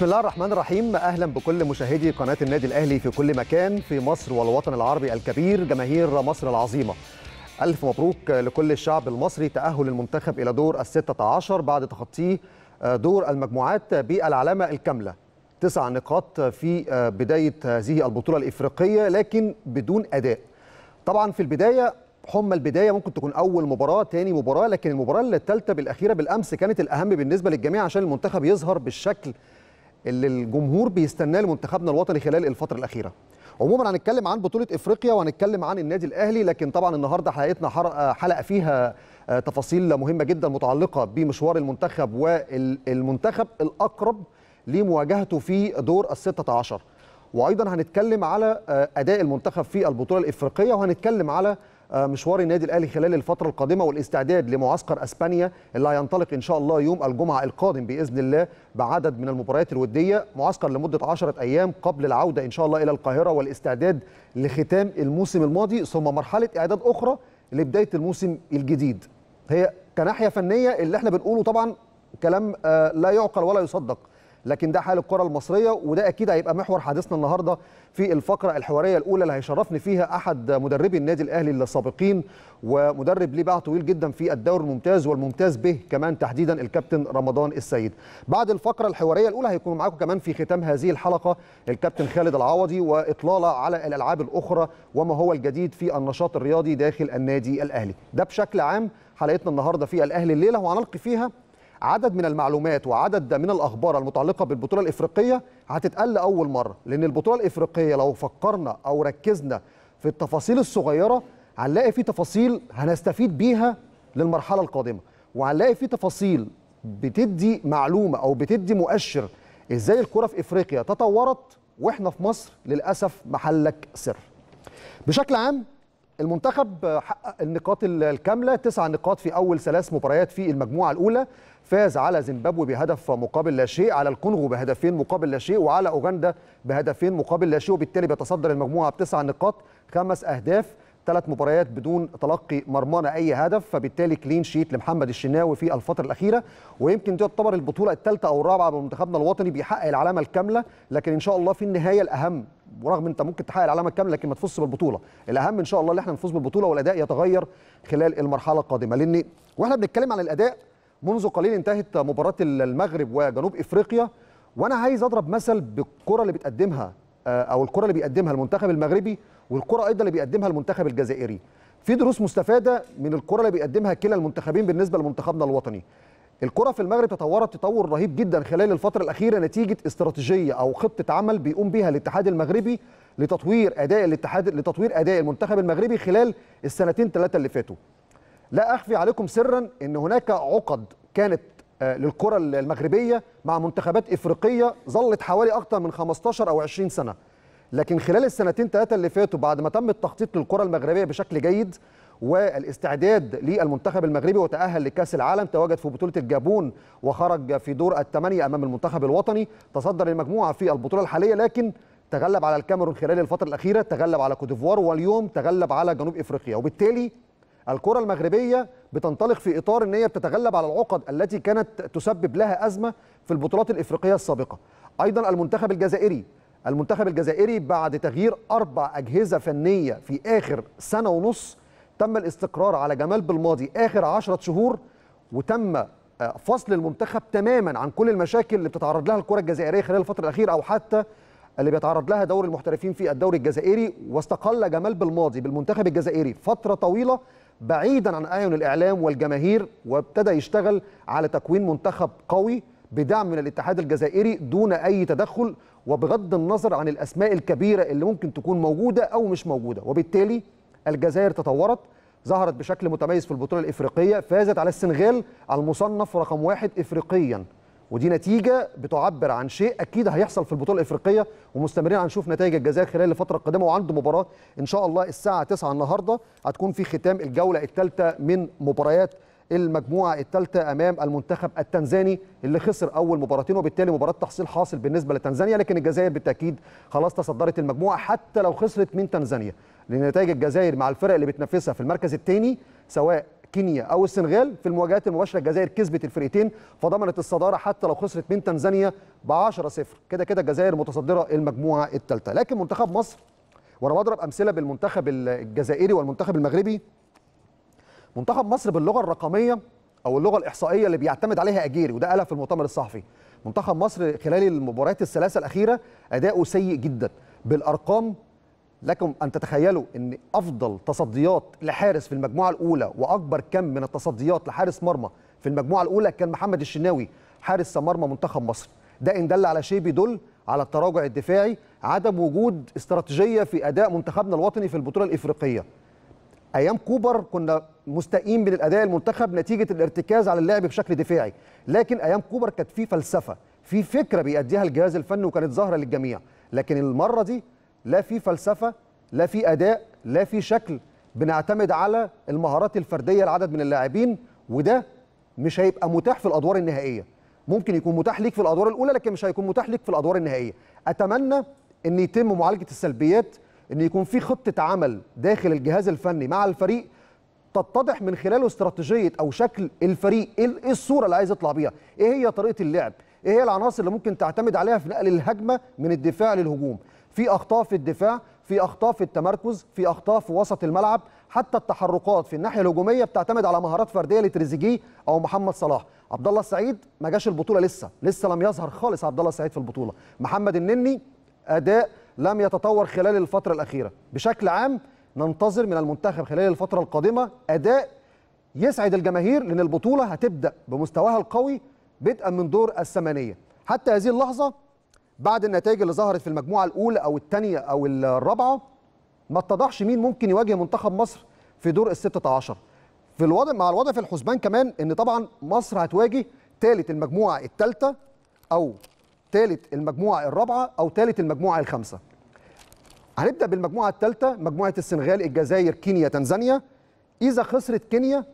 بسم الله الرحمن الرحيم. أهلا بكل مشاهدي قناة النادي الأهلي في كل مكان في مصر والوطن العربي الكبير جماهير مصر العظيمة. ألف مبروك لكل الشعب المصري. تأهل المنتخب إلى دور الستة عشر بعد تخطيه دور المجموعات بالعلامة الكاملة. تسع نقاط في بداية هذه البطولة الإفريقية لكن بدون أداء. طبعا في البداية حمى البداية ممكن تكون أول مباراة تاني مباراة لكن المباراة الثالثه بالأخيرة بالأمس كانت الأهم بالنسبة للجميع عشان المنتخب يظهر بالشكل اللي الجمهور بيستناه لمنتخبنا الوطني خلال الفترة الأخيرة. عموما هنتكلم عن بطولة إفريقيا وهنتكلم عن النادي الأهلي لكن طبعا النهارده حلقتنا حلقة فيها تفاصيل مهمة جدا متعلقة بمشوار المنتخب والمنتخب الأقرب لمواجهته في دور الستة عشر. وأيضا هنتكلم على أداء المنتخب في البطولة الإفريقية وهنتكلم على مشوار النادي الأهلي خلال الفترة القادمة والاستعداد لمعسكر أسبانيا اللي هينطلق إن شاء الله يوم الجمعة القادم بإذن الله بعدد من المباريات الودية. معسكر لمدة 10 أيام قبل العودة إن شاء الله إلى القاهرة والاستعداد لختام الموسم الماضي ثم مرحلة إعداد أخرى لبداية الموسم الجديد. هي كناحية فنية اللي إحنا بنقوله طبعا كلام لا يعقل ولا يصدق. لكن ده حال الكرة المصرية وده أكيد هيبقى محور حديثنا النهارده في الفقرة الحوارية الأولى اللي هيشرفني فيها أحد مدربي النادي الأهلي السابقين ومدرب ليه باع طويل جدا في الدوري الممتاز والممتاز به كمان تحديدا الكابتن رمضان السيد. بعد الفقرة الحوارية الأولى هيكون معاكم كمان في ختام هذه الحلقة الكابتن خالد العوضي وإطلالة على الألعاب الأخرى وما هو الجديد في النشاط الرياضي داخل النادي الأهلي. ده بشكل عام حلقتنا النهارده في الأهلي الليلة وهنلقي فيها عدد من المعلومات وعدد من الأخبار المتعلقة بالبطولة الإفريقية هتتقال لأول مرة لأن البطولة الإفريقية لو فكرنا أو ركزنا في التفاصيل الصغيرة هنلاقي في تفاصيل هنستفيد بيها للمرحلة القادمة. وهنلاقي في تفاصيل بتدي معلومة أو بتدي مؤشر إزاي الكرة في إفريقيا تطورت وإحنا في مصر للأسف محلك سر. بشكل عام المنتخب حقق النقاط الكاملة تسع نقاط في أول ثلاث مباريات في المجموعة الأولى. فاز على زيمبابوي بهدف مقابل لا شيء على الكونغو بهدفين مقابل لا شيء وعلى أوغندا بهدفين مقابل لا شيء وبالتالي بيتصدر المجموعة بتسع نقاط خمس أهداف. ثلاث مباريات بدون تلقي مرمانا أي هدف فبالتالي كلين شيت لمحمد الشناوي في الفترة الأخيرة. ويمكن دي تعتبر البطولة الثالثة أو الرابعة بمنتخبنا الوطني بيحقق العلامة الكاملة لكن إن شاء الله في النهاية الأهم ورغم أنت ممكن تحقق العلامة الكاملة لكن ما تفوزش بالبطولة. الأهم إن شاء الله إن إحنا نفوز بالبطولة والأداء يتغير خلال المرحلة القادمة. لأن وإحنا بنتكلم عن الأداء منذ قليل انتهت مباراة المغرب وجنوب إفريقيا وأنا عايز أضرب مثل بالكرة اللي بتقدمها. أو الكرة اللي بيقدمها المنتخب المغربي والكرة أيضا اللي بيقدمها المنتخب الجزائري. في دروس مستفادة من الكرة اللي بيقدمها كلا المنتخبين بالنسبة لمنتخبنا الوطني. الكرة في المغرب تطورت تطور رهيب جدا خلال الفترة الأخيرة نتيجة استراتيجية أو خطة عمل بيقوم بها الاتحاد المغربي لتطوير أداء الاتحاد لتطوير أداء المنتخب المغربي خلال السنتين ثلاثة اللي فاتوا. لا أخفي عليكم سرا إن هناك عقد كانت للكرة المغربية مع منتخبات إفريقية ظلت حوالي أكثر من 15 أو 20 سنة. لكن خلال السنتين ثلاثة اللي فاتوا بعد ما تم التخطيط للكرة المغربية بشكل جيد والاستعداد للمنتخب المغربي وتأهل لكأس العالم تواجد في بطولة الجابون وخرج في دور الثمانية أمام المنتخب الوطني تصدر المجموعة في البطولة الحالية لكن تغلب على الكاميرون خلال الفترة الأخيرة تغلب على كوتيفوار واليوم تغلب على جنوب إفريقيا وبالتالي الكرة المغربية بتنطلق في إطار إن هي بتتغلب على العقد التي كانت تسبب لها أزمة في البطولات الإفريقية السابقة. أيضا المنتخب الجزائري المنتخب الجزائري بعد تغيير أربع أجهزة فنية في آخر سنة ونص تم الاستقرار على جمال بالماضي آخر 10 شهور وتم فصل المنتخب تماما عن كل المشاكل اللي بتتعرض لها الكرة الجزائرية خلال الفترة الأخيرة أو حتى اللي بيتعرض لها دوري المحترفين في الدوري الجزائري. واستقل جمال بالماضي بالمنتخب الجزائري فترة طويلة بعيدا عن أعين الإعلام والجماهير وابتدى يشتغل على تكوين منتخب قوي بدعم من الاتحاد الجزائري دون أي تدخل وبغض النظر عن الأسماء الكبيرة اللي ممكن تكون موجودة أو مش موجودة. وبالتالي الجزائر تطورت ظهرت بشكل متميز في البطولة الإفريقية فازت على السنغال المصنف رقم واحد افريقيا. ودي نتيجة بتعبر عن شيء أكيد هيحصل في البطولة الإفريقية ومستمرين هنشوف نتائج الجزائر خلال الفترة القادمة وعنده مباراة إن شاء الله الساعة 9 النهارده هتكون في ختام الجولة الثالثه من مباريات المجموعة الثالثه أمام المنتخب التنزاني اللي خسر أول مباراتين وبالتالي مباراة تحصيل حاصل بالنسبة لتنزانيا لكن الجزائر بالتأكيد خلاص تصدرت المجموعة حتى لو خسرت من تنزانيا. لأن نتائج الجزائر مع الفرق اللي بتنافسها في المركز الثاني سواء كينيا أو السنغال في المواجهات المباشرة. الجزائر كسبت الفرقتين فضمنت الصدارة حتى لو خسرت من تنزانيا ب 10 0 كده كده الجزائر متصدرة المجموعة الثالثه لكن منتخب مصر وأنا بضرب أمثلة بالمنتخب الجزائري والمنتخب المغربي منتخب مصر باللغة الرقمية أو اللغة الإحصائية اللي بيعتمد عليها أجيري وده قالها في المؤتمر الصحفي. منتخب مصر خلال المباريات الثلاثة الأخيرة أداؤه سيء جدا. بالأرقام لكم أن تتخيلوا إن أفضل تصديات لحارس في المجموعة الأولى وأكبر كم من التصديات لحارس مرمى في المجموعة الأولى كان محمد الشناوي حارس مرمى منتخب مصر. ده إن دل على شيء بيدل على التراجع الدفاعي عدم وجود استراتيجية في أداء منتخبنا الوطني في البطولة الإفريقية. أيام كوبر كنا مستائين من الأداء المنتخب نتيجة الارتكاز على اللعب بشكل دفاعي. لكن أيام كوبر كانت في فلسفة في فكرة بيأديها الجهاز الفني وكانت ظاهرة للجميع. لكن المرة دي لا في فلسفة لا في أداء لا في شكل بنعتمد على المهارات الفردية لعدد من اللاعبين وده مش هيبقى متاح في الأدوار النهائية. ممكن يكون متاح ليك في الأدوار الأولى لكن مش هيكون متاح ليك في الأدوار النهائية. أتمنى إن يتم معالجة السلبيات إن يكون في خطة عمل داخل الجهاز الفني مع الفريق تتضح من خلاله استراتيجية أو شكل الفريق إيه الصورة اللي عايز يطلع بيها. إيه هي طريقة اللعب؟ إيه هي العناصر اللي ممكن تعتمد عليها في نقل الهجمة من الدفاع للهجوم؟ في اخطاء في الدفاع في اخطاء في التمركز في اخطاء في وسط الملعب حتى التحركات في الناحية الهجومية بتعتمد على مهارات فردية لتريزيجيه أو محمد صلاح. عبد الله السعيد ما جاش البطولة لسه لسه لم يظهر خالص عبد الله السعيد في البطولة. محمد النني أداء لم يتطور خلال الفترة الأخيرة. بشكل عام ننتظر من المنتخب خلال الفترة القادمة أداء يسعد الجماهير لأن البطولة هتبدأ بمستواها القوي بدءا من دور الثمانية. حتى هذه اللحظة بعد النتائج اللي ظهرت في المجموعة الأولى أو الثانية أو الرابعة ما اتضحش مين ممكن يواجه منتخب مصر في دور ال 16 في الوضع مع الوضع في الحسبان كمان إن طبعا مصر هتواجه ثالث المجموعة الثالثة أو ثالث المجموعة الرابعة أو ثالث المجموعة الخامسة. هنبدأ بالمجموعة الثالثة مجموعة السنغال الجزائر كينيا تنزانيا. إذا خسرت كينيا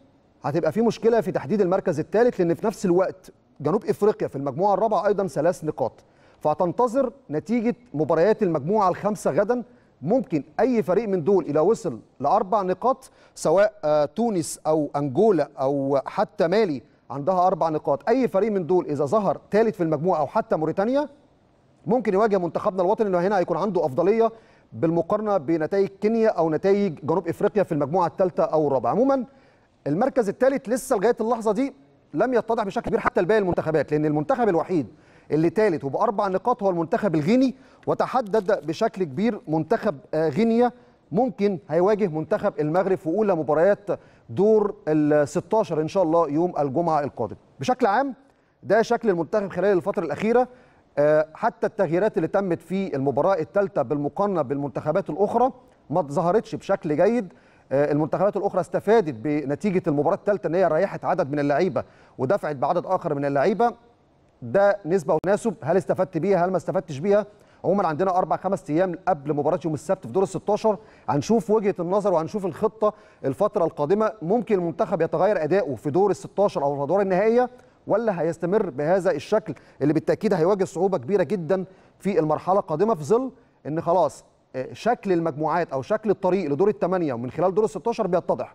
هتبقى في مشكلة في تحديد المركز الثالث لأن في نفس الوقت جنوب إفريقيا في المجموعة الرابعة أيضا ثلاث نقاط. فهتنتظر نتيجة مباريات المجموعة الخامسة غدا. ممكن أي فريق من دول اذا وصل لأربع نقاط سواء تونس أو أنجولا أو حتى مالي عندها أربع نقاط. أي فريق من دول إذا ظهر ثالث في المجموعة أو حتى موريتانيا ممكن يواجه منتخبنا الوطني إنه هنا هيكون عنده أفضلية بالمقارنة بنتائج كينيا أو نتائج جنوب إفريقيا في المجموعة الثالثة أو الرابعة. عموما المركز الثالث لسه لغاية اللحظة دي لم يتضح بشكل كبير حتى لباقي المنتخبات لأن المنتخب الوحيد اللي ثالث وبأربع نقاط هو المنتخب الغيني وتحدد بشكل كبير منتخب غينيا ممكن هيواجه منتخب المغرب في أولى مباريات دور ال 16 إن شاء الله يوم الجمعة القادم. بشكل عام ده شكل المنتخب خلال الفترة الأخيرة حتى التغييرات اللي تمت في المباراة الثالثه بالمقارنة بالمنتخبات الأخرى ما ظهرتش بشكل جيد. المنتخبات الأخرى استفادت بنتيجة المباراة الثالثه إن هي ريحت عدد من اللعيبة ودفعت بعدد آخر من اللعيبة. ده نسبة وتناسب هل استفدت بيها؟ هل ما استفدتش بيها؟ عموما عندنا أربع خمس أيام قبل مباراة يوم السبت في دور ال 16 هنشوف وجهة النظر وهنشوف الخطة الفترة القادمة. ممكن المنتخب يتغير أداؤه في دور ال 16 أو في الادوار النهائية ولا هيستمر بهذا الشكل اللي بالتأكيد هيواجه صعوبة كبيرة جدا في المرحلة القادمة في ظل إن خلاص شكل المجموعات أو شكل الطريق لدور الثمانيه ومن خلال دور ال 16 بيتضح.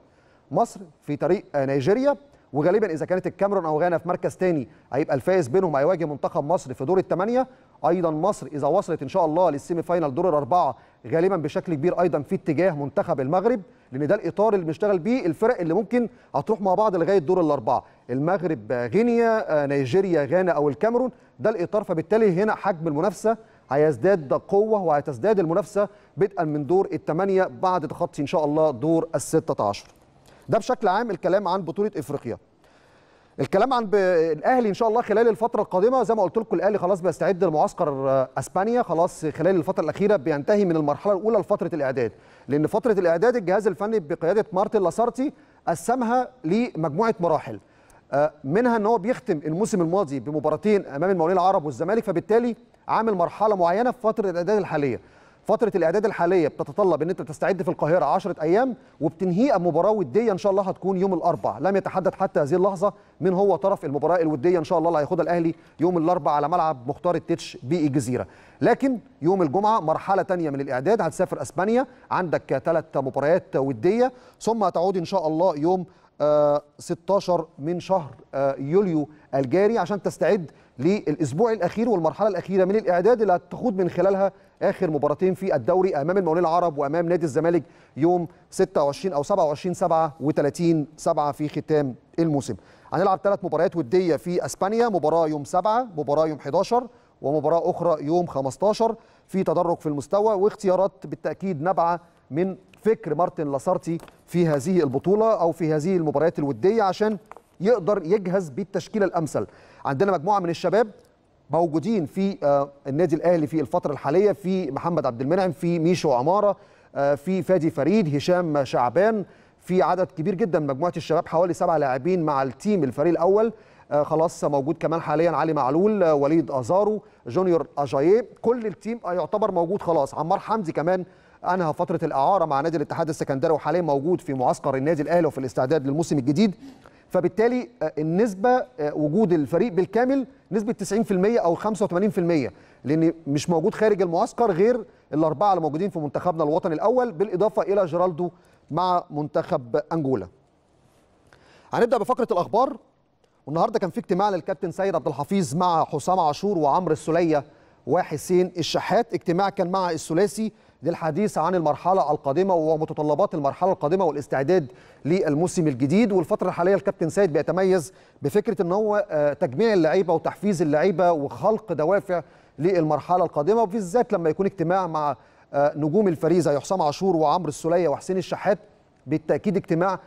مصر في طريق نيجيريا. وغالبا إذا كانت الكاميرون أو غانا في مركز ثاني هيبقى الفائز بينهم هيواجه منتخب مصر في دور الثمانيه أيضا مصر إذا وصلت إن شاء الله لل semi-final دور الأربعة غالبا بشكل كبير أيضا في اتجاه منتخب المغرب لأن ده الإطار اللي بنشتغل بيه الفرق اللي ممكن هتروح مع بعض لغاية دور الأربعة. المغرب غينيا نيجيريا غانا أو الكاميرون ده الإطار فبالتالي هنا حجم المنافسة هيزداد قوة وهتزداد المنافسة بدءا من دور الثمانيه بعد تخطي إن شاء الله دور ال 16 ده بشكل عام الكلام عن بطولة إفريقيا. الكلام عن الأهلي إن شاء الله خلال الفترة القادمة زي ما قلت لكم الأهلي خلاص بيستعد لمعسكر أسبانيا خلاص خلال الفترة الأخيرة بينتهي من المرحلة الأولى لفترة الإعداد. لأن فترة الإعداد الجهاز الفني بقيادة مارتن لاسارتي قسمها لمجموعة مراحل منها إن هو بيختم الموسم الماضي بمباراتين أمام المقاولين العرب والزمالك فبالتالي عامل مرحلة معينة في فترة الإعداد الحالية. فترة الإعداد الحالية بتتطلب إن أنت تستعد في القاهرة 10 أيام وبتنهيها بمباراه ودية إن شاء الله هتكون يوم الأربعاء. لم يتحدد حتى هذه اللحظة من هو طرف المباراة الودية إن شاء الله اللي هياخدها الأهلي يوم الأربعاء على ملعب مختار التتش بالجزيره لكن يوم الجمعة مرحلة ثانية من الإعداد هتسافر أسبانيا. عندك ثلاث مباريات ودية ثم هتعود إن شاء الله يوم 16 من شهر يوليو الجاري عشان تستعد للأسبوع الأخير والمرحلة الأخيرة من الإعداد اللي هتخوض من خلالها آخر مباراتين في الدوري أمام المقاولين العرب وأمام نادي الزمالك يوم 26 أو 27 7 و30 7 في ختام الموسم. هنلعب ثلاث مباريات ودية في إسبانيا، مباراة يوم 7 مباراة يوم 11 ومباراة أخرى يوم 15 في تدرج في المستوى واختيارات بالتأكيد نابعة من فكر مارتن لاسارتي في هذه البطولة أو في هذه المباريات الودية عشان يقدر يجهز بالتشكيله الأمثل. عندنا مجموعة من الشباب موجودين في النادي الأهلي في الفترة الحالية في محمد عبد المنعم في ميشو عمارة في فادي فريد هشام شعبان في عدد كبير جدا. من مجموعة الشباب حوالي سبع لاعبين مع ال team الفريق الأول. خلاص موجود كمان حاليا علي معلول وليد أزارو جونيور أجاييه. كل ال team يعتبر موجود خلاص. عمار حمدي كمان أنهى فترة الإعارة مع نادي الاتحاد السكندري وحاليا موجود في معسكر النادي الأهلي وفي الاستعداد للموسم الجديد. فبالتالي النسبة وجود الفريق بالكامل نسبة 90% أو 85% لأن مش موجود خارج المعسكر غير الأربعة اللي موجودين في منتخبنا الوطني الأول بالإضافة إلى جيرالدو مع منتخب أنجولا. هنبدأ بفقرة الأخبار والنهارده كان في اجتماع للكابتن سيد عبد الحفيظ مع حسام عاشور وعمرو السولية وحسين الشحات اجتماع كان مع الثلاثي للحديث عن المرحلة القادمة ومتطلبات المرحلة القادمة والاستعداد للموسم الجديد. والفترة الحالية الكابتن سيد بيتميز بفكرة إن هو تجميع اللعيبة وتحفيز اللعيبة وخلق دوافع للمرحلة القادمة وبالذات لما يكون اجتماع مع نجوم الفريق زي حسام عاشور وعمرو السولية وحسين الشحات. بالتأكيد اجتماع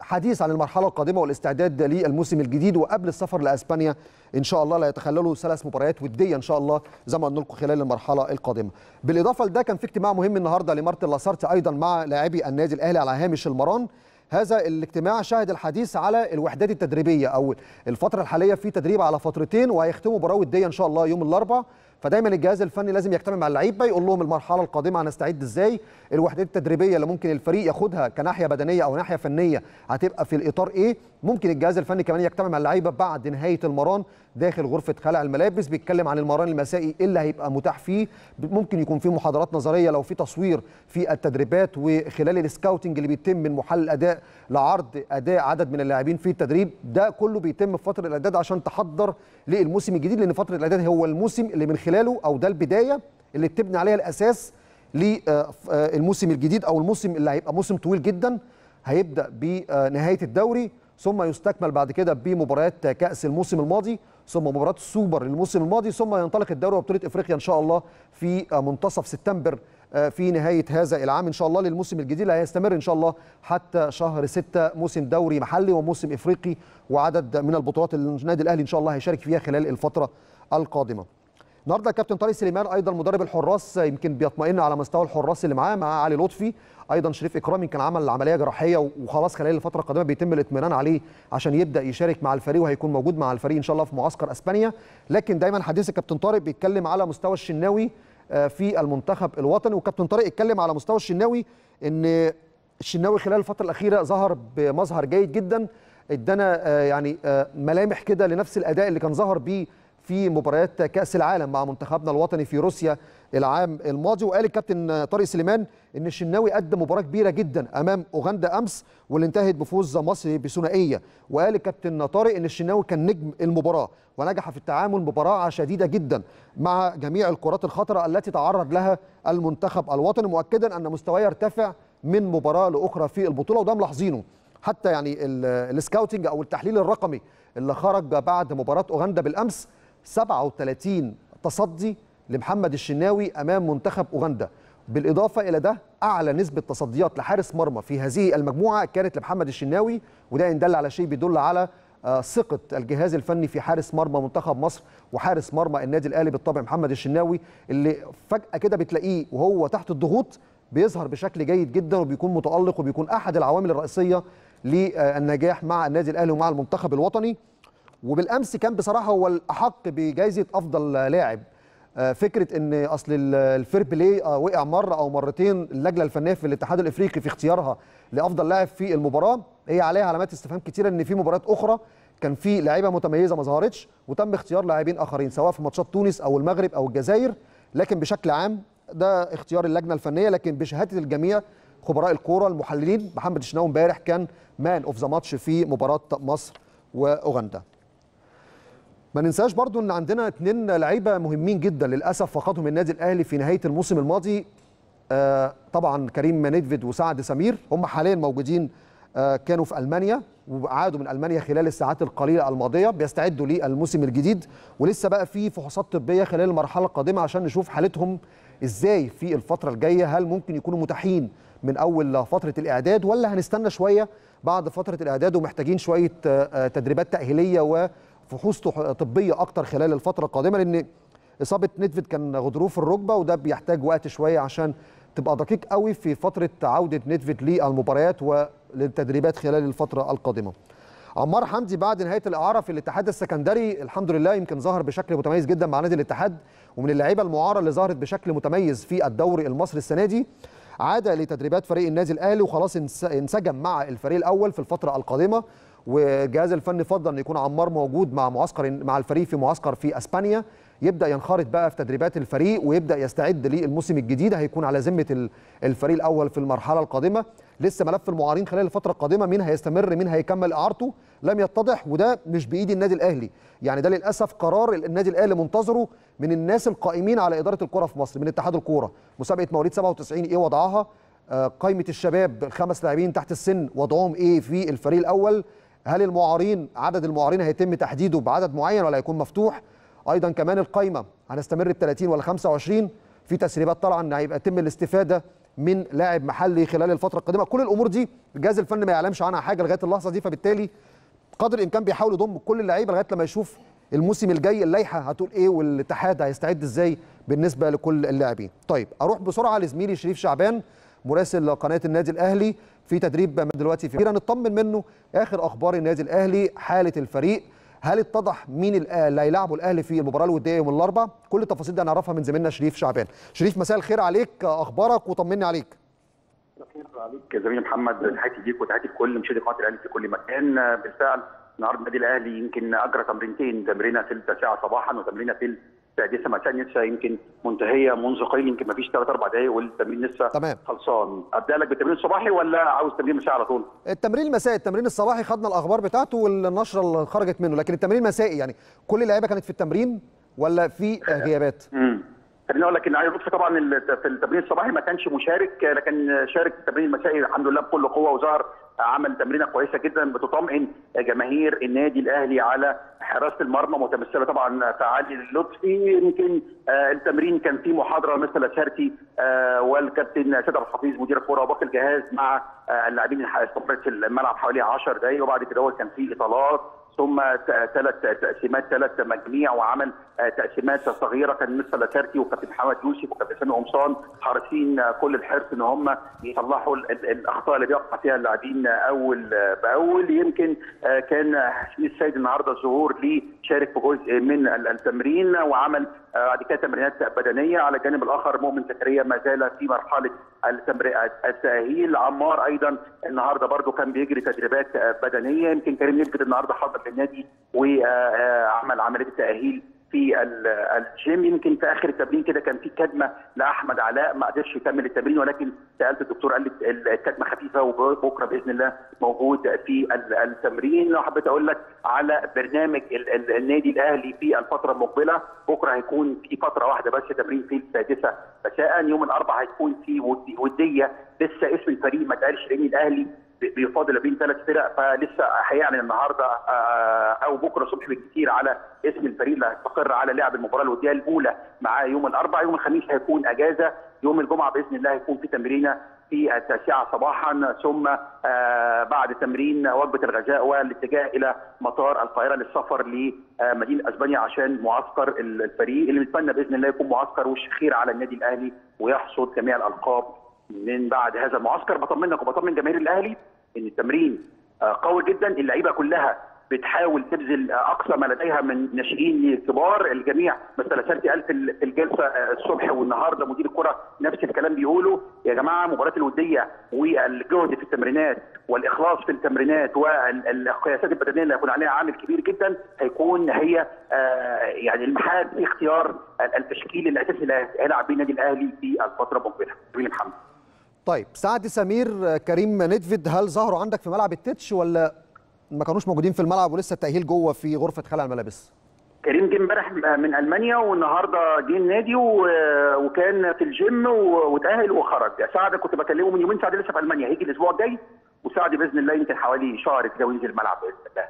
حديث عن المرحلة القادمة والاستعداد للموسم الجديد وقبل السفر لأسبانيا إن شاء الله لا يتخللوا ثلاث مباريات ودية إن شاء الله زي ما لكم خلال المرحلة القادمة. بالإضافة لده كان في اجتماع مهم النهارده لمارتن لاسارتي أيضا مع لاعبي النادي الأهلي على هامش المران. هذا الاجتماع شهد الحديث على الوحدات التدريبية أو الفترة الحالية في تدريب على فترتين وهيختموا مباراة ودية إن شاء الله يوم الأربعاء فدايما الجهاز الفني لازم يجتمع مع اللعيبة يقول لهم المرحلة القادمة هنستعد إزاي؟ الوحدات التدريبية اللي ممكن الفريق ياخدها كناحية بدنية أو ناحية فنية هتبقى في الإطار إيه؟ ممكن الجهاز الفني كمان يجتمع مع اللعيبة بعد نهاية المران داخل غرفة خلع الملابس. بيتكلم عن المران المسائي اللي هيبقى متاح فيه. ممكن يكون في محاضرات نظرية لو في تصوير في التدريبات. وخلال السكاوتنج اللي بيتم من محلل الأداء لعرض أداء عدد من اللاعبين في التدريب ده كله بيتم في فترة الإعداد عشان تحضر للموسم الجديد لأن فترة الإعداد هو الموسم اللي من خلاله أو ده البداية اللي بتبني عليها الأساس للموسم الجديد أو الموسم اللي هيبقى موسم طويل جدا. هيبدأ بنهاية الدوري. ثم يستكمل بعد كده بمباريات كأس الموسم الماضي ثم مباراة السوبر الموسم الماضي ثم ينطلق الدوري وبطولة إفريقيا إن شاء الله في منتصف سبتمبر في نهاية هذا العام إن شاء الله للموسم الجديد اللي هيستمر إن شاء الله حتى شهر 6 موسم دوري محلي وموسم إفريقي وعدد من البطولات اللي النادي الأهلي إن شاء الله هيشارك فيها خلال الفترة القادمة. النهارده الكابتن طارق سليمان أيضا مدرب الحراس يمكن بيطمئن على مستوى الحراس اللي معاه مع علي لطفي أيضا شريف اكرامي كان عمل عملية جراحية وخلاص خلال الفترة القادمة بيتم الاطمئنان عليه عشان يبدأ يشارك مع الفريق وهيكون موجود مع الفريق إن شاء الله في معسكر أسبانيا. لكن دايما حديث الكابتن طارق بيتكلم على مستوى الشناوي في المنتخب الوطني. وكابتن طارق اتكلم على مستوى الشناوي إن الشناوي خلال الفترة الأخيرة ظهر بمظهر جيد جدا ادانا يعني ملامح كده لنفس الأداء اللي كان ظهر بيه في مباريات كأس العالم مع منتخبنا الوطني في روسيا العام الماضي. وقال الكابتن طارق سليمان إن الشناوي قدم مباراة كبيرة جدا أمام أوغندا أمس واللي انتهت بفوز مصر بثنائية. وقال الكابتن طارق إن الشناوي كان نجم المباراة ونجح في التعامل بمراعه شديدة جدا مع جميع الكرات الخطرة التي تعرض لها المنتخب الوطني مؤكدا أن مستواه يرتفع من مباراة لأخرى في البطولة. وده ملاحظينه حتى يعني السكاوتنج أو التحليل الرقمي اللي خرج بعد مباراة أوغندا بالأمس 37 تصدي لمحمد الشناوي أمام منتخب أوغندا. بالإضافة إلى ده أعلى نسبة تصديات لحارس مرمى في هذه المجموعة كانت لمحمد الشناوي وده ان دل على شيء بيدل على ثقة الجهاز الفني في حارس مرمى منتخب مصر وحارس مرمى النادي الأهلي بالطبع محمد الشناوي اللي فجأة كده بتلاقيه وهو تحت الضغوط بيظهر بشكل جيد جدا وبيكون متألق وبيكون أحد العوامل الرئيسية للنجاح مع النادي الأهلي ومع المنتخب الوطني. وبالامس كان بصراحه هو الاحق بجائزه افضل لاعب. فكره ان اصل ال fair play وقع مره أو مرتين اللجنه الفنيه في الاتحاد الافريقي في اختيارها لافضل لاعب في المباراه هي عليها علامات استفهام كتيره ان في مباريات أخرى كان في لعيبه متميزه ما ظهرتش وتم اختيار لاعبين اخرين سواء في ماتشات تونس أو المغرب أو الجزائر لكن بشكل عام ده اختيار اللجنه الفنيه لكن بشهاده الجميع خبراء الكوره المحللين محمد الشناوي امبارح كان man of the match في مباراه مصر وأوغندا. ما ننساش برضو إن عندنا اثنين لعيبة مهمين جدا للأسف فقدهم النادي الأهلي في نهاية الموسم الماضي. آه طبعا كريم نيدفيد وسعد سمير هم حاليا موجودين آه كانوا في ألمانيا وعادوا من ألمانيا خلال الساعات القليلة الماضية بيستعدوا للموسم الجديد. ولسه بقى في فحوصات طبية خلال المرحلة القادمة عشان نشوف حالتهم إزاي في الفترة الجاية. هل ممكن يكونوا متاحين من أول فترة الإعداد ولا هنستنى شوية بعد فترة الإعداد ومحتاجين شوية آه تدريبات تأهيلية وفحوص طبية أكتر خلال الفترة القادمة لأن إصابة نيدفيد كان غضروف الركبة وده بيحتاج وقت شوية عشان تبقى دقيق قوي في فترة عودة نيدفيد للمباريات وللتدريبات خلال الفترة القادمة. عمار حمدي بعد نهاية الإعارة في الاتحاد السكندري الحمد لله يمكن ظهر بشكل متميز جدا مع نادي الاتحاد ومن اللعيبة المعارة اللي ظهرت بشكل متميز في الدوري المصري السنة دي عاد لتدريبات فريق النادي الأهلي وخلاص انسجم مع الفريق الأول في الفترة القادمة والجهاز الفني فضل أن يكون عمار موجود مع معسكر مع الفريق في معسكر في أسبانيا. يبدأ ينخرط بقى في تدريبات الفريق ويبدأ يستعد للموسم الجديد. هيكون على ذمة الفريق الأول في المرحلة القادمة. لسه ملف المعارين خلال الفترة القادمة مين هيستمر مين هيكمل إعارته لم يتضح وده مش بإيد النادي الأهلي. يعني ده للأسف قرار النادي الأهلي منتظره من الناس القائمين على إدارة الكرة في مصر من اتحاد الكورة. مسابقة مواليد 97 إيه وضعها؟ قائمة الشباب الخمس لاعبين تحت السن وضعهم إيه في الفريق الأول؟ هل المعارين عدد المعارين هيتم تحديده بعدد معين ولا هيكون مفتوح؟ أيضا كمان القايمة هنستمر ب 30 ولا 25 في تسريبات طالعه إن هيبقى يتم الاستفادة من لاعب محلي خلال الفترة القادمة. كل الأمور دي الجهاز الفني ما يعلمش عنها حاجة لغاية اللحظة دي فبالتالي قدر الإمكان بيحاول يضم كل اللعيبة لغاية لما يشوف الموسم الجاي اللائحة هتقول إيه والاتحاد هيستعد إزاي بالنسبة لكل اللاعبين. طيب أروح بسرعة لزميلي شريف شعبان مراسل قناة النادي الأهلي. في تدريب دلوقتي في نطمن منه آخر أخبار النادي الأهلي حالة الفريق. هل اتضح مين اللي هيلعبوا الأهلي في المباراة الودية يوم الأربعاء؟ كل التفاصيل دي هنعرفها من زميلنا شريف شعبان. شريف مساء الخير عليك. أخبارك؟ وطمني عليك. عليك زميلي محمد. تحياتي ليك وتحياتي لكل مشاهدي قناة الأهلي في كل مكان. بالفعل النهارده النادي الأهلي يمكن أجرى تمرينتين. تمرينة في التاسعه صباحا وتمرينة في السادسه مساء لسه يمكن منتهية منذ قليل يمكن ما فيش ثلاث أربع دقائق والتمرين لسه تمام. خلصان أبدأ لك بالتمرين الصباحي ولا عاوز تمرين مسائي على طول؟ التمرين المسائي التمرين الصباحي خدنا الأخبار بتاعته والنشرة اللي خرجت منه لكن التمرين المسائي يعني كل اللعيبة كانت في التمرين ولا في غيابات؟ امم خليني أقول لك ان علي لطفي طبعا في التمرين الصباحي ما كانش مشارك لكن شارك في التمرين المسائي الحمد لله بكل قوة وظهر عمل تمرينة كويسة جدا بتطمئن جماهير النادي الأهلي على حراسة المرمى متمثلة طبعا في علي لطفي. يمكن آه التمرين كان فيه محاضرة مثل اسارتي آه والكابتن سيد عبد الحفيظ مدير الكره وباقي الجهاز مع آه اللاعبين استمرت في الملعب حوالي 10 دقائق وبعد كده كان فيه إطالات. ثم ثلاث تقسيمات ثلاث مجاميع وعمل تقسيمات صغيرة كان مستر لاسارتي وكابتن محمد يوسف وكابتن سامي قمصان حريصين كل الحرص إن هم يصلحوا الأخطاء اللي بيقع فيها اللاعبين أول بأول. يمكن كان حسين السيد النهارده ظهور ليه شارك في جزء من التمرين وعمل بعد كده تمرينات بدنيه على الجانب الآخر مؤمن زكريا ما زال في مرحلة التأهيل. عمار أيضا النهارده برده كان بيجري تدريبات بدنية. يمكن كريم نثبت النهارده حضر للنادي وعمل عملية التأهيل في الجيم. يمكن في آخر التمرين كده كان في كدمة لأحمد علاء ما قدرش يكمل التمرين ولكن سألت الدكتور قال لي الكدمة خفيفة وبكرة بإذن الله موجود في التمرين. وحبيت أقول لك على برنامج النادي الأهلي في الفترة المقبلة بكرة هيكون في فترة واحدة بس تمرين في السادسة مساء يوم الأربعاء هيكون في ودية لسه اسم الفريق ما اتقالش لأن الأهلي بيفاضل بين ثلاث فرق فلسه هيعلن النهارده أو بكرة الصبح بالكثير على اسم الفريق اللي هيستقر على لعب المباراة الودية الأولى معاه يوم الأربعاء. يوم الخميس هيكون أجازة يوم الجمعة بإذن الله هيكون في تمرينه في التاسعه صباحا ثم بعد تمرين وجبة الغذاء والاتجاه إلى مطار القاهرة للسفر لمدينة أسبانيا عشان معسكر الفريق اللي بنتمنى بإذن الله يكون معسكر وش خير على النادي الأهلي ويحصد جميع الألقاب من بعد هذا المعسكر بطمنك وبطمن جماهير الأهلي إن التمرين قوي جدا اللعيبة كلها بتحاول تبذل أقصى ما لديها من ناشئين لكبار الجميع مثل سالتي قال في الجلسة الصبح والنهاردة مدير الكرة نفس الكلام بيقولوا يا جماعة المباريات الودية والجهد في التمرينات والإخلاص في التمرينات والقياسات البدنية اللي هيكون عليها عامل كبير جدا هيكون هي يعني المحال في اختيار التشكيل الأساسي اللي هيلعب بيه النادي الأهلي في الفترة المقبلة. محمد. طيب سعد سمير كريم ندفيد هل ظهروا عندك في ملعب التتش ولا ما كانوش موجودين في الملعب ولسه التأهيل جوه في غرفة خلع الملابس؟ كريم جه امبارح من ألمانيا والنهاردة جه النادي وكان في الجيم وتأهل وخرج. سعد كنت بكلمه من يومين سعد لسه في ألمانيا. هيجي الأسبوع الجاي وسعد بإذن الله يمكن حوالي شهر كده وينزل الملعب بإذن الله.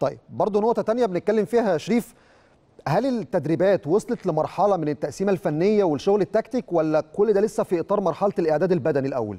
طيب برضه نقطة ثانية بنتكلم فيها يا شريف. هل التدريبات وصلت لمرحلة من التقسيمه الفنية والشغل التكتيك ولا كل ده لسه في إطار مرحلة الإعداد البدني الأول؟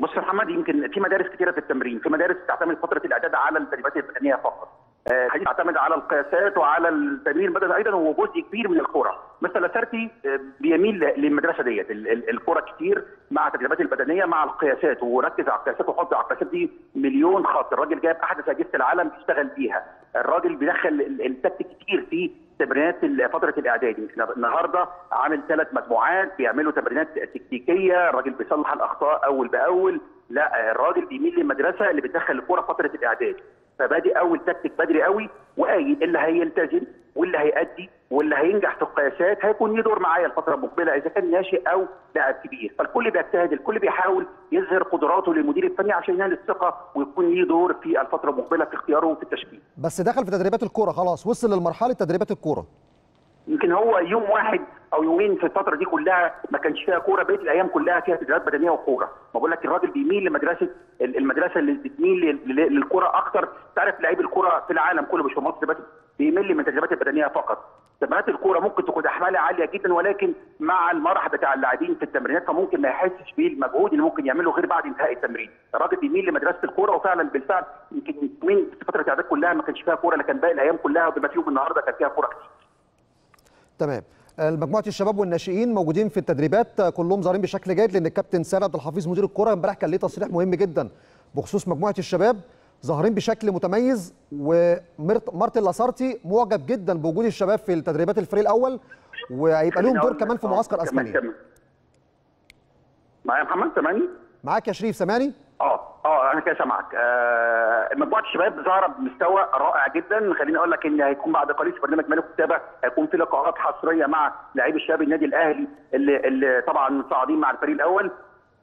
بص يا محمد يمكن في مدارس كثيره في التمرين، في مدارس تعتمد فترة الإعداد على التدريبات البدنيه فقط. آه تعتمد على القياسات وعلى التمرين البدني أيضا وهو جزء كبير من الكره، مثل لاسارتي آه بيميل للمدرسة ديت، الكره كتير مع التدريبات البدنية مع القياسات وركز على القياسات وحط على القياسات دي مليون خط، الراجل جايب احدث اجهزه العالم يشتغل بيها، الراجل بيدخل التكتيك كتير في تمرينات فترة الاعداد النهارده عامل ثلاث مجموعات بيعملوا تمرينات تكتيكية الراجل بيصلح الأخطاء أول بأول. لا الراجل بيميل للمدرسة اللي بتدخل الكورة فترة الاعداد فبادئ أول تكتيك بدري قوي وقايل اللي هيلتزم واللي هيأدي واللي هينجح في القياسات هيكون ليه دور معايا الفترة المقبلة إذا كان ناشئ أو لاعب كبير. فالكل بيجتهد الكل بيحاول يظهر قدراته للمدير الفني عشان ينال الثقة ويكون ليه دور في الفترة المقبلة في اختياره في التشكيل. بس دخل في تدريبات الكورة خلاص وصل للمرحلة تدريبات الكورة. يمكن هو يوم واحد أو يومين في الفترة دي كلها ما كانش فيها كورة بقيه الأيام كلها فيها تدريبات بدنية وكورة. ما بقول لك الراجل بيميل لمدرسة المدرسة اللي بتميل للكورة أكتر. تعرف لعيب الكورة في العالم كله مش في مصر بس بيميل من التدريبات البدنية فقط. تمرينات الكورة ممكن تكون احمالها عالية جدا ولكن مع المرح بتاع اللاعبين في التمرينات فممكن ما يحسش بالمجهود اللي ممكن يعمله غير بعد انتهاء التمرين. الراجل بيميل لمدرسة الكورة وفعلا بالفعل يمكن من فتره الاعداد كلها ما كانش فيها كورة لكن باقي الأيام كلها وبما فيهم النهارده كان فيها كورة كتير. تمام. مجموعه الشباب والناشئين موجودين في التدريبات كلهم ظاهرين بشكل جيد لأن الكابتن سامي عبد الحفيظ مدير الكرة امبارح كان ليه تصريح مهم جدا. بخصوص مجموعة الشباب ظاهرين بشكل متميز ومارتن لاسارتي معجب جدا بوجود الشباب في التدريبات الفريق الأول وهيبقى لهم دور كمان في معسكر أسبانيا. معايا محمد سامعني؟ معاك يا شريف سامعني؟ آه آه أنا كده سامعك. آه مجموعة الشباب ظاهرة بمستوى رائع جدا. خليني أقول لك إن هيكون بعد قليل في برنامج ملك الكتابة هيكون في لقاءات حصرية مع لاعبي الشباب النادي الأهلي اللي, اللي طبعا متصاعدين مع الفريق الأول.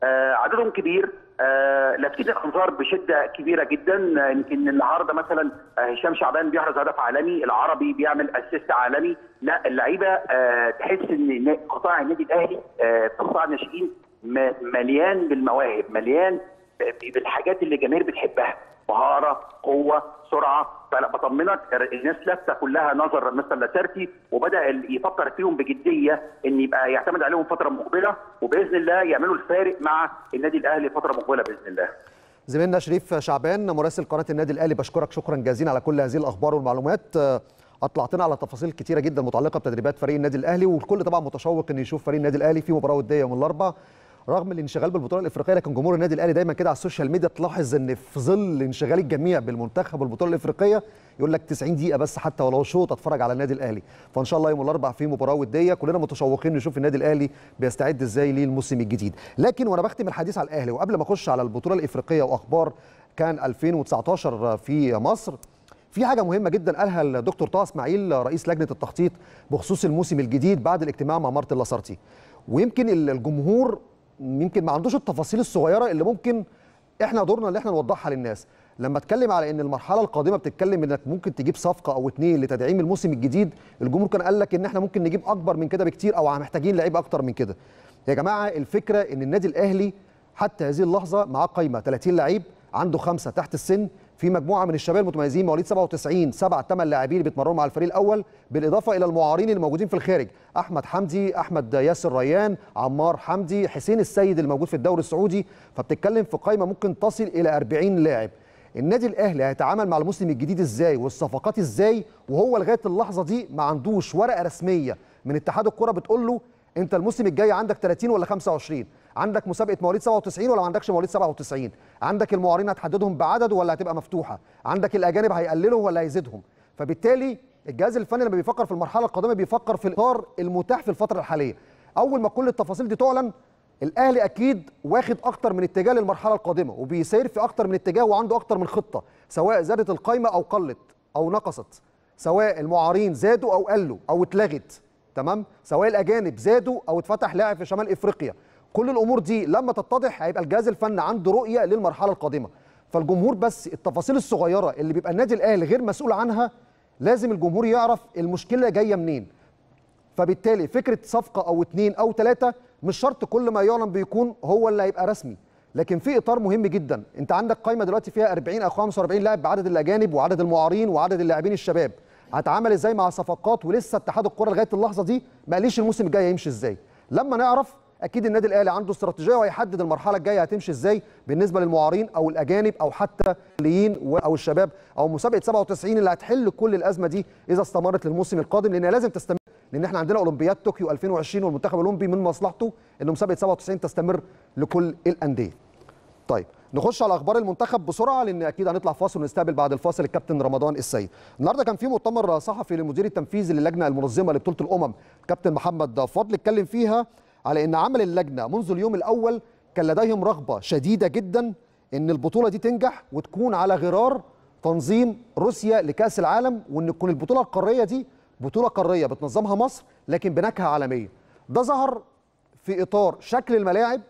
آه عددهم كبير. آه لافتين الأنظار بشدة كبيرة جدا. يمكن النهارده مثلا هشام شعبان بيحرز هدف عالمي العربي بيعمل اسيست عالمي. لا اللعيبة آه تحس إن قطاع النادي الأهلي آه قطاع الناشئين مليان بالمواهب مليان بالحاجات اللي الجماهير بتحبها. مهارة قوة سرعة. بطمنك الناس لسه كلها نظر مثل لاسارتي وبدأ يفكر فيهم بجدية إن يبقى يعتمد عليهم فترة مقبلة وبإذن الله يعملوا الفارق مع النادي الأهلي فترة مقبلة بإذن الله. زميلنا شريف شعبان مراسل قناة النادي الأهلي بشكرك شكرا جزيلا على كل هذه الأخبار والمعلومات. أطلعتنا على تفاصيل كتيرة جدا متعلقة بتدريبات فريق النادي الأهلي والكل طبعا متشوق إن يشوف فريق النادي الأهلي في مباراة ودية يوم الأربعاء. رغم الانشغال بالبطولة الإفريقية لكن جمهور النادي الأهلي دايما كده على ال social media تلاحظ إن في ظل انشغال الجميع بالمنتخب والبطولة الإفريقية يقول لك 90 دقيقة بس حتى ولو شوط أتفرج على النادي الأهلي. فإن شاء الله يوم الأربعاء في مباراة ودية كلنا متشوقين نشوف النادي الأهلي بيستعد إزاي للموسم الجديد. لكن وأنا بختم الحديث على الأهلي وقبل ما أخش على البطولة الإفريقية وأخبار كان 2019 في مصر في حاجة مهمة جدا قالها الدكتور طه إسماعيل رئيس لجنة التخطيط بخصوص الموسم الجديد بعد الاجتماع مع مارتن لاسارتي. ويمكن الجمهور يمكن ما عندوش التفاصيل الصغيرة اللي ممكن إحنا دورنا اللي إحنا نوضحها للناس. لما اتكلم على إن المرحلة القادمة بتتكلم إنك ممكن تجيب صفقة أو اتنين لتدعيم الموسم الجديد الجمهور كان قال لك إن إحنا ممكن نجيب أكبر من كده بكتير أو محتاجين لعيبه أكتر من كده. يا جماعة الفكرة إن النادي الأهلي حتى هذه اللحظة معاه قايمة 30 لعيب عنده خمسة تحت السن. في مجموعة من الشباب المتميزين مواليد 97 سبع ثمان لاعبين بيتمرنوا مع الفريق الأول بالإضافة إلى المعارين اللي موجودين في الخارج. أحمد حمدي أحمد ياسر ريان عمار حمدي حسين السيد الموجود في الدوري السعودي. فبتتكلم في قائمه ممكن تصل إلى 40 لاعب. النادي الأهلي هيتعامل مع الموسم الجديد إزاي؟ والصفقات إزاي؟ وهو لغاية اللحظة دي ما عندوش ورقة رسمية. من اتحاد الكره بتقول له أنت الموسم الجاي عندك 30 ولا 25 عندك مسابقة مواليد 97 ولا ما عندكش مواليد 97 عندك المعارين هتحددهم بعدد ولا هتبقى مفتوحة؟ عندك الأجانب هيقللوا ولا هيزيدهم؟ فبالتالي الجهاز الفني لما بيفكر في المرحلة القادمة بيفكر في الإطار المتاح في الفترة الحالية. أول ما كل التفاصيل دي تعلن الأهلي أكيد واخد أكتر من اتجاه للمرحلة القادمة وبيسير في أكتر من اتجاه وعنده أكتر من خطة سواء زادت القايمة أو قلت أو نقصت سواء المعارين زادوا أو قلوا أو اتلغت تمام؟ سواء الأجانب زادوا أو اتفتح لاعب في شمال إفريقيا. كل الأمور دي لما تتضح هيبقى الجهاز الفني عنده رؤية للمرحلة القادمة. فالجمهور بس التفاصيل الصغيرة اللي بيبقى النادي الآهلي غير مسؤول عنها لازم الجمهور يعرف المشكلة جاية منين. فبالتالي فكرة صفقة أو اتنين أو ثلاثة مش شرط كل ما يعلن بيكون هو اللي هيبقى رسمي. لكن في إطار مهم جدا. أنت عندك قائمه دلوقتي فيها 40 أو 45 لاعب بعدد الأجانب وعدد المعارين وعدد اللاعبين الشباب. هتعامل إزاي مع صفقات ولسه اتحاد الكرة لغاية اللحظة دي؟ ما قاليش الموسم الجاي هيمشي إزاي. لما نعرف أكيد النادي الأهلي عنده استراتيجية وهيحدد المرحلة الجاية هتمشي إزاي بالنسبة للمعارين أو الأجانب أو حتى الاهليين أو الشباب أو مسابقة 97 اللي هتحل كل الأزمة دي إذا استمرت للموسم القادم لانها لازم تستمر لأن إحنا عندنا أولمبياد طوكيو 2020 والمنتخب الأولمبي من مصلحته إن مسابقة 97 تستمر لكل الأندية. طيب نخش على أخبار المنتخب بسرعة لأن أكيد هنطلع فاصل ونستقبل بعد الفاصل الكابتن رمضان السيد. النهارده كان في مؤتمر صحفي للمدير التنفيذي للجنة المنظمة لبطولة الأمم الكابتن محمد فضل اتكلم فيها على إن عمل اللجنة منذ اليوم الأول كان لديهم رغبة شديدة جدا إن البطولة دي تنجح وتكون على غرار تنظيم روسيا لكأس العالم وإن تكون البطولة القارية دي بطولة قارية بتنظمها مصر لكن بنكهة عالمية. ده ظهر في إطار شكل الملاعب،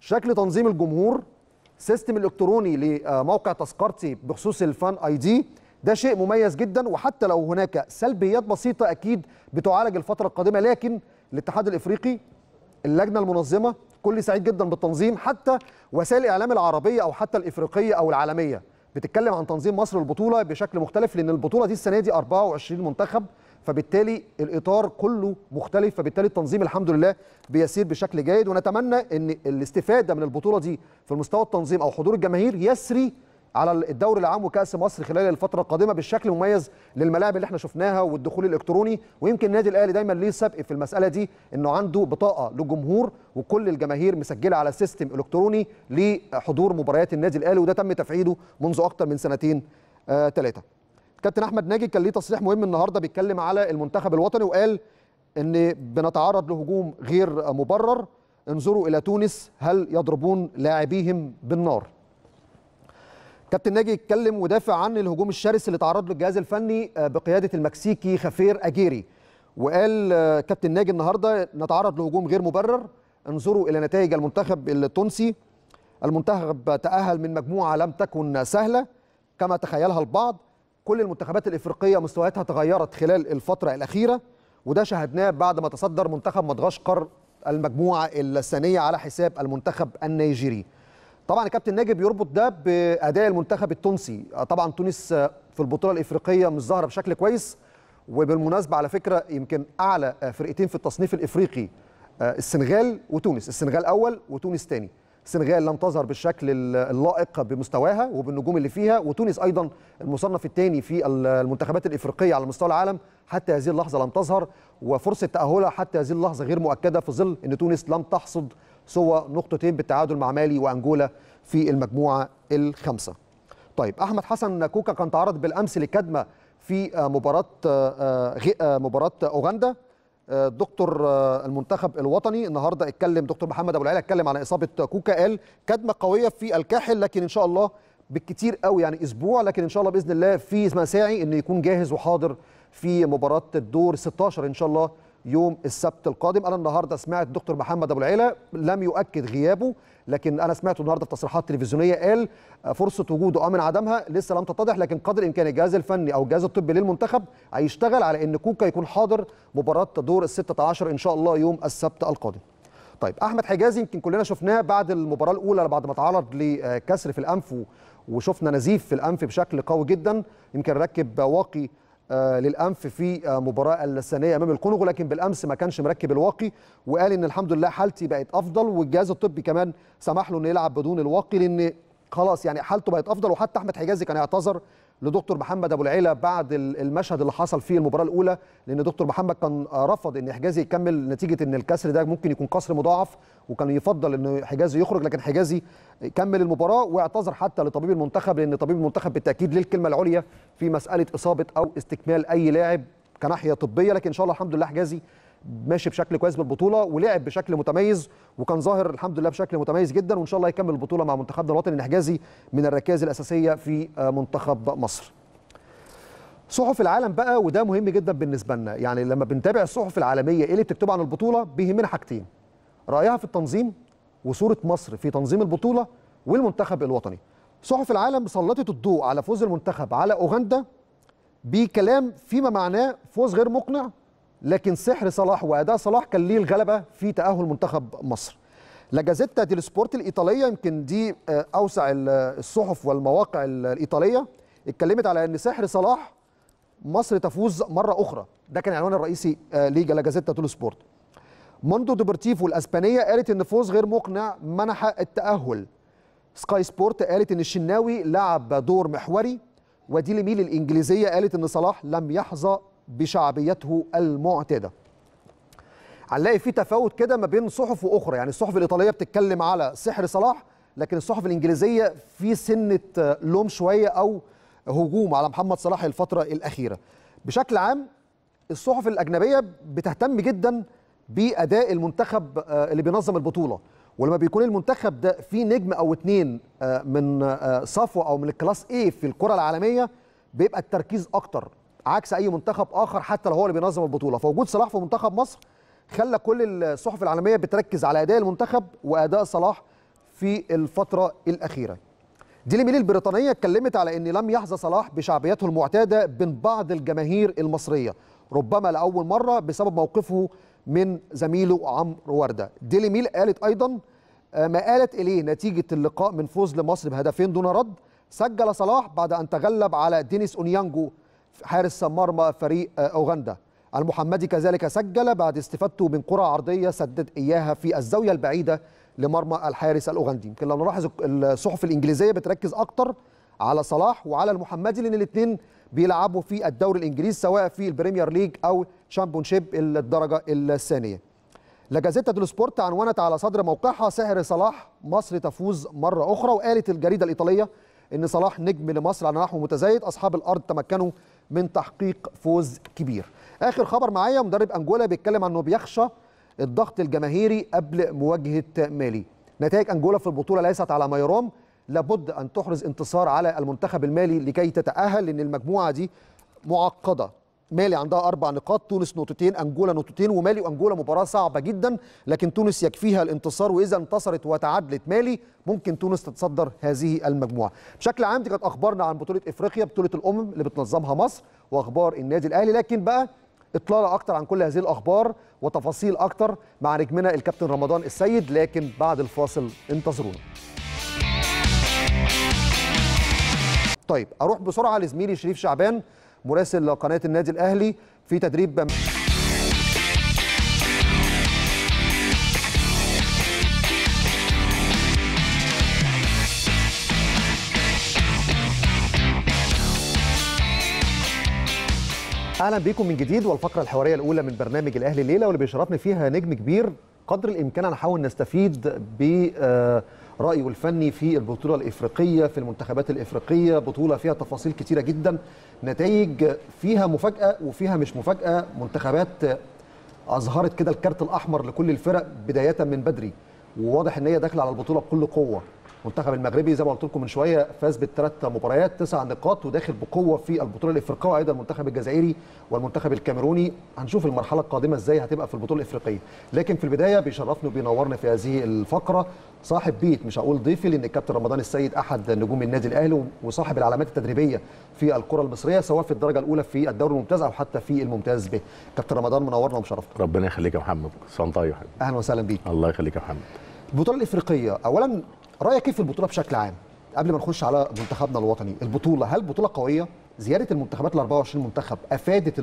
شكل تنظيم الجمهور، system الالكتروني لموقع تذكرتي بخصوص ال Fan ID ده شيء مميز جدا وحتى لو هناك سلبيات بسيطة أكيد بتعالج الفترة القادمة لكن الاتحاد الإفريقي اللجنة المنظمة كل سعيد جدا بالتنظيم حتى وسائل الاعلام العربية أو حتى الإفريقية أو العالمية. بتتكلم عن تنظيم مصر البطوله بشكل مختلف لأن البطولة دي السنة دي 24 منتخب فبالتالي الإطار كله مختلف فبالتالي التنظيم الحمد لله بيسير بشكل جيد. ونتمنى إن الاستفادة من البطولة دي في المستوى التنظيم أو حضور الجماهير يسري على الدوري العام وكأس مصر خلال الفترة القادمة بالشكل المميز للملاعب اللي إحنا شفناها والدخول الإلكتروني. ويمكن النادي الأهلي دايما ليه سبق في المسألة دي إنه عنده بطاقة للجمهور وكل الجماهير مسجلة على سيستم إلكتروني لحضور مباريات النادي الأهلي وده تم تفعيله منذ أكثر من سنتين ثلاثة آه كابتن أحمد ناجي كان ليه تصريح مهم النهارده بيتكلم على المنتخب الوطني وقال إن بنتعرض لهجوم غير مبرر انظروا إلى تونس هل يضربون لاعبيهم بالنار؟ كابتن ناجي اتكلم ودافع عن الهجوم الشرس اللي تعرض له الجهاز الفني بقيادة المكسيكي خفير أجيري. وقال كابتن ناجي النهارده نتعرض لهجوم غير مبرر انظروا إلى نتائج المنتخب التونسي. المنتخب تأهل من مجموعة لم تكن سهلة كما تخيلها البعض. كل المنتخبات الإفريقية مستوياتها تغيرت خلال الفترة الأخيرة وده شاهدناه بعد ما تصدر منتخب مدغشقر المجموعة الثانية على حساب المنتخب النيجيري. طبعا الكابتن ناجي بيربط ده بأداء المنتخب التونسي، طبعا تونس في البطولة الإفريقية مش ظاهرة بشكل كويس وبالمناسبة على فكرة يمكن أعلى فرقتين في التصنيف الإفريقي السنغال وتونس، السنغال أول وتونس ثاني. السنغال لم تظهر بالشكل اللائق بمستواها وبالنجوم اللي فيها وتونس أيضا المصنف الثاني في المنتخبات الإفريقية على مستوى العالم. حتى هذه اللحظة لم تظهر وفرصة تأهلها حتى هذه اللحظة غير مؤكدة في ظل إن تونس لم تحصد سوى نقطتين بالتعادل مع مالي وأنجولا في المجموعة الخامسة. طيب أحمد حسن كوكا كان تعرض بالأمس لكدمه في مباراة مباراة أوغندا دكتور المنتخب الوطني النهارده اتكلم دكتور محمد أبو العلا اتكلم على إصابة كوكا قال كدمة قوية في الكاحل لكن إن شاء الله بالكتير قوي يعني أسبوع لكن إن شاء الله بإذن الله في مساعي إنه يكون جاهز وحاضر في مباراة الدور 16 إن شاء الله يوم السبت القادم أنا النهارده سمعت دكتور محمد أبو العلا لم يؤكد غيابه لكن أنا سمعته النهارده في تصريحات تلفزيونية قال فرصة وجوده أو من عدمها لسه لم تتضح لكن قدر الامكان الجهاز الفني أو الجهاز الطبي للمنتخب هيشتغل على إن كوكا يكون حاضر مباراة دور ال 16 إن شاء الله يوم السبت القادم. طيب أحمد حجازي يمكن كلنا شفناه بعد المباراة الأولى بعد ما تعرض لكسر في الأنف وشفنا نزيف في الأنف بشكل قوي جدا يمكن ركب واقي للأنف في مباراة الثانية أمام الكونغو لكن بالأمس ما كانش مركب الواقي وقال إن الحمد لله حالتي بقت أفضل والجهاز الطبي كمان سمح له إنه يلعب بدون الواقي لأن خلاص يعني حالته بقت أفضل وحتى أحمد حجازي كان اعتذر لدكتور محمد أبو العيلة بعد المشهد اللي حصل في المباراة الأولى لأن دكتور محمد كان رفض إن حجازي يكمل نتيجة إن الكسر ده ممكن يكون كسر مضاعف وكان يفضل إن حجازي يخرج لكن حجازي كمل المباراة واعتذر حتى لطبيب المنتخب لأن طبيب المنتخب بالتأكيد ليه الكلمة العليا في مسألة إصابة أو استكمال أي لاعب كناحية طبية لكن إن شاء الله الحمد لله حجازي ماشي بشكل كويس بالبطولة ولعب بشكل متميز وكان ظاهر الحمد لله بشكل متميز جدا وإن شاء الله يكمل البطولة مع منتخبنا الوطني ان حجازي من الركائز الأساسية في منتخب مصر. صحف العالم بقى وده مهم جدا بالنسبة لنا يعني لما بنتابع الصحف العالمية إيه اللي بتكتب عن البطولة بيهمنا حاجتين رأيها في التنظيم وصورة مصر في تنظيم البطولة والمنتخب الوطني. صحف العالم سلطت الضوء على فوز المنتخب على أوغندا بكلام فيما معناه فوز غير مقنع لكن سحر صلاح وأداء صلاح كان ليه الغلبة في تأهل منتخب مصر. لا جازيتا دي السبورت الإيطالية يمكن دي أوسع الصحف والمواقع الإيطالية اتكلمت على إن سحر صلاح مصر تفوز مرة أخرى ده كان العنوان الرئيسي ليجا لا جازيتا ديلو سبورت. موندو ديبورتيفو الأسبانية قالت إن فوز غير مقنع منح التأهل. سكاي سبورت قالت إن الشناوي لعب دور محوري وديلي ميل الانجليزيه قالت إن صلاح لم يحظى بشعبيته المعتاده. هنلاقي في تفاوت كده ما بين صحف وأخرى يعني الصحف الإيطالية بتتكلم على سحر صلاح لكن الصحف الإنجليزية في سنة لوم شوية أو هجوم على محمد صلاح الفترة الأخيرة. بشكل عام الصحف الأجنبية بتهتم جدا بأداء المنتخب اللي بينظم البطولة ولما بيكون المنتخب ده فيه نجم أو اتنين من صفوة أو من الكلاس إيه في الكرة العالمية بيبقى التركيز أكتر عكس اي منتخب آخر حتى لو هو اللي بينظم البطولة. فوجود صلاح في منتخب مصر خلى كل الصحف العالمية بتركز على أداء المنتخب وأداء صلاح في الفترة الأخيرة. ديلي ميل البريطانية اتكلمت على إن لم يحظى صلاح بشعبيته المعتادة بين بعض الجماهير المصرية ربما لأول مرة بسبب موقفه من زميله عمرو وردة. ديلي ميل قالت أيضا ما قالت إليه نتيجة اللقاء من فوز لمصر بهدفين دون رد سجل صلاح بعد أن تغلب على دينيس أونيانجو حارس مرمى فريق أوغندا. المحمدي كذلك سجل بعد استفادته من كره عرضية سدد إياها في الزاوية البعيدة لمرمى الحارس الأوغندي. يمكن لو نلاحظ الصحف الإنجليزية بتركز أكتر على صلاح وعلى المحمدي لأن الاثنين بيلعبوا في الدوري الإنجليزي سواء في البريمير ليج أو شامبيونشيب الدرجة الثانية. لا جازيتا ديلو سبورت عنونت على صدر موقعها سحر صلاح مصر تفوز مرة أخرى وقالت الجريدة الإيطالية إن صلاح نجم لمصر على نحو متزايد. أصحاب الأرض تمكنوا من تحقيق فوز كبير. آخر خبر معايا مدرب أنجولا بيتكلم عنه بيخشى الضغط الجماهيري قبل مواجهة مالي نتائج أنجولا في البطولة ليست على ما يرام لابد أن تحرز انتصار على المنتخب المالي لكي تتأهل لأن المجموعة دي معقدة. مالي عندها أربع نقاط. تونس نقطتين أنجولا نقطتين ومالي وأنجولا مباراة صعبة جدا لكن تونس يكفيها الانتصار وإذا انتصرت وتعادلت مالي ممكن تونس تتصدر هذه المجموعة. بشكل عام دي كانت أخبارنا عن بطولة إفريقيا بطولة الامم اللي بتنظمها مصر وأخبار النادي الأهلي. لكن بقى إطلالة أكتر عن كل هذه الأخبار وتفاصيل أكتر مع نجمنا الكابتن رمضان السيد. لكن بعد الفاصل انتظرونا. طيب أروح بسرعة لزميلي شريف شعبان. مراسل قناه النادي الأهلي في تدريب أهلا بكم من جديد والفقرة الحوارية الأولى من برنامج الأهلي الليلة واللي بيشرفني فيها نجم كبير قدر الإمكان هنحاول نستفيد برايه الفني في البطولة الإفريقية في المنتخبات الإفريقية بطولة فيها تفاصيل كتيرة جدا نتائج فيها مفاجأة وفيها مش مفاجأة. منتخبات أظهرت كده الكارت الأحمر لكل الفرق بداية من بدري وواضح إن هي داخلة على البطولة بكل قوة. المنتخب المغربي زي ما قلت لكم من شوية فاز بالثلاث مباريات تسع نقاط وداخل بقوة في البطولة الإفريقية وأيضا المنتخب الجزائري والمنتخب الكاميروني. هنشوف المرحلة القادمة إزاي هتبقى في البطولة الإفريقية. لكن في البداية بيشرفني وبينورني في هذه الفقرة صاحب بيت مش هقول ضيفي لأن الكابتن رمضان السيد أحد نجوم النادي الأهلي وصاحب العلامات التدريبية في الكرة المصرية سواء في الدرجة الأولى في الدوري الممتاز أو حتى في الممتاز به. كابتن رمضان منورنا ومشرفنا. ربنا يخليك يا محمد. حبيبي أهلا وسهلا بيك. الله يخليك يا محمد. البطولة الإفريقية اولا رأيك كيف في البطولة بشكل عام؟ قبل ما نخش على منتخبنا الوطني البطولة هل بطولة قوية؟ زيادة المنتخبات ال 24 منتخب أفادت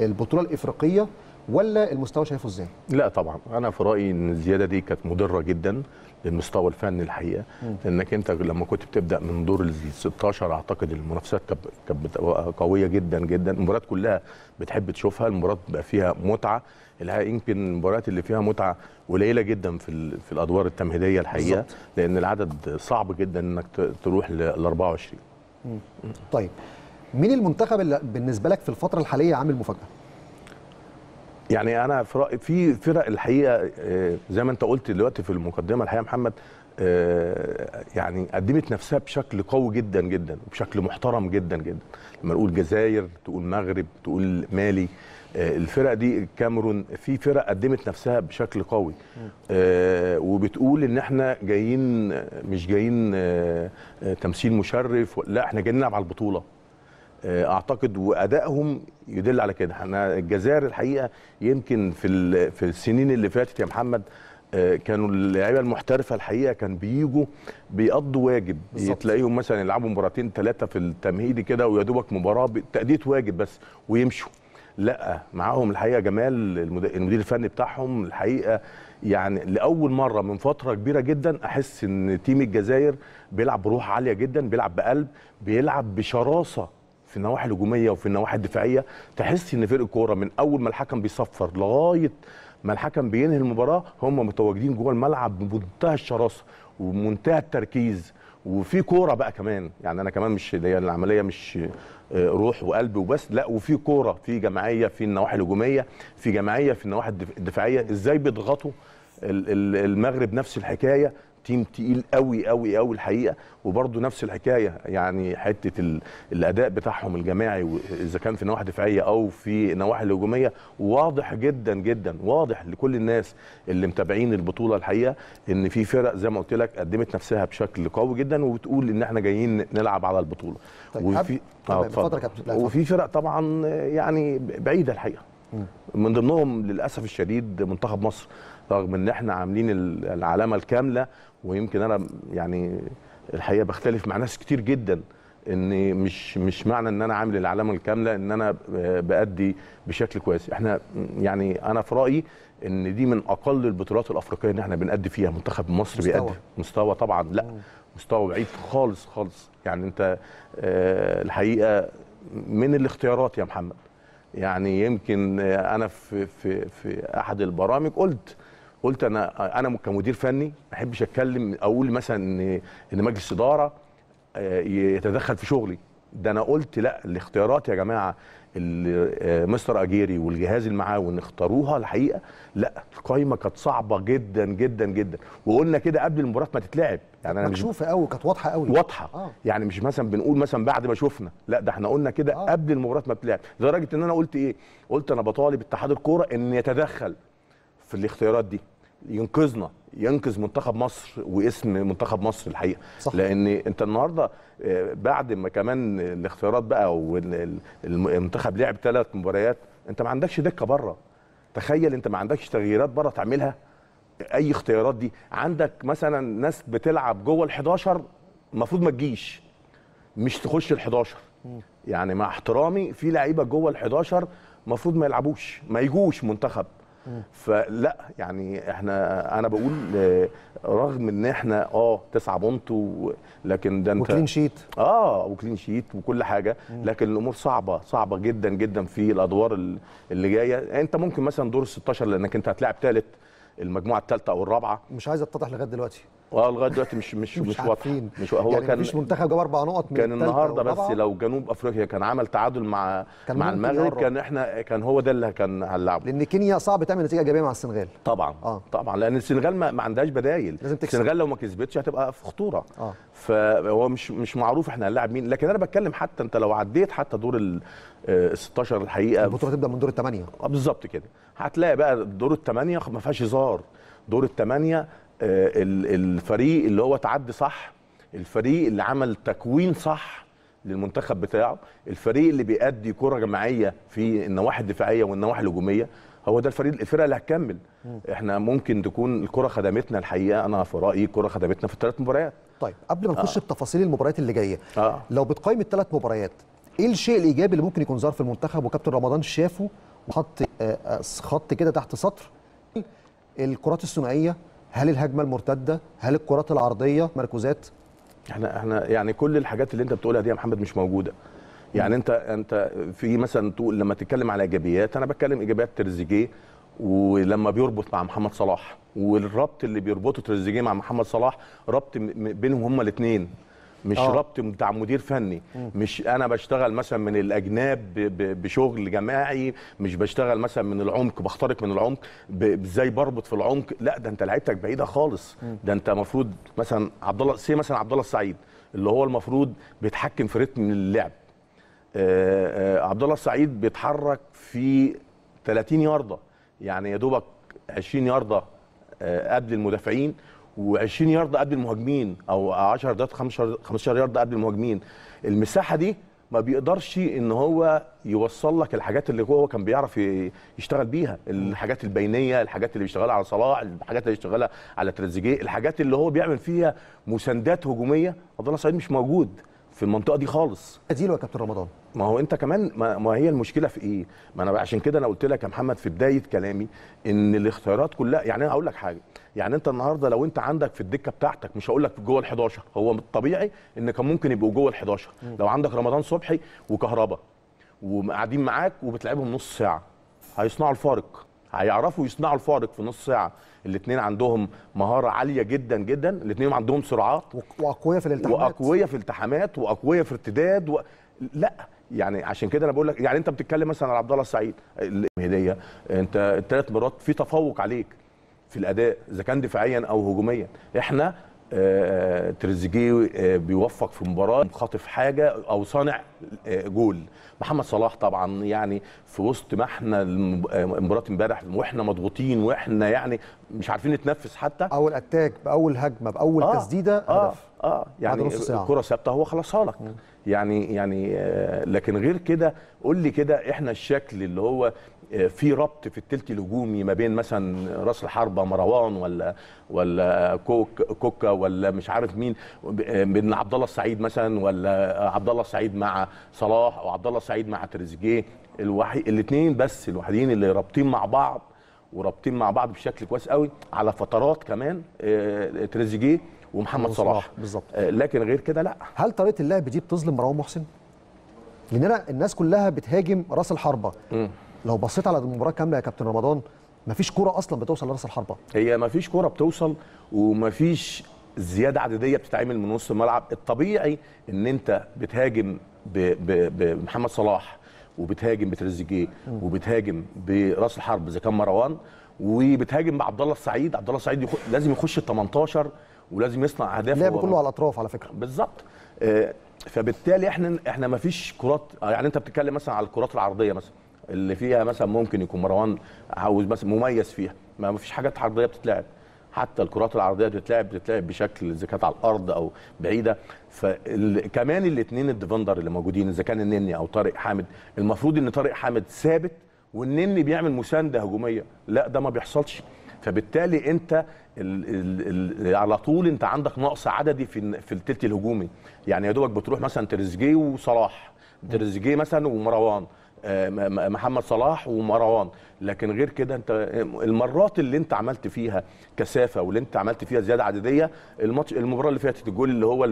البطولة الإفريقية ولا المستوى شايفه إزاي؟ لا طبعا أنا في رأيي إن الزيادة دي كانت مضرة جدا. للمستوى الفني الحقيقة. انك أنت لما كنت بتبدأ من دور ال 16 أعتقد المنافسات كانت كانت قوية جدا جدا. المباريات كلها بتحب تشوفها. المباريات بيبقى فيها متعة. الحقيقة يمكن المباريات اللي فيها متعة قليلة جدا في في الأدوار التمهيدية الحقيقة. بالظبط. لأن العدد صعب جدا إنك تروح ل 24 طيب مين المنتخب اللي بالنسبة لك في الفترة الحالية عامل مفاجأة؟ يعني أنا في رأيي في فرق الحقيقة آه، زي ما أنت قلت دلوقتي في المقدمة الحقيقة محمد آه، يعني قدمت نفسها بشكل قوي جدا جدا وبشكل محترم جدا جدا. لما نقول جزائر تقول مغرب تقول مالي آه، الفرق دي الكاميرون في فرق قدمت نفسها بشكل قوي. وبتقول إن إحنا جايين مش جايين تمثيل مشرف لا إحنا جايين نلعب على البطولة. أعتقد وأدائهم يدل على كده. إحنا الجزائر الحقيقة يمكن في في السنين اللي فاتت يا محمد آه، كانوا اللعيبة المحترفة الحقيقة كان بيجوا بيقضوا واجب. بالظبط. تلاقيهم مثلا يلعبوا مباراتين ثلاثة في التمهيدي كده ويا دوبك مباراة بتاديه واجب بس ويمشوا. لا معاهم الحقيقة جمال المد- المدير الفني بتاعهم الحقيقة. يعني لأول مرة من فترة كبيرة جدا أحس إن تيم الجزائر بيلعب بروح عالية جدا بيلعب بقلب بيلعب بشراسة في النواحي الهجومية وفي النواحي الدفاعية تحس إن فرق الكورة من أول ما الحكم بيصفر لغاية ما الحكم بينهي المباراة هم متواجدين جوه الملعب بمنتهى الشراسة وبمنتهى التركيز. وفي كورة بقى كمان يعني أنا كمان مش دي العملية مش آه، روح وقلب وبس لا وفي كورة في جماعية في النواحي الهجومية في جماعية في النواحي الدف- الدفاعية إزاي بيضغطوا ال- ال- المغرب نفس الحكاية تيم تقيل قوي قوي قوي الحقيقة. وبرده نفس الحكاية يعني حتة ال- الأداء بتاعهم الجماعي إذا كان في النواحي الدفاعيه أو في النواحي الهجومية واضح جدا جدا واضح لكل الناس اللي متابعين البطولة الحقيقة إن في فرق زي ما قلت لك قدمت نفسها بشكل قوي جدا وبتقول إن إحنا جايين نلعب على البطولة. طيب، وفي. لا، اتفضل. وفي فرق طبعا يعني بعيدة الحقيقة. من ضمنهم للأسف الشديد منتخب مصر رغم إن إحنا عاملين ال- العلامة الكاملة ويمكن أنا يعني الحقيقة بختلف مع ناس كتير جدا إن مش مش معنى إن أنا عامل العلامة الكاملة إن أنا بأدي بشكل كويس. إحنا يعني أنا في رأيي إن دي من أقل البطولات الأفريقية إن إحنا بنأدي فيها. منتخب مصر مستوى. بيأدي. مستوى طبعا. لا مستوى بعيد خالص خالص. يعني أنت آه، الحقيقة من الاختيارات يا محمد؟ يعني يمكن أنا في في في أحد البرامج قلت قلت أنا أنا كمدير فني ما بحبش أتكلم أقول مثلا إن إن مجلس إدارة آه، يتدخل في شغلي. ده أنا قلت لأ الاختيارات يا جماعة اللي آه، مستر أجيري والجهاز المعاون اختاروها الحقيقة. لأ القايمة كانت صعبة جدا جدا جدا. وقلنا كده قبل المباراة ما تتلعب. يعني أنا مكشوفه قوي كانت واضحة قوي واضحة. آه. يعني مش مثلا بنقول مثلا بعد ما شفنا. لأ ده إحنا قلنا كده آه. قبل المباراة ما بتلعب لدرجة إن أنا قلت إيه؟ قلت أنا بطالب اتحاد الكورة إن يتدخل. في الاختيارات دي. ينقذنا ينقذ منتخب مصر واسم منتخب مصر الحقيقة. صح. لأن أنت النهارده آه، بعد ما كمان الاختيارات بقى والمنتخب لعب ثلاث مباريات أنت ما عندكش دكة بره. تخيل أنت ما عندكش تغييرات بره تعملها. أي اختيارات دي. عندك مثلا ناس بتلعب جوه ال11 المفروض ما تجيش. مش تخش ال11 يعني مع احترامي في لعيبة جوه ال11 المفروض ما يلعبوش ما يجوش منتخب. فلا يعني إحنا أنا بقول آه، رغم ان إحنا آه تسعة point لكن ده انت و clean sheet. آه و clean sheet وكل حاجة لكن الأمور صعبة صعبة جدا جدا في الأدوار ال- اللي جاية. انت ممكن مثلا دور ال 16 لأنك انت هتلاعب ثالث المجموعة الثالثه أو الرابعة. مش عايز أتضح لغاية دلوقتي. آه لغاية دلوقتي مش مش مش, عارفين. مش هو يعني كان مفيش منتخب جاب أربع نقط من كان النهارده بس. لو جنوب أفريقيا كان عمل تعادل مع كان مع المغرب. كان إحنا كان هو ده اللي كان هنلعبه لأن كينيا صعب تعمل نتيجة إيجابية مع السنغال طبعا آه. آه. طبعا لأن السنغال ما, ما عندهاش بدايل لازم تكسب. السنغال لو ما كسبتش هتبقى في خطورة آه. فهو مش مش معروف إحنا هنلاعب مين لكن أنا بتكلم حتى أنت لو عديت حتى دور ال آه، 16 الحقيقة البطولة تبدأ من دور الثمانيه آه، بالظبط كده هتلاقي بقى دور الثمانيه ما فيهاش هزار دور الثمانيه آه، ال- الفريق اللي هو تعدي صح الفريق اللي عمل تكوين صح للمنتخب بتاعه الفريق اللي بيأدي كرة جماعية في النواحي الدفاعية والنواحي الهجومية هو ده الفريق الفرقة اللي هتكمل. إحنا ممكن تكون الكرة خدمتنا الحقيقة أنا في رأيي الكرة خدمتنا في الثلاث مباريات. طيب قبل ما نخش بتفاصيل المباريات اللي جاية آه. لو بتقيم الثلاث مباريات إيه الشيء الإيجابي اللي ممكن يكون ظهر في المنتخب وكابتن رمضان شافه وحط آه، آه، خط كده تحت سطر؟ الكرات الثنائية هل الهجمة المرتدة؟ هل الكرات العرضية؟ مركوزات إحنا إحنا يعني كل الحاجات اللي انت بتقولها دي يا محمد مش موجودة. يعني انت انت في مثلا تقول لما تتكلم على إيجابيات أنا بتكلم إيجابيات تريزيجيه ولما بيربط مع محمد صلاح. والربط اللي بيربطه تريزيجيه مع محمد صلاح ربط بينهم هما الاثنين مش. آه. ربط بتاع مدير فني. مش أنا بشتغل مثلا من الأجناب بشغل جماعي مش بشتغل مثلا من العمق بخترق من العمق إزاي بربط في العمق. لا ده أنت لعيبتك بعيدة خالص. ده أنت المفروض مثلا عبد الله سي مثلا عبد الله السعيد اللي هو المفروض بيتحكم في رتم اللعب. آه، آه، عبد الله السعيد بيتحرك في 30 ياردة. يعني يا دوبك 20 ياردة آه، قبل المدافعين. و20 يارده قبل المهاجمين أو 10 ياردات 15 15 يارده قبل المهاجمين. المساحة دي ما بيقدرش إن هو يوصل لك الحاجات اللي هو كان بيعرف يشتغل بيها. الحاجات البينية الحاجات اللي بيشتغلها على صلاح الحاجات اللي بيشتغلها على تريزيجيه الحاجات اللي هو بيعمل فيها مساندات هجومية. عبد الله السعيد مش موجود. في المنطقة دي خالص. اديله يا كابتن رمضان. ما هو أنت كمان ما, ما هي المشكلة في إيه؟ ما أنا عشان كده أنا قلت لك يا محمد في بداية كلامي إن الاختيارات كلها يعني أنا هقول لك حاجة يعني أنت النهارده لو أنت عندك في الدكة بتاعتك مش هقول لك جوه ال 11 هو الطبيعي إن كان ممكن يبقوا جوه ال 11 لو عندك رمضان صبحي وكهربا وقاعدين معاك وبتلعبهم نص ساعة هيصنعوا الفارق هيعرفوا يصنعوا الفارق في نص ساعة. الاثنين عندهم مهارة عالية جدا جدا الاثنين عندهم سرعات. وأقوياء في الالتحامات. وأقوياء في التحامات وأقوياء في ارتداد و... لا يعني عشان كده أنا بقول لك يعني أنت بتتكلم مثلا على عبد الله السعيد الهدية أنت الثلاث مرات في تفوق عليك في الأداء إذا كان دفاعيا أو هجوميا. إحنا تريزيجيه آه، بيوفق في مباراة خاطف حاجة أو صانع آه، جول. محمد صلاح طبعا يعني في وسط ما إحنا آه، مباراة امبارح وإحنا مضغوطين وإحنا يعني مش عارفين نتنفس حتى. أول أتاك بأول هجمة بأول آه، تسديدة آه هدف. آه يعني. الكرة ثابتة هو خلصها لك. يعني يعني آه لكن غير كده قول لي كده إحنا الشكل اللي هو آه في ربط في التلت الهجومي ما بين مثلا راس الحربة مروان ولا ولا كوك كوكا ولا مش عارف مين بين عبد الله السعيد مثلا ولا عبد الله السعيد مع صلاح أو عبد الله السعيد مع تريزيجيه. الوحيد الاثنين بس الوحيدين اللي رابطين مع بعض ورابطين مع بعض بشكل كويس قوي على فترات كمان آه، تريزيجيه ومحمد صلاح. بالظبط. آه، لكن غير كده لا. هل طريقة اللعب دي بتظلم مروان محسن؟ لاننا الناس كلها بتهاجم راس الحربة. لو بصيت على المباراه كامله يا كابتن رمضان مفيش كوره أصلا بتوصل لرأس الحربة. هي ما فيش كوره بتوصل وما فيش زيادة عددية بتتعمل من نص الملعب. الطبيعي إن أنت بتهاجم بمحمد صلاح وبتهاجم بتريزيجيه وبتهاجم برأس الحرب إذا كان مروان وبتهاجم بعبد الله السعيد. عبد الله السعيد يخ... لازم يخش ال 18 ولازم يصنع أهداف هو- كله على الأطراف على فكرة. بالظبط. آه، فبالتالي إحنا إحنا ما فيش كرات يعني أنت بتتكلم مثلا على الكرات العرضية مثلا. اللي فيها مثلا ممكن يكون مروان عاوز مثلا مميز فيها. ما فيش حاجات عرضية بتتلعب. حتى الكرات العرضية بتتلعب بتتلعب بشكل إذا كانت على الأرض أو بعيدة. فكمان الاثنين الديفندر اللي موجودين إذا كان النني أو طارق حامد المفروض إن طارق حامد ثابت والنني بيعمل مساندة هجومية. لا ده ما بيحصلش. فبالتالي أنت ال ال ال على طول أنت عندك نقص عددي في في التلت الهجومي. يعني يا دوبك بتروح مثلا تريزيجيه وصلاح تريزيجيه مثلا ومروان. محمد صلاح ومروان. لكن غير كده انت المرات اللي انت عملت فيها كثافة واللي انت عملت فيها زيادة عددية الماتش المباراة اللي فاتت الجول اللي هو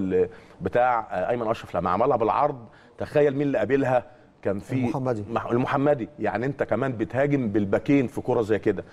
بتاع آه، أيمن أشرف لما عملها بالعرض تخيل مين اللي قابلها؟ كان في المحمدي. مح- المحمدي. يعني انت كمان بتهاجم بالباكين في كرة زي كده.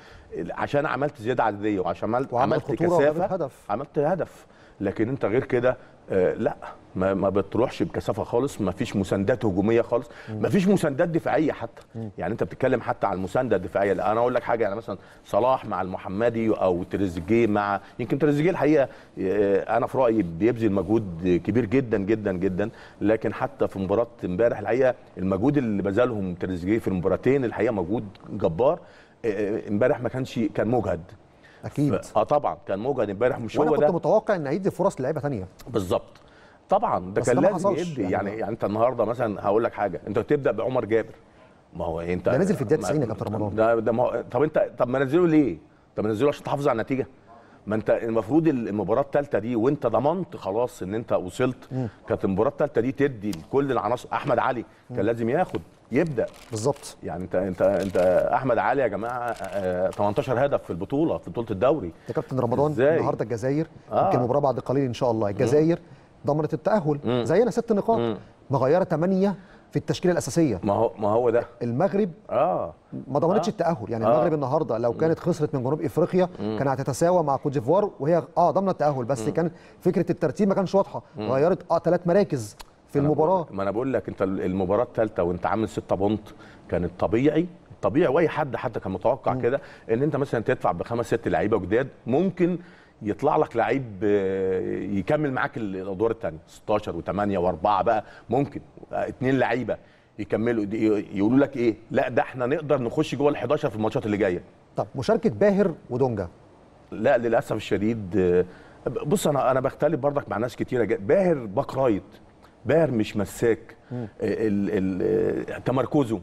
عشان عملت زيادة عددية وعشان عملت عملت كثافة. عملت هدف. لكن انت غير كده آه لا ما, ما بتروحش بكثافة خالص ما فيش مساندات هجومية خالص ما فيش مساندات دفاعية حتى. يعني انت بتتكلم حتى على المساندة الدفاعية. لا أنا أقول لك حاجة يعني مثلا صلاح مع المحمدي أو تريزيجيه مع يمكن تريزيجيه الحقيقة آه، أنا في رأيي بيبذل مجهود كبير جدا جدا جدا. لكن حتى في مباراة امبارح الحقيقة المجهود اللي بذلهم تريزيجيه في المباراتين الحقيقة مجهود جبار. آه، امبارح ما كانش كان مجهد. أكيد. آه طبعا كان مجهد امبارح مش وأنا هو كنت ده. متوقع إن هيدي فرص لعيبة ثانية بالظبط. طبعا ده كان لازم يدي. يعني. يعني. يعني أنت النهارده مثلا هقول لك حاجة أنت تبدا بعمر جابر. ما هو أنت ده نزل في الدقيقة ما- 90 يا كابتن رمضان. ده ده ما هو طب انت طب ما نزله ليه؟ طب نزله عشان تحافظ على النتيجة. ما أنت المفروض المباراة الثالثه دي وأنت ضمنت خلاص إن أنت وصلت كانت المباراة الثالثه دي تدي لكل العناصر. أحمد علي كان لازم ياخد يبدأ. بالظبط يعني انت انت انت أحمد علي يا جماعة آه، 18 هدف في البطولة في بطولة الدوري. يا كابتن رمضان إزاي؟ النهارده الجزائر آه. يمكن المباراه بعد قليل إن شاء الله. الجزائر ضمنت التأهل. زينا ست نقاط. مغيرة ثمانيه في التشكيلة الأساسية. ما هو ما هو ده. المغرب آه. ما ضمنتش آه. التأهل. يعني آه. المغرب النهارده لو كانت خسرت من جنوب إفريقيا كانت هتتساوى مع كوت ديفوار وهي آه ضامنه التأهل. بس كان فكرة الترتيب ما كانش واضحة. غيرت آه ثلاث مراكز. في المباراة. ما أنا بقول لك أنت المباراة الثالثه وأنت عامل 6 point كان الطبيعي طبيعي وأي حد حتى كان متوقع كده إن أنت مثلا تدفع بخمس ست لعيبة جداد ممكن يطلع لك لعيب آه، يكمل معاك ال- الأدوار الثانية 16 و8 و4 بقى ممكن آه، اتنين لعيبة يكملوا يقولوا لك إيه؟ لا ده إحنا نقدر نخش جوه ال 11 في الماتشات اللي جاية. طب مشاركة باهر ودونجا. لا للأسف الشديد آه، بص أنا أنا بختلف برضك مع ناس كتيرة باهر back right. باهر مش مساك. آه، ال- ال- آه، تمركزه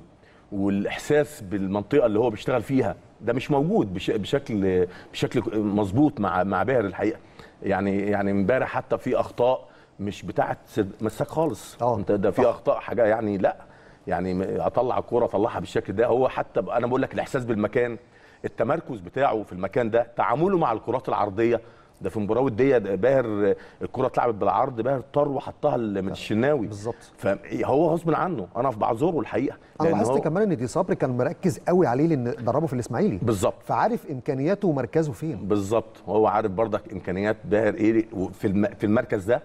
والإحساس بالمنطقة اللي هو بيشتغل فيها ده مش موجود بش- بشكل بشكل مظبوط مع مع باهر الحقيقة. يعني يعني امبارح حتى في أخطاء مش بتاعه مساك خالص. آه، أنت ده في. أخطاء حاجة يعني لا. يعني أطلع الكوره أطلعها بالشكل ده. هو حتى أنا بقول لك الإحساس بالمكان التمركز بتاعه في المكان ده تعامله مع الكرات العرضية ده في مباراة ودية باهر الكرة اتلعبت بالعرض باهر طر وحطها من الشناوي. بالظبط. فهو غصب عنه أنا بعذره الحقيقة. أنا لاحظت كمان إن دي صبري كان مركز قوي عليه لأن دربه في الإسماعيلي. بالظبط. فعارف إمكانياته ومركزه فين. بالظبط. هو عارف برضك إمكانيات باهر إيه في الم... في المركز ده.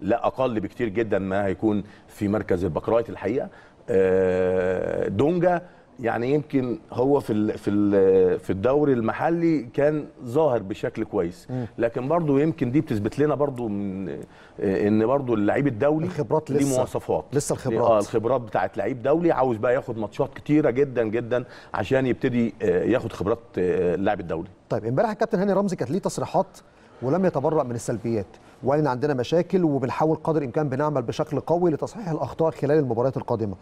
لا أقل بكتير جدا ما هيكون في مركز ال back right الحقيقة. آه، دونجا يعني يمكن هو في ال... في ال... في الدوري المحلي كان ظاهر بشكل كويس. لكن برضو يمكن دي بتثبت لنا برضو من آه، إن برضو اللعيب الدولي الخبرات ليه لسه. مواصفات. لسه الخبرات. آه الخبرات. بتاعت لعيب دولي عاوز بقى ياخد ماتشات كتيرة جدا جدا عشان يبتدي آه، ياخد خبرات آه، اللاعب الدولي. طيب امبارح الكابتن هاني رمزي كانت ليه تصريحات ولم يتبرأ من السلبيات. وقال ان عندنا مشاكل وبنحاول قدر الإمكان بنعمل بشكل قوي لتصحيح الأخطاء خلال المباريات القادمة.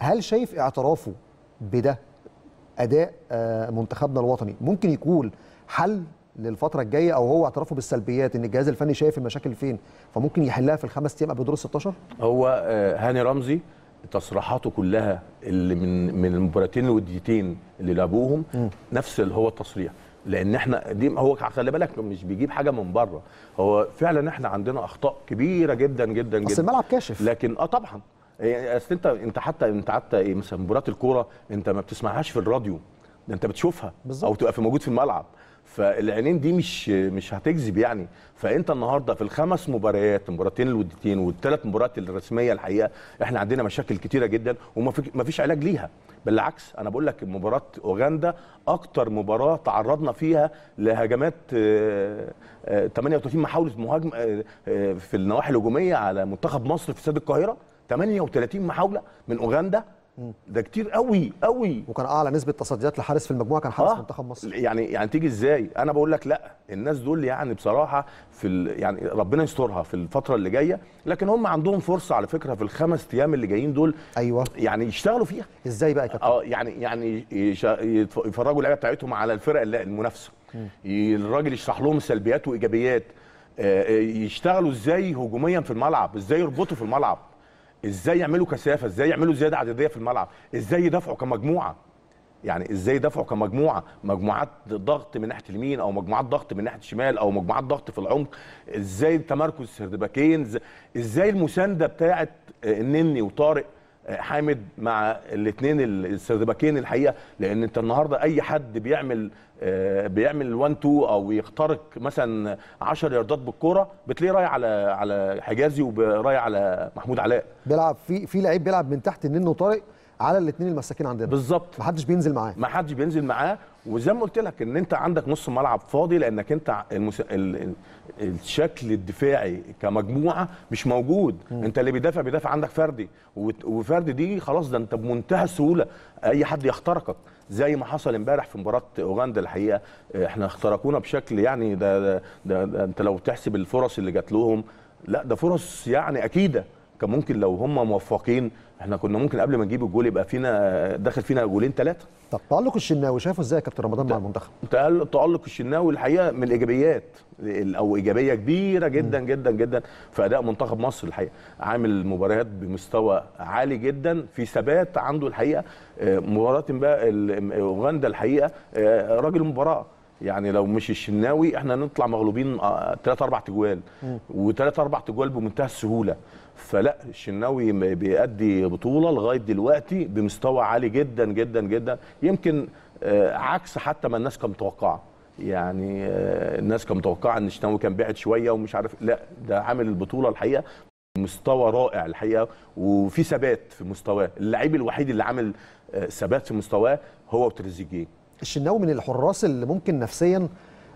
هل شايف اعترافه بده أداء آه، منتخبنا الوطني. ممكن يكون حل للفترة الجاية أو هو اعترافه بالسلبيات إن الجهاز الفني شايف المشاكل فين فممكن يحلها في الخمس أيام قبل دور ال 16 هو آه، هاني رمزي تصريحاته كلها اللي من من المباراتين الوديتين اللي لعبوهم نفس اللي هو التصريح. لأن إحنا دي هو خلي بالك مش بيجيب حاجة من بره. هو فعلا إحنا عندنا أخطاء كبيرة جدا جدا جدا. الملعب كاشف. لكن آه طبعا. أصل انت أنت حتى أنت حتى إيه مثلا مباراة الكورة أنت ما بتسمعهاش في الراديو ده أنت بتشوفها بالظبط. أو تبقى في موجود في الملعب. فالعينين دي مش مش هتكذب يعني. فأنت النهارده في الخمس مباريات المباراتين الوديتين والثلاث مباريات الرسمية الحقيقة إحنا عندنا مشاكل كتيرة جدا وما في ما فيش علاج ليها. بالعكس أنا بقول لك مباراة أوغندا أكتر مباراة تعرضنا فيها لهجمات آه، آه، 38 محاولة مهاجمه آه، آه، في النواحي الهجومية على منتخب مصر في استاد القاهرة. 38 محاولة من أوغندا. ده كتير قوي قوي. وكان أعلى نسبة تصديات لحارس في المجموعة كان حارس آه. منتخب مصر. يعني يعني تيجي إزاي؟ أنا بقول لك لأ. الناس دول يعني بصراحة في ال... يعني ربنا يسترها في الفترة اللي جاية. لكن هم عندهم فرصة على فكرة في الخمس أيام اللي جايين دول. أيوه. يعني يشتغلوا فيها. إزاي بقى يا كابتن؟ آه يعني يعني يش- يفرجوا اللعيبة بتاعتهم على الفرق اللي- المنافسة. الراجل يشرح لهم سلبيات وإيجابيات. آه، آه، يشتغلوا إزاي هجوميا في الملعب إزاي يربطوا في الملعب. إزاي يعملوا كثافة إزاي يعملوا زيادة عددية في الملعب إزاي يدافعوا كمجموعة. يعني إزاي يدافعوا كمجموعة مجموعات ضغط من ناحية اليمين أو مجموعات ضغط من ناحية الشمال أو مجموعات ضغط في العمق. إزاي تمركز سردباكين إزاي المساندة بتاعه آه، النني وطارق حامد مع الاثنين السردباكين الحقيقة. لأن أنت النهارده أي حد بيعمل آه، بيعمل 1 2 أو يخترق مثلا 10 ياردات بالكورة بتلاقيه رايح على على حجازي ورايح على محمود علاء. بيلعب في في لعيب بيلعب من تحت النني وطارق على الاثنين المساكين عندنا. بالظبط. محدش بينزل معاه. ما حدش بينزل معاه. وزي ما قلت لك إن أنت عندك نص ملعب فاضي لأنك أنت المس... ال... ال... الشكل الدفاعي كمجموعة مش موجود. م. انت اللي بيدافع بيدافع عندك فردي. وفردي دي خلاص ده انت بمنتهى السهولة أي حد يخترقك. زي ما حصل امبارح في مباراة أوغندا الحقيقة إحنا اخترقونا بشكل يعني ده, ده, ده, ده انت لو تحسب الفرص اللي جات لهم لا ده فرص يعني أكيدة. كان ممكن لو هم موفقين إحنا كنا ممكن قبل ما نجيب الجول يبقى فينا داخل فينا جولين ثلاثة طب تألق الشناوي شايفه إزاي يا كابتن رمضان مع المنتخب؟ تألق الشناوي الحقيقة من الايجابيات ال- أو إيجابية كبيرة جدا جدا جدا في أداء منتخب مصر الحقيقة. عامل مباريات بمستوى عالي جدا في ثبات عنده الحقيقة. آه، مباراة بقى أوغندا الحقيقة. آه، راجل مباراة. يعني لو مش الشناوي إحنا نطلع مغلوبين ثلاث أربع تجوال. وثلاث أربع تجوال بمنتهى السهولة. فلا الشناوي بيأدي بطولة لغاية دلوقتي بمستوى عالي جدا جدا جدا. يمكن آه، عكس حتى ما الناس كانت متوقعة. يعني آه، الناس كانت متوقعة إن الشناوي كان بعد شوية ومش عارف لا ده عامل البطولة الحقيقة مستوى رائع الحقيقة. وفي ثبات في مستواه. اللعيب الوحيد اللي عامل آه، ثبات في مستواه هو تريزيجيه. الشناوي من الحراس اللي ممكن نفسيا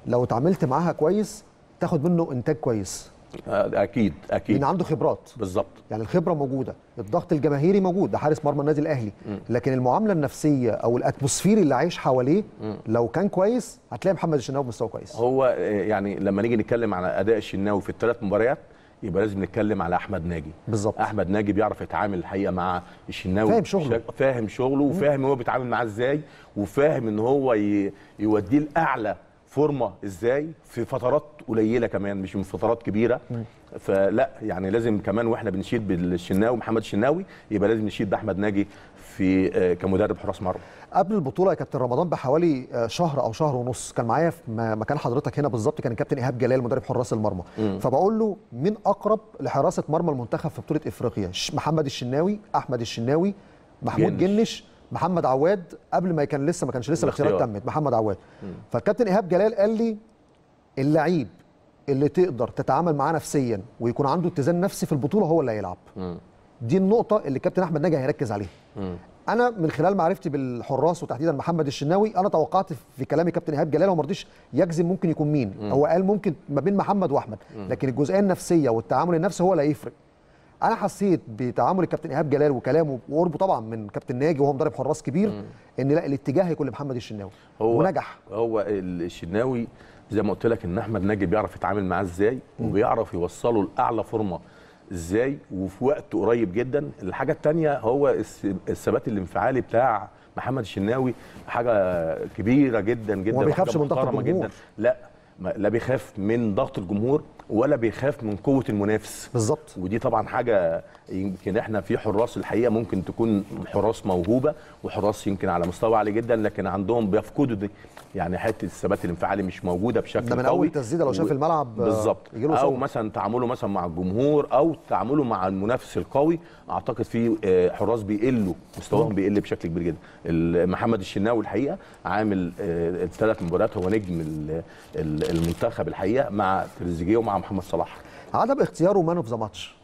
لو اتعاملت معاها كويس تاخد منه إنتاج كويس. أكيد أكيد. لأن عنده خبرات. بالظبط. يعني الخبرة موجودة الضغط الجماهيري موجود ده حارس مرمى النادي الاهلي لكن المعاملة النفسية أو الأتموسفير اللي عايش حواليه لو كان كويس هتلاقي محمد الشناوي بمستوى كويس. هو آه، يعني لما نيجي نتكلم على أداء الشناوي في الثلاث مباريات يبقى لازم نتكلم على أحمد ناجي. بالظبط. أحمد ناجي بيعرف يتعامل الحقيقة مع الشناوي فاهم شغله. فاهم شغله وفاهم هو بيتعامل معاه إزاي وفاهم إن هو ي- يوديه لأعلى فورمة إزاي؟ في فترات قليلة كمان مش من فترات كبيرة. فلا يعني لازم كمان وإحنا بنشيد بالشناوي محمد الشناوي يبقى لازم نشيد بأحمد ناجي في آه، كمدرب حراس مرمى. قبل البطولة يا كابتن رمضان بحوالي آه، شهر أو شهر ونص كان معايا في مكان حضرتك هنا بالظبط كان الكابتن إيهاب جلال مدرب حراس المرمى. فبقول له مين أقرب لحراسة مرمى المنتخب في بطولة إفريقيا؟ محمد الشناوي أحمد الشناوي محمود جنش. جنش محمد عواد قبل ما كان لسه ما كانش لسه الاختيارات الاختيار. تمت محمد عواد. فالكابتن إيهاب جلال قال لي اللعيب اللي تقدر تتعامل معاه نفسيا ويكون عنده اتزان نفسي في البطولة هو اللي هيلعب. دي النقطة اللي الكابتن أحمد ناجي هيركز عليها. أنا من خلال معرفتي بالحراس وتحديدا محمد الشناوي أنا توقعت في كلامي كابتن إيهاب جلال هو ما رضيش يجزم ممكن يكون مين. هو قال ممكن ما بين محمد وأحمد. لكن الجزئية النفسية والتعامل النفسي هو اللي هيفرق. أنا حسيت بتعامل الكابتن ايهاب جلال وكلامه وقربه طبعا من كابتن ناجي وهو مدرب حراس كبير إن لا الاتجاه هيكون لمحمد الشناوي. هو ونجح. هو الشناوي زي ما قلت لك إن أحمد ناجي بيعرف يتعامل معاه إزاي وبيعرف يوصله لأعلى فورمة إزاي وفي وقت قريب جدا. الحاجة الثانية هو الثبات الانفعالي بتاع محمد الشناوي حاجة كبيرة جدا جدا وما بيخافش من ضغط الجمهور. جدا. لا لا بيخاف من ضغط الجمهور. ولا بيخاف من قوة المنافس. بالظبط. ودي طبعا حاجة يمكن إحنا في حراس الحقيقة ممكن تكون حراس موهوبة وحراس يمكن على مستوى عالي جدا لكن عندهم بيفقدوا دي. يعني حتة الثبات الانفعالي مش موجودة بشكل ده من قوي. أول تسديدة لو شاف الملعب، بالظبط. أو إصابة. مثلا تعامله مثلا مع الجمهور أو تعامله مع المنافس القوي أعتقد في آه، حراس بيقلوا مستواهم بيقل بشكل كبير جدا. محمد الشناوي الحقيقة عامل آه، الثلاث مباريات هو نجم ال- ال- المنتخب الحقيقة مع تريزيجيه ومع محمد صلاح. عدم اختياره man of the match.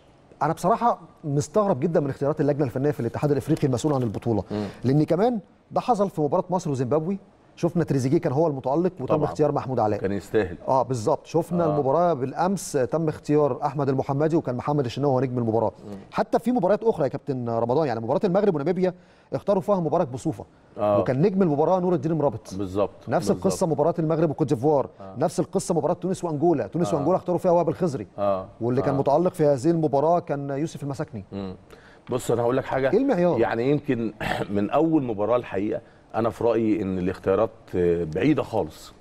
أنا بصراحة مستغرب جدا من اختيارات اللجنة الفنية في الاتحاد الإفريقي المسؤول عن البطولة. لأن كمان ده حصل في مباراة مصر وزيمبابوي. شفنا تريزيجيه كان هو المتألق وتم طبعاً. اختيار محمود علاء كان يستاهل آه بالظبط شفنا آه. آه. المباراة بالأمس تم اختيار أحمد المحمدي وكان محمد الشناوي هو نجم المباراة حتى في مباريات أخرى يا كابتن رمضان يعني مباراة المغرب وناميبيا اختاروا فيها مبارك بوصوفه آه. وكان نجم المباراة نور الدين مرابط بالظبط نفس بالظبط. القصة مباراة المغرب وكوت ديفوار آه. نفس القصة مباراة تونس وأنجولا تونس آه. وأنجولا اختاروا فيها وهاب الخزري آه واللي كان آه. متألق في هذه المباراة كان يوسف المساكني مم. بص أنا هقول لك حاجة إيه المعيار؟ يعني يمكن من أول مباراة الحقيقة أنا في رأيي إن الاختيارات بعيدة خالص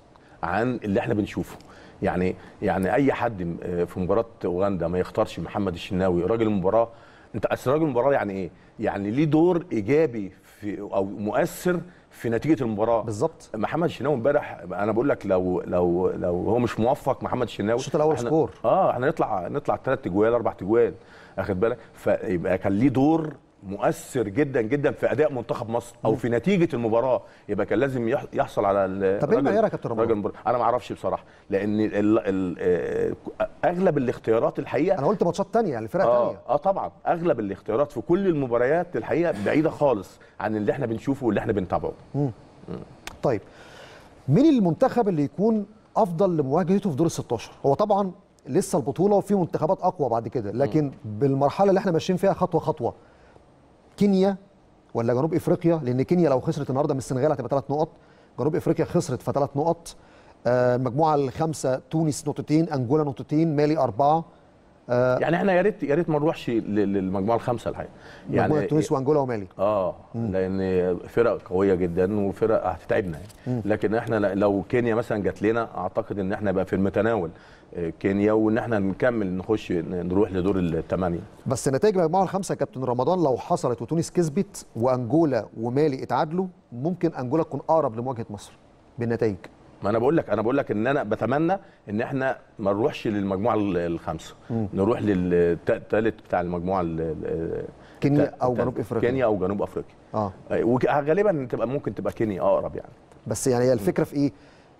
عن اللي إحنا بنشوفه. يعني يعني أي حد في مباراة أوغندا ما يختارش محمد الشناوي راجل المباراه أنت أصل راجل المباراه يعني إيه؟ يعني ليه دور إيجابي في أو مؤثر في نتيجة المباراة. بالظبط. محمد الشناوي امبارح أنا بقول لك لو لو لو هو مش موفق محمد الشناوي الشوط الأول إحنا- سكور. آه إحنا نطلع نطلع ثلاث تجوال أربع تجوال أخد بالك؟ فيبقى كان ليه دور مؤثر جدا جدا في أداء منتخب مصر أو في نتيجة المباراة يبقى كان لازم يح- يحصل على ال- طب راجل- المعيار يا كابتن رمضان؟ أنا ما أعرفش بصراحة لأن ال ال آه، أغلب الاختيارات الحقيقة أنا قلت ماتشات تانية يعني فرق آه تانية. آه طبعا أغلب الاختيارات في كل المباريات الحقيقة بعيدة خالص عن اللي إحنا بنشوفه واللي إحنا بنتابعه. طيب مين المنتخب اللي يكون أفضل لمواجهته في دور ال 16 هو طبعا لسه البطولة وفي منتخبات أقوى بعد كده لكن بالمرحلة اللي إحنا ماشيين فيها خطوة خطوة كينيا ولا جنوب إفريقيا؟ لأن كينيا لو خسرت النهارده من السنغال هتبقى ثلاث نقط. جنوب إفريقيا خسرت فثلاث نقط. آه، المجموعة الخامسة تونس نقطتين أنجولا نقطتين مالي أربعة. آه، يعني إحنا يا ريت يا ريت ما نروحش لل- للمجموعة الخامسة الحقيقة. مجموعة تونس وأنجولا ومالي. آه لأن فرق قوية جدا وفرق هتتعبنا يعني. لكن إحنا لو كينيا مثلا جات لنا أعتقد إن إحنا بقى في المتناول آه، كينيا وإن إحنا نكمل نخش نروح لدور الثمانيه بس نتائج المجموعة الخامسة يا كابتن رمضان لو حصلت وتونس كسبت وأنجولا ومالي اتعادلوا ممكن أنجولا تكون أقرب لمواجهة مصر بالنتائج. ما أنا بقول لك أنا بقول لك إن أنا بتمنى إن إحنا ما نروحش للمجموعة ال- الخامسة. نروح للثالث بتاع المجموعة ال- ال- كينيا التالت. جنوب إفريقيا. كينيا أو جنوب أفريقيا. آه. وغالبا تبقى ممكن تبقى كينيا أقرب يعني. بس يعني هي الفكرة في إيه؟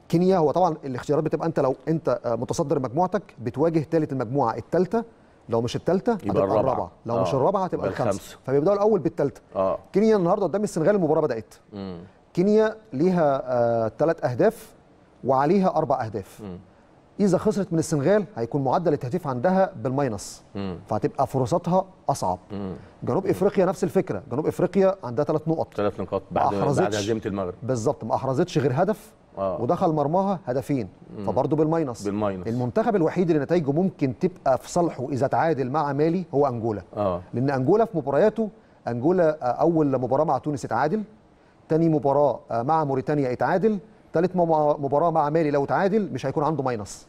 كينيا هو طبعا الاختيارات بتبقى أنت لو أنت آه، متصدر مجموعتك بتواجه ثالث المجموعة الثالثه لو مش الثالثه هتبقى الرابعة. الرابعة. لو آه. مش الرابعة هتبقى الخامسة. فبيبدأوا الأول بالثالثه آه. كينيا النهارده قدام السنغال المباراة بدأت. مم. كينيا ليها ثلاث أهداف. وعليها أربع أهداف. مم. إذا خسرت من السنغال هيكون معدل التهديف عندها بال minus. فهتبقى فرصتها أصعب. مم. جنوب إفريقيا نفس الفكرة. جنوب إفريقيا عندها ثلاث نقط. ثلاث نقاط بعد بعد. هزيمة المغرب. بالظبط. ما أحرزتش غير هدف. آه. ودخل مرماها هدفين. فبرضه بال minus. بال minus. المنتخب الوحيد اللي نتائجه ممكن تبقى في صالحه إذا تعادل مع مالي هو أنجولا. آه. لأن أنجولا في مبارياته أنجولا آه، أول مباراة مع تونس اتعادل تاني مباراة آه، مع موريتانيا اتعادل ثالث مباراة مع مالي لو تعادل مش هيكون عنده minus.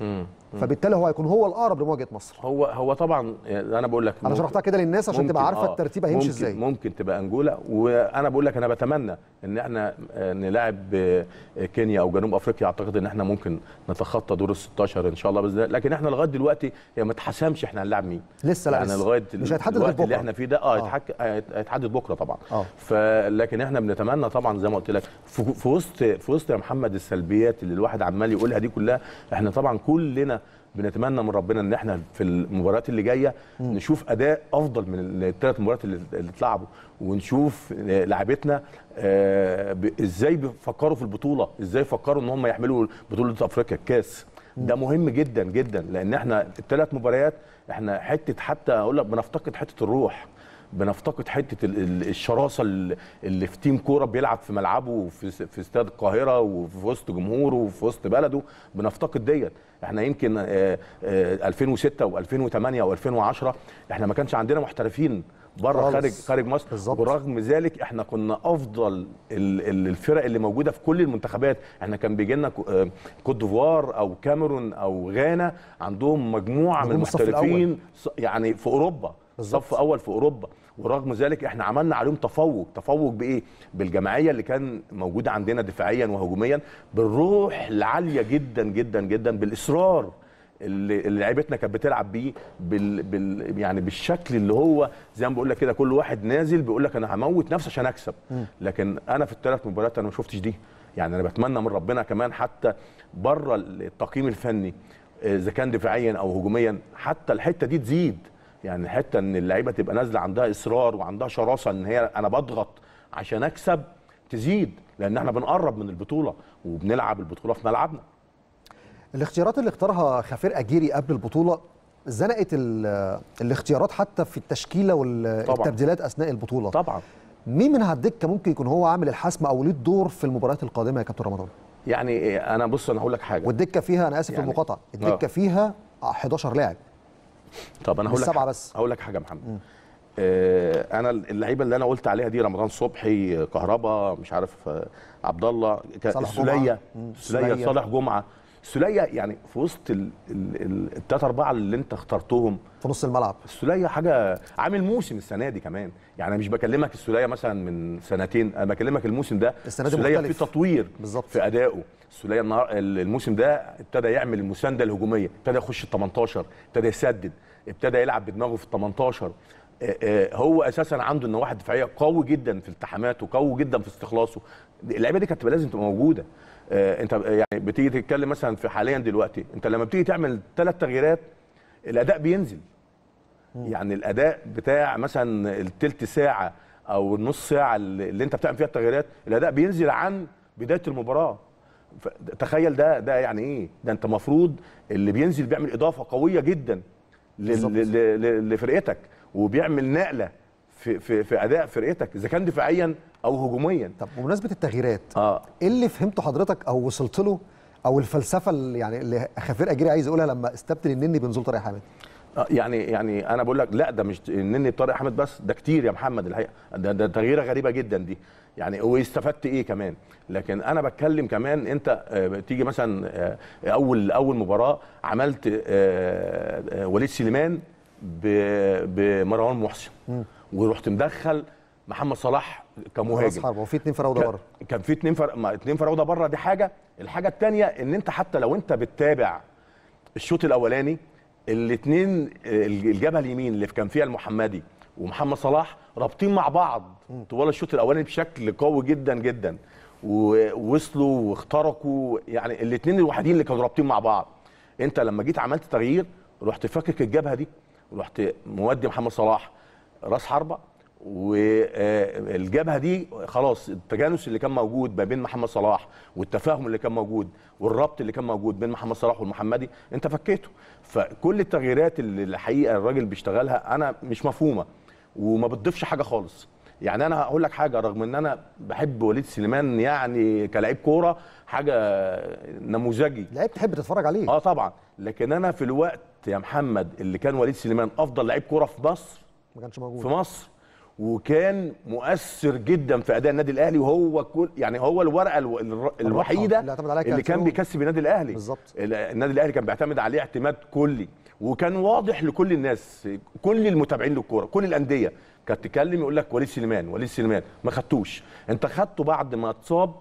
فبالتالي هو هيكون هو الأقرب لمواجهة مصر هو هو طبعا أنا بقول لك أنا ممكن- شرحتها كده للناس عشان تبقى ممكن- عارفة آه، الترتيب هيمشي ممكن إزاي ممكن تبقى أنجولا وأنا بقول لك أنا بتمنى إن إحنا آه، نلاعب آه، كينيا أو جنوب أفريقيا أعتقد إن إحنا ممكن نتخطى دور ال 16 إن شاء الله بإذن لكن إحنا لغاية دلوقتي هي ما اتحسمش إحنا هنلاعب مين لسه لا يعني لسه. لغاية مش هيتحدد الوقت اللي. إحنا فيه ده آه آه. هيتحك- هيت- هيتحدد بكرة طبعا آه. فلكن إحنا بنتمنى طبعا زي ما قلت لك في وسط في وسط يا محمد السلبيات اللي الواحد عمال يقولها دي كلها إحنا طبعا كلنا بنتمنى من ربنا إن إحنا في المباريات اللي جاية نشوف أداء أفضل من الثلاث مباريات اللي اتلعبوا. ونشوف لعيبتنا آه، إزاي بيفكروا في البطولة إزاي فكروا إن هم يحملوا بطولة أفريقيا الكاس. ده مهم جدا جدا. لأن إحنا الثلاث مباريات إحنا حتة حتى أقول لك بنفتقد حتة الروح. بنفتقد حتة ال- ال- الشراسة ال- اللي في تيم كورة بيلعب في ملعبه في في استاد القاهرة وفي وسط جمهوره وفي وسط بلده بنفتقد ديت. إحنا يمكن آه، آه، 2006 و2008 و2010 إحنا ما كانش عندنا محترفين بره. خارج خارج مصر. بالظبط. ورغم ذلك إحنا كنا أفضل ال- ال- الفرق اللي موجودة في كل المنتخبات. إحنا كان بيجي لنا آه، كوت ديفوار أو كاميرون أو غانا عندهم مجموعة من المحترفين يعني في أوروبا. صف أول في أوروبا. ورغم ذلك إحنا عملنا عليهم تفوق. تفوق بإيه؟ بالجماعيه اللي كان موجودة عندنا دفاعيا وهجوميا بالروح العالية جدا جدا جدا بالإصرار اللي لعيبتنا كانت بتلعب بيه بال, بال يعني بالشكل اللي هو زي ما بقول لك كده كل واحد نازل بيقول لك أنا هموت نفسي عشان أكسب. لكن أنا في الثلاث مباريات أنا ما شفتش دي. يعني أنا بتمنى من ربنا كمان حتى بره التقييم الفني إذا كان دفاعيا أو هجوميا حتى الحتة دي تزيد. يعني الحته إن اللعيبة تبقى نازلة عندها إصرار وعندها شراسة إن هي أنا بضغط عشان أكسب تزيد لأن إحنا بنقرب من البطولة وبنلعب البطولة في ملعبنا. الاختيارات اللي اختارها خفير أجيري قبل البطولة زنقت ال- الاختيارات حتى في التشكيلة. والتبديلات أثناء البطولة. طبعا. مين من على الدكة ممكن يكون هو عامل الحسم أو ليه الدور في المباريات القادمة يا كابتن رمضان؟ يعني إيه، أنا بص أنا هقول لك حاجة. والدكة فيها أنا آسف في يعني- المقاطعه الدكة آه. فيها 11 لاعب. طب أنا هقول لك بس. هقول لك حاجة يا محمد. آه أنا اللعيبة اللي أنا قلت عليها دي رمضان صبحي كهربا مش عارف آه، عبد الله السوليه السولية. صالح جمعة. السوليه يعني في وسط الثلاث أربعة اللي أنت اخترتهم في نص الملعب. السولية حاجة عامل موسم السنة دي كمان. يعني مش بكلمك السولية مثلا من سنتين أنا بكلمك الموسم ده السنة دي السولية. في تطوير بالظبط. في ادائه السولية النهار الموسم ده ابتدى يعمل المساندة الهجومية ابتدى يخش ال 18 ابتدى يسدد ابتدى يلعب بدماغه في ال 18 آه، آه، هو أساسا عنده إن واحد دفاعية قوي جدا في التحاماته قوي جدا في استخلاصه. اللعيبة دي كانت لازم تبقى موجودة. آه، أنت يعني بتيجي تتكلم مثلا في حاليا دلوقتي أنت لما بتيجي تعمل ثلاث تغييرات الأداء بينزل. يعني الأداء بتاع مثلا التلت ساعة أو النص ساعة اللي أنت بتعمل فيها التغييرات الأداء بينزل عن بداية المباراة. تخيل ده ده يعني إيه؟ ده أنت المفروض اللي بينزل بيعمل إضافة قوية جدا لفرقتك وبيعمل نقلة في في في أداء فرقتك إذا كان دفاعيا أو هجوميا. طب بمناسبة التغييرات آه. إيه اللي فهمته حضرتك أو وصلت له أو الفلسفة اللي يعني اللي خفير أجيري عايز يقولها لما استبدل النني بنزول طارق حامد؟ يعني يعني أنا بقول لك لا ده مش إنني طارق أحمد بس ده كتير يا محمد الحقيقة. ده, ده تغييرة غريبة جدا دي. يعني واستفدت إيه كمان؟ لكن أنا بتكلم كمان أنت آه، تيجي مثلا آه، أول أول مباراة عملت آه، آه، وليد سليمان بمروان محسن. ورحت مدخل محمد صلاح كمهاجم. حربه وفي اتنين فراوده بره. كان في اتنين فر... اتنين فراوده بره. دي حاجة. الحاجة الثانية إن أنت حتى لو أنت بتتابع الشوط الأولاني الاثنين الجبهة اليمين اللي كان فيها المحمدي ومحمد صلاح رابطين مع بعض. طوال الشوط الأولاني بشكل قوي جدا جدا. ووصلوا واخترقوا. يعني الاثنين الوحيدين اللي كانوا رابطين مع بعض. انت لما جيت عملت تغيير رحت فاكك الجبهة دي رحت مودي محمد صلاح راس حربة والجبهة دي خلاص التجانس اللي كان موجود ما بين محمد صلاح والتفاهم اللي كان موجود والربط اللي كان موجود بين محمد صلاح والمحمدي انت فكيته. فكل التغييرات اللي الحقيقة الراجل بيشتغلها أنا مش مفهومة وما بتضيفش حاجة خالص. يعني أنا هقول لك حاجة رغم إن أنا بحب وليد سليمان يعني كلاعب كورة حاجة نموذجي. لعيب تحب تتفرج عليه. آه طبعا. لكن أنا في الوقت يا محمد اللي كان وليد سليمان أفضل لعيب كورة في مصر ما كانش موجود. في مصر وكان مؤثر جدا في أداء النادي الأهلي وهو كل يعني هو الورقة الوحيدة اللي اللي كان. بيكسب النادي الأهلي بالظبط. ال- النادي الأهلي كان بيعتمد عليه اعتماد كلي وكان واضح لكل الناس كل المتابعين للكورة كل الأندية كانت تتكلم يقول لك وليد سليمان وليد سليمان ما خدتوش انت خدته بعد ما اتصاب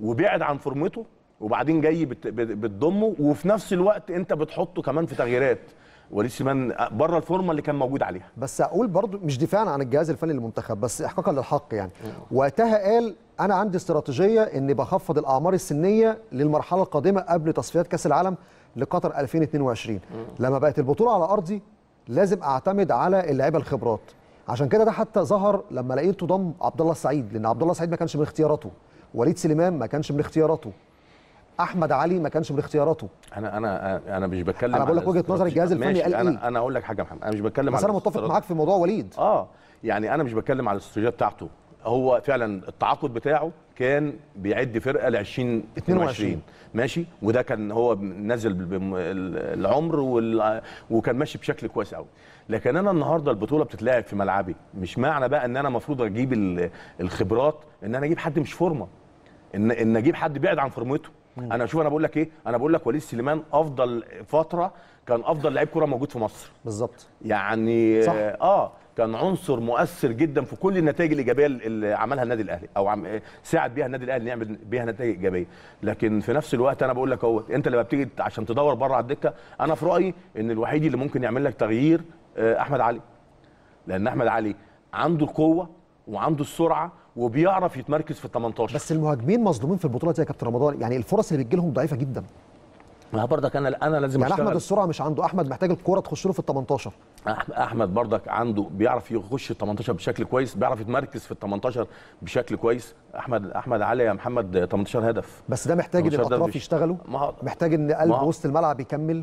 وبعد عن فورمته وبعدين جاي بت- بت- بتضمه وفي نفس الوقت انت بتحطه كمان في تغييرات وليد سليمان بره الفورمة اللي كان موجود عليها. بس أقول برضو مش دفاعا عن الجهاز الفني للمنتخب بس احقاقا للحق يعني. وقتها قال أنا عندي استراتيجية إني بخفض الأعمار السنية للمرحلة القادمة قبل تصفيات كأس العالم لقطر 2022 لما بقت البطولة على أرضي لازم أعتمد على اللعيبة الخبرات. عشان كده ده حتى ظهر لما لقيته ضم عبد الله السعيد لأن عبد الله السعيد ما كانش من اختياراته. وليد سليمان ما كانش من اختياراته. أحمد علي ما كانش من اختياراته أنا أنا أنا مش بتكلم أنا بقول لك وجهة نظر الجهاز الفني قال أنا إيه؟ أنا أقول لك حاجة يا محمد أنا مش بتكلم بس أنا متفق. معاك في موضوع وليد. آه يعني أنا مش بتكلم على الاستراتيجية بتاعته. هو فعلا التعاقد بتاعه كان بيعد فرقة ل 20 22 ماشي؟ وده كان هو نازل العمر وال- وكان ماشي بشكل كويس قوي. لكن أنا النهارده البطولة بتتلعب في ملعبي. مش معنى بقى إن أنا المفروض أجيب ال- الخبرات إن أنا أجيب حد مش فورمة. ان إن أجيب حد بعيد عن فورمته. أنا شوف أنا بقول لك إيه أنا بقول لك وليد سليمان افضل فترة كان افضل لعيب كوره موجود في مصر. بالظبط. يعني صح. آه كان عنصر مؤثر جدا في كل النتائج الإيجابية اللي عملها النادي الأهلي أو عم ساعد بيها النادي الأهلي يعمل بيها نتائج إيجابية. لكن في نفس الوقت أنا بقول لك اهو أنت لما بتيجي عشان تدور بره على الدكة أنا في رأيي إن الوحيد اللي ممكن يعمل لك تغيير آه، أحمد علي. لأن أحمد علي عنده القوه وعنده السرعة وبيعرف يتمركز في ال 18 بس المهاجمين مظلومين في البطولة دي يا كابتن رمضان. يعني الفرص اللي بتجي لهم ضعيفة جدا. ما برضك أنا أنا لازم يعني أحمد السرعة مش عنده. أحمد محتاج الكورة تخش له في ال 18 أح- أحمد برضك عنده بيعرف يخش ال 18 بشكل كويس بيعرف يتمركز في ال 18 بشكل كويس. احمد أحمد علي يا محمد 18 هدف. بس ده محتاج إن 18 ده الأطراف يشتغلوا؟ محتاج إن قلب وسط الملعب يكمل؟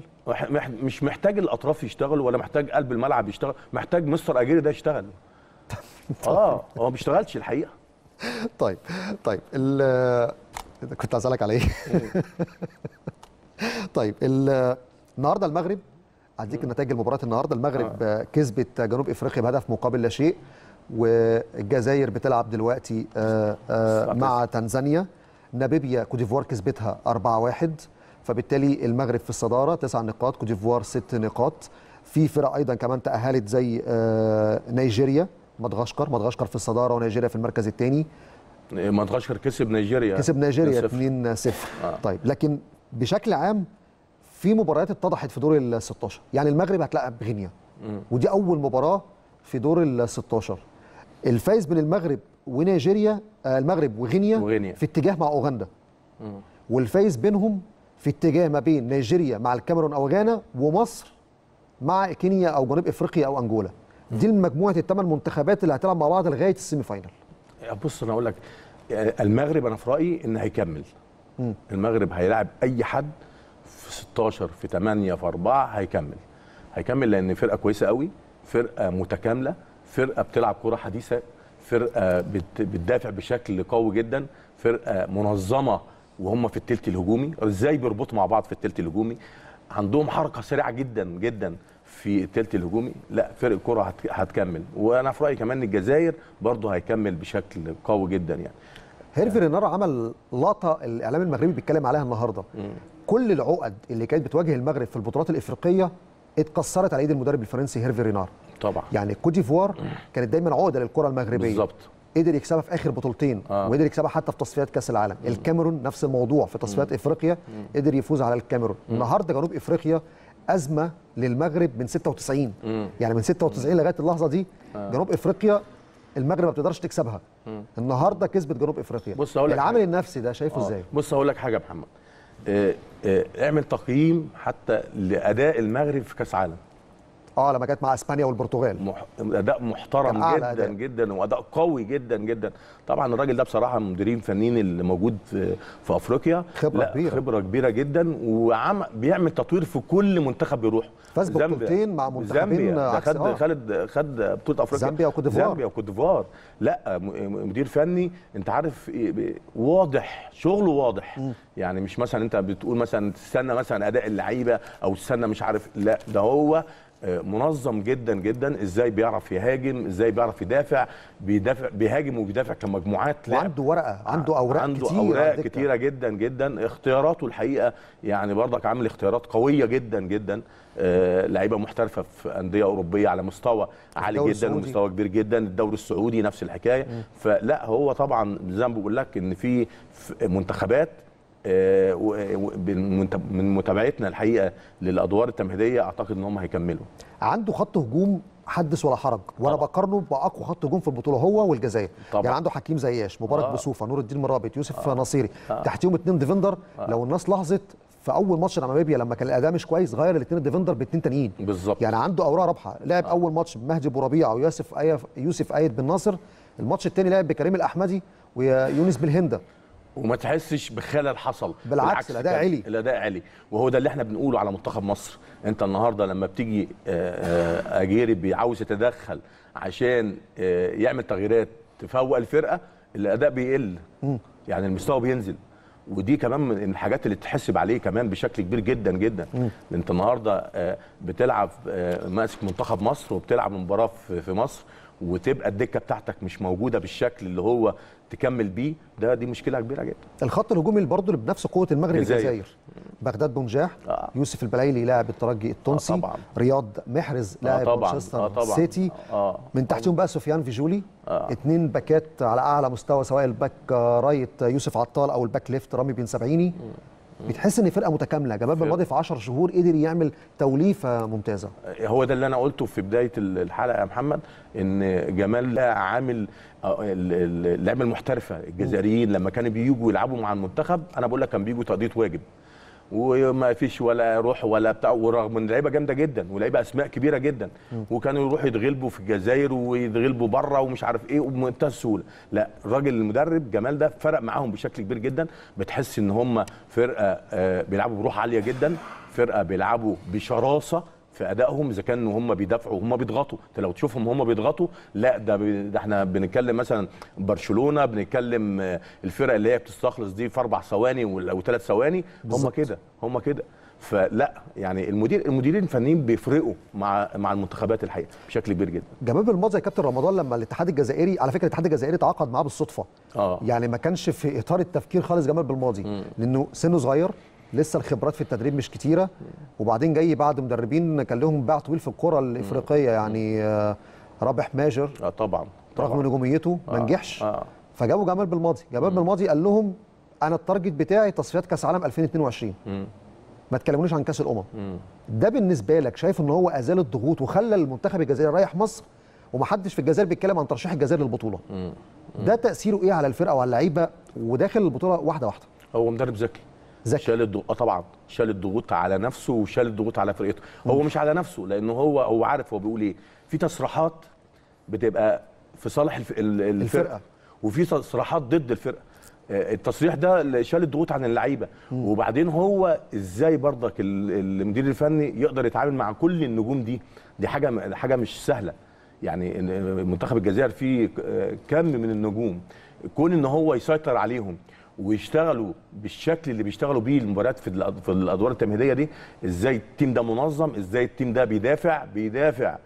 مش محتاج الأطراف يشتغلوا ولا محتاج قلب الملعب يشتغل. محتاج مستر اجيري ده يشتغل. آه هو ما بيشتغلش الحقيقة. طيب طيب ال- كنت هسألك على إيه؟ طيب ال- النهارده المغرب هديك نتائج المباراة. النهارده المغرب آه. كسبت جنوب إفريقيا بهدف مقابل لا شيء والجزائر بتلعب دلوقتي آه، آه، مع تنزانيا. ناميبيا كوديفوار كسبتها 4-1 فبالتالي المغرب في الصدارة تسع نقاط كوديفوار ست نقاط. في فرق أيضا كمان تأهلت زي آه، نيجيريا. مدغشقر مدغشقر في الصدارة ونيجيريا في المركز الثاني. مدغشقر كسب نيجيريا. كسب نيجيريا 2-0. 2-0 طيب لكن بشكل عام في مباريات اتضحت في دور ال 16 يعني المغرب هتلاعب غينيا. ودي أول مباراة في دور ال 16 الفايز بين المغرب ونيجيريا آه، المغرب وغينيا, وغينيا. في اتجاه مع أوغندا. والفايز بينهم في اتجاه ما بين نيجيريا مع الكاميرون أو غانا ومصر مع كينيا أو جنوب إفريقيا أو أنجولا. دي مجموعه الثمان منتخبات اللي هتلعب مع بعض لغاية ال semi-final بص أنا أقول لك المغرب أنا في رأيي إن هيكمل. المغرب هيلاعب أي حد في 16 في 8 في 4 هيكمل. هيكمل لأن فرقة كويسة قوي فرقة متكاملة فرقة بتلعب كره حديثة فرقة بت- بتدافع بشكل قوي جدا فرقة منظمة وهم في التلت الهجومي. إزاي بيربطوا مع بعض في التلت الهجومي؟ عندهم حركة سريعة جدا جدا. في الثلث الهجومي لا فرق كره هت- هتكمل. وأنا في رأيي كمان إن الجزائر برضه هيكمل بشكل قوي جدا يعني. هيرفي رينار عمل لقطة الإعلام المغربي بيتكلم عليها النهارده. كل العقد اللي كانت بتواجه المغرب في البطولات الإفريقية اتكسرت على إيد المدرب الفرنسي هيرفي رينار طبعا. يعني كوت ديفوار كانت دايما عقدة للكرة المغربية. بالظبط. قدر يكسبها في آخر بطولتين آه. وقدر يكسبها حتى في تصفيات كأس العالم. الكاميرون نفس الموضوع في تصفيات إفريقيا قدر يفوز على الكاميرون. النهارده جنوب إفريقيا أزمة للمغرب من 96 يعني من 96 لغاية اللحظة دي جنوب إفريقيا المغرب ما بتقدرش تكسبها. النهارده كسبت جنوب إفريقيا. بص هقول العامل. النفسي ده شايفه آه. إزاي؟ بص هقول لك حاجة يا محمد. آه، آه، اعمل تقييم حتى لأداء المغرب في كأس عالم آه لما كانت مع إسبانيا والبرتغال. مح... أداء محترم جدا أداء. جدا وأداء قوي جدا جدا. طبعا الراجل ده بصراحة من المديرين الفنيين اللي موجود في, في أفريقيا. خبرة لا كبيرة. خبرة كبيرة جدا وعم بيعمل تطوير في كل منتخب بيروح. فاز ببطولتين مع منتخبين خد آه. خد خد بطولة أفريقيا. زامبيا وكوت ديفوار. زامبيا وكوت ديفوار. لا م- مدير فني أنت عارف إيه واضح شغله واضح. يعني مش مثلا أنت بتقول مثلا تستنى مثلا أداء اللعيبة أو تستنى مش عارف لا ده هو منظم جدا جدا. إزاي بيعرف يهاجم إزاي بيعرف يدافع. بيدافع بيهاجم وبيدافع كمجموعات لعب. وعنده ورقة عنده أوراق عنده كتير أوراق. كتيرة جدا جدا. اختياراته الحقيقة يعني برضك عامل اختيارات قوية جدا جدا. آه لعيبة محترفة في أندية أوروبية على مستوى عالي جدا السعودي. ومستوى كبير جدا. الدوري السعودي نفس الحكاية. فلا هو طبعا زي ما بقول لك إن في منتخبات آه، بالمنت- من متابعتنا الحقيقة للأدوار التمهيدية أعتقد إن هم هيكملوا. عنده خط هجوم حدث ولا حرج وأنا. بقارنه بأقوى خط هجوم في البطولة هو والجزائر. طبعا. يعني عنده حكيم زياش مبارك آه. بوصوفة نور الدين مرابط يوسف نصيري. آه. تحتيهم اتنين defender. لو الناس لاحظت في أول ماتش مع ناميبيا لما كان الأداء مش كويس غير الاثنين ال defender باثنين تانيين. بالظبط. يعني عنده أوراق رابحة. لعب أول ماتش بمهدي أبو ربيعة ويوسف آي... يوسف آيت بن ناصر. الماتش الثاني لعب بكريم الأحمدي ويونس بالهنده وما تحسش بخلل حصل. بالعكس، الأداء كان عالي. الأداء عالي وهو ده اللي إحنا بنقوله على منتخب مصر. انت النهارده لما بتيجي آه، آه، أجيري بيعاوز يتدخل عشان آه، يعمل تغييرات تفوق الفرقة الأداء بيقل. يعني المستوى بينزل. ودي كمان من الحاجات اللي تحسب عليه كمان بشكل كبير جدا جدا. انت النهارده بتلعب ماسك منتخب مصر وبتلعب مباراة في مصر. وتبقى الدكة بتاعتك مش موجودة بالشكل اللي هو تكمل بيه ده دي مشكلة كبيرة جدا الخط الهجومي اللي برضه بنفس قوة المغرب الجزائر. بغداد بونجاح آه. يوسف البلايلي لاعب الترجي التونسي آه طبعاً. رياض محرز لاعب طبعاً. مانشستر آه طبعاً. سيتي آه. من تحتهم بقى سفيان فيجولي آه. اتنين باكات على أعلى مستوى سواء ال back آه، right يوسف عطال أو ال back left رامي بن سبعيني بتحس إن فرقة متكاملة. جمال بن ماضي في 10 شهور قدر يعمل توليفة ممتازة. هو ده اللي أنا قلته في بداية الحلقة يا محمد إن جمال عامل آه، ال- ال- اللعيبة المحترفة الجزائريين لما كانوا بييجوا يلعبوا مع المنتخب أنا بقول لك كان بيجوا تقضية واجب. وما فيش ولا روح ولا بتاع ورغم إن اللعيبه جامدة جدا ولعيبة أسماء كبيرة جدا. وكانوا يروحوا يتغلبوا في الجزائر ويتغلبوا بره ومش عارف إيه وبمنتهى السهولة. لا الراجل المدرب جمال ده فرق معاهم بشكل كبير جدا. بتحس إن هم فرقة آه، بيلعبوا بروح عالية جدا فرقة بيلعبوا بشراسة. في أدائهم إذا كانوا هم بيدافعوا هم بيضغطوا. أنت لو تشوفهم هم بيضغطوا لا ده, بي ده إحنا بنتكلم مثلا برشلونة بنتكلم آه، الفرق اللي هي بتستخلص دي في أربع ثواني ولا- أو ثلاث ثواني هم. كده هم كده. فلا يعني المدير المديرين الفنيين بيفرقوا مع مع المنتخبات الحقيقة بشكل كبير جدا. جمال بن ماضي يا كابتن رمضان لما الاتحاد الجزائري على فكرة الاتحاد الجزائري تعاقد معاه بالصدفة. آه. يعني ما كانش في إطار التفكير خالص جمال بالماضي لأنه سنه صغير لسه الخبرات في التدريب مش كتيرة. وبعدين جاي بعد مدربين كان لهم باع طويل في الكرة الإفريقية يعني آه، رابح ماجر. آه طبعا رغم طبعا. نجوميته ما آه، نجحش. آه. فجابوا جمال بالماضي. جمال بالماضي قال لهم أنا التارجت بتاعي تصفيات كأس عالم 2022 مم. ما تكلمونيش عن كأس الأمم. مم. ده بالنسبة لك شايف إن هو أزال الضغوط وخلى المنتخب الجزائري رايح مصر ومحدش في الجزائر بيتكلم عن ترشيح الجزائر للبطولة. مم. ده تأثيره إيه على الفرقة وعلى اللعيبة وداخل البطولة واحدة واحدة؟ هو مدرب ذكي. ذكي. شال الضغوط آه طبعا شال الضغوط على نفسه وشال الضغوط على فرقته. هو مش على نفسه لأنه هو هو عارف هو بيقول إيه. في تصريحات بتبقى في صالح الف... ال- الفرقة, الفرقة. وفي تصريحات ضد الفرقة. آه، التصريح ده شال الضغوط عن اللعيبة. وبعدين هو إزاي برضك ال- المدير الفني يقدر يتعامل مع كل النجوم دي؟ دي حاجة حاجة مش سهلة. يعني منتخب الجزائر فيه آه، كم من النجوم. كون إن هو يسيطر عليهم. ويشتغلوا بالشكل اللي بيشتغلوا بيه المباريات في في الأدوار التمهيدية دي إزاي ال team ده منظم إزاي ال team ده بيدافع بيدافع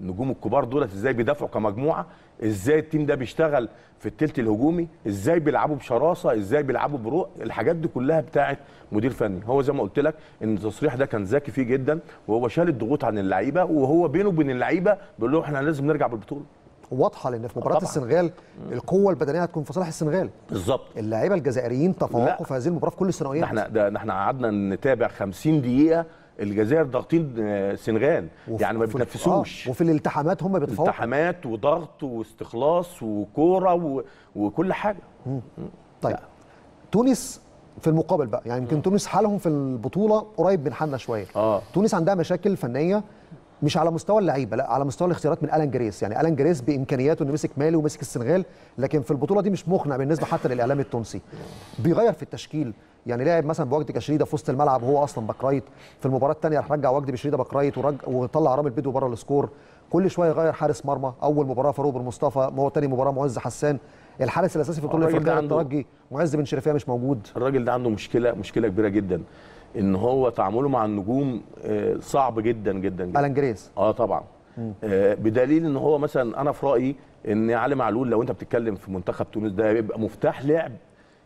النجوم الكبار دولت إزاي بيدافعوا كمجموعة إزاي ال team ده بيشتغل في التلت الهجومي إزاي بيلعبوا بشراسة إزاي بيلعبوا بروح الحاجات دي كلها بتاعت مدير فني. هو زي ما قلت لك إن التصريح ده كان ذكي فيه جدا وهو شال الضغوط عن اللعيبة وهو بينه وبين اللعيبة بيقول لهم إحنا لازم نرجع بالبطولة. واضحة لأن في مباراة طبعاً. السنغال القوة البدنية هتكون في صالح السنغال. بالظبط. اللعيبة الجزائريين تفوقوا لا. في هذه المباراة في كل ده الثانويات إحنا ده إحنا قعدنا نتابع 50 دقيقة الجزائر ضاغطين آه، سنغال. يعني ما بيتنفسوش. آه وفي الالتحامات هم بيتفوقوا. التحامات وضغط واستخلاص وكورة و... وكل حاجة. طيب. تونس في المقابل بقى. يعني يمكن تونس حالهم في البطولة قريب من حالنا شوية. آه. تونس عندها مشاكل فنية. مش على مستوى اللعيبة لا على مستوى الاختيارات من ألان جريس. يعني ألان جريس بإمكانياته إنه مسك مالي ومسك السنغال لكن في البطولة دي مش مقنع بالنسبة حتى للإعلام التونسي. بيغير في التشكيل. يعني لاعب مثلا بوجدي كشريدة في وسط الملعب وهو أصلا back right. في المباراة الثانية راح رجع وجدي كشريدة back right ورج... وطلع رامي البدوي بره ال squad. كل شوية يغير حارس مرمى. أول مباراة فاروق بن مصطفى مو ثاني مباراة معز حسان. الحارس الأساسي في البطوله الافريقيه عنده- للترجي معز بن شريفيه مش موجود. الراجل ده عنده مشكلة مشكلة كبيرة جدا. ان هو تعامله مع النجوم آه، صعب جدا جدا جدا. الان جريس آه طبعا. آه بدليل ان هو مثلا أنا في رأيي ان علي معلول لو انت بتتكلم في منتخب تونس ده يبقى مفتاح لعب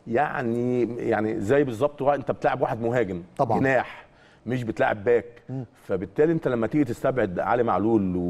يعني يعني زي بالظبط انت بتلعب واحد مهاجم طبعاً. جناح مش بتلعب back. فبالتالي انت لما تيجي تستبعد علي معلول و...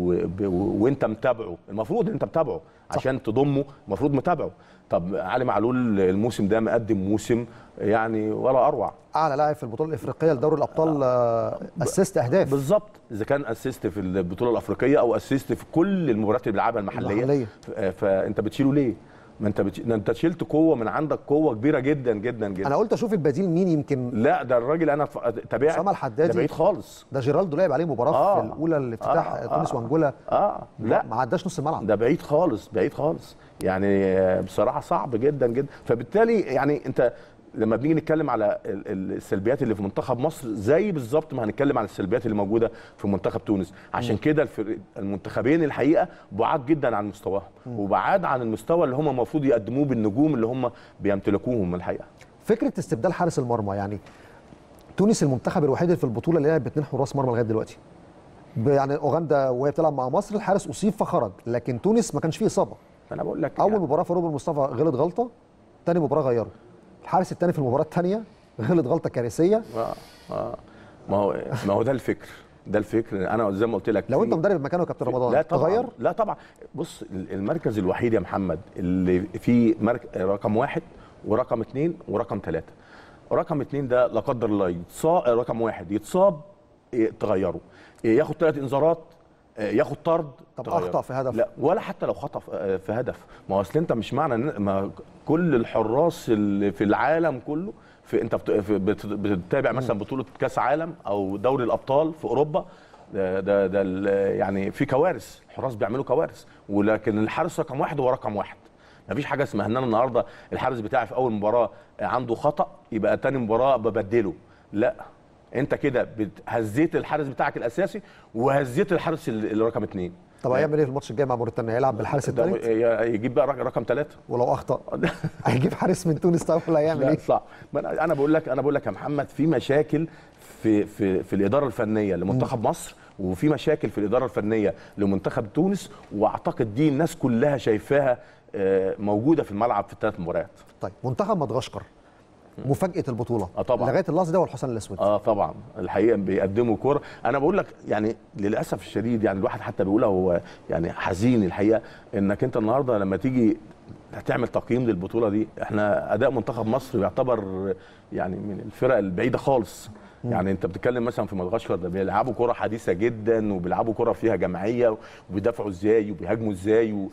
و... وانت متابعه المفروض ان انت متابعه عشان تضمه المفروض متابعه. طب علي معلول الموسم ده مقدم موسم يعني ولا أروع أعلى لاعب في البطولة الإفريقية لدوري الأبطال آه، assist أهداف بالظبط إذا كان assist في البطولة الأفريقية أو assist في كل المباريات اللي بيلعبها المحلية, المحلية. ف- فأنت بتشيله ليه؟ ما أنت بتش... ده أنت شلت قوة من عندك قوة كبيرة جدا جدا جدا أنا قلت أشوف البديل مين يمكن لا ده الراجل أنا ف- تابعت أسامة الحدادي. ده بعيد خالص ده جيرالدو لعب عليه مباراة آه. في الاولى الافتتاح آه، تونس آه. وانجولا آه لا ما عداش نص الملعب ده بعيد خالص بعيد خالص يعني آه، بصراحة صعب جدا جدا. فبالتالي يعني أنت لما بنيجي نتكلم على ال- ال- السلبيات اللي في منتخب مصر زي بالظبط ما هنتكلم على السلبيات اللي موجودة في منتخب تونس. عشان كده المنتخبين الحقيقة بعاد جدا عن مستواهم وبعاد عن المستوى اللي هم المفروض يقدموه بالنجوم اللي هم بيمتلكوهم الحقيقة. فكرة استبدال حارس المرمى يعني تونس المنتخب الوحيد اللي في البطولة اللي لعب باثنين حراس مرمى لغاية دلوقتي. يعني أوغندا وهي بتلعب مع مصر الحارس أصيب فخرج لكن تونس ما كانش فيه إصابة. فأنا بقول لك أول يعني. مباراة فاروق بن مصطفى غلط غلطة ثاني مباراة غيره الحارس الثاني في المباراة الثانية غلط غلطة كارثية. آه آه. ما هو ما هو ده الفكر. ده الفكر. أنا زي ما قلت لك لو في- أنت مدرب مكانه كابتن رمضان لا طبعا. تغير؟ لا طبعا. بص المركز الوحيد يا محمد اللي فيه مرك... رقم واحد ورقم اثنين ورقم ثلاثة رقم اثنين ده لا قدر الله يتصاب رقم واحد يتصاب إيه، تغيره إيه، ياخد ثلاث إنذارات ياخد طرد. طب تغيره. أخطأ في هدف. لا ولا حتى لو خطأ في في هدف. ما هو أصل أنت مش معنى إن ما كل الحراس اللي في العالم كله في أنت بتتابع مثلا بطولة كأس عالم أو دوري الأبطال في أوروبا ده ده, ده يعني في كوارث. الحراس بيعملوا كوارث. ولكن الحارس رقم واحد هو رقم واحد. مفيش حاجة اسمها إن أنا النهارده الحارس بتاعي في أول مباراة عنده خطأ يبقى تاني مباراة ببدله. لا. انت كده هزيت الحارس بتاعك الأساسي وهزيت الحارس ال- اللي رقم اثنين طب هيعمل إيه في الماتش الجاي مع موريتانيا؟ هيلعب بالحارس الثالث ي- يجيب بقى رق- رقم ثلاثة ولو أخطأ. هيجيب حارس من تونس طب ولا هيعمل إيه؟ ما أنا أنا بقول لك أنا بقول لك يا محمد في مشاكل في في في الإدارة الفنية لمنتخب مصر وفي مشاكل في الإدارة الفنية لمنتخب تونس وأعتقد دي الناس كلها شايفاها آه، موجودة في الملعب في الثلاث مباريات. طيب منتخب مدغشقر. مفاجأة البطولة. آه طبعاً. لغاية اللحظة ده هو الحصان الأسود. آه طبعا. الحقيقة بيقدموا كوره أنا بقول لك يعني للأسف الشديد يعني الواحد حتى بيقولها هو يعني حزين الحقيقة إنك أنت النهارده لما تيجي هتعمل تقييم للبطولة دي إحنا أداء منتخب مصر يعتبر يعني من الفرق البعيدة خالص. يعني أنت بتتكلم مثلا في مدغشقر ده بيلعبوا كرة حديثة جدا وبيلعبوا كرة فيها جماعية وبيدافعوا إزاي وبيهاجموا إزاي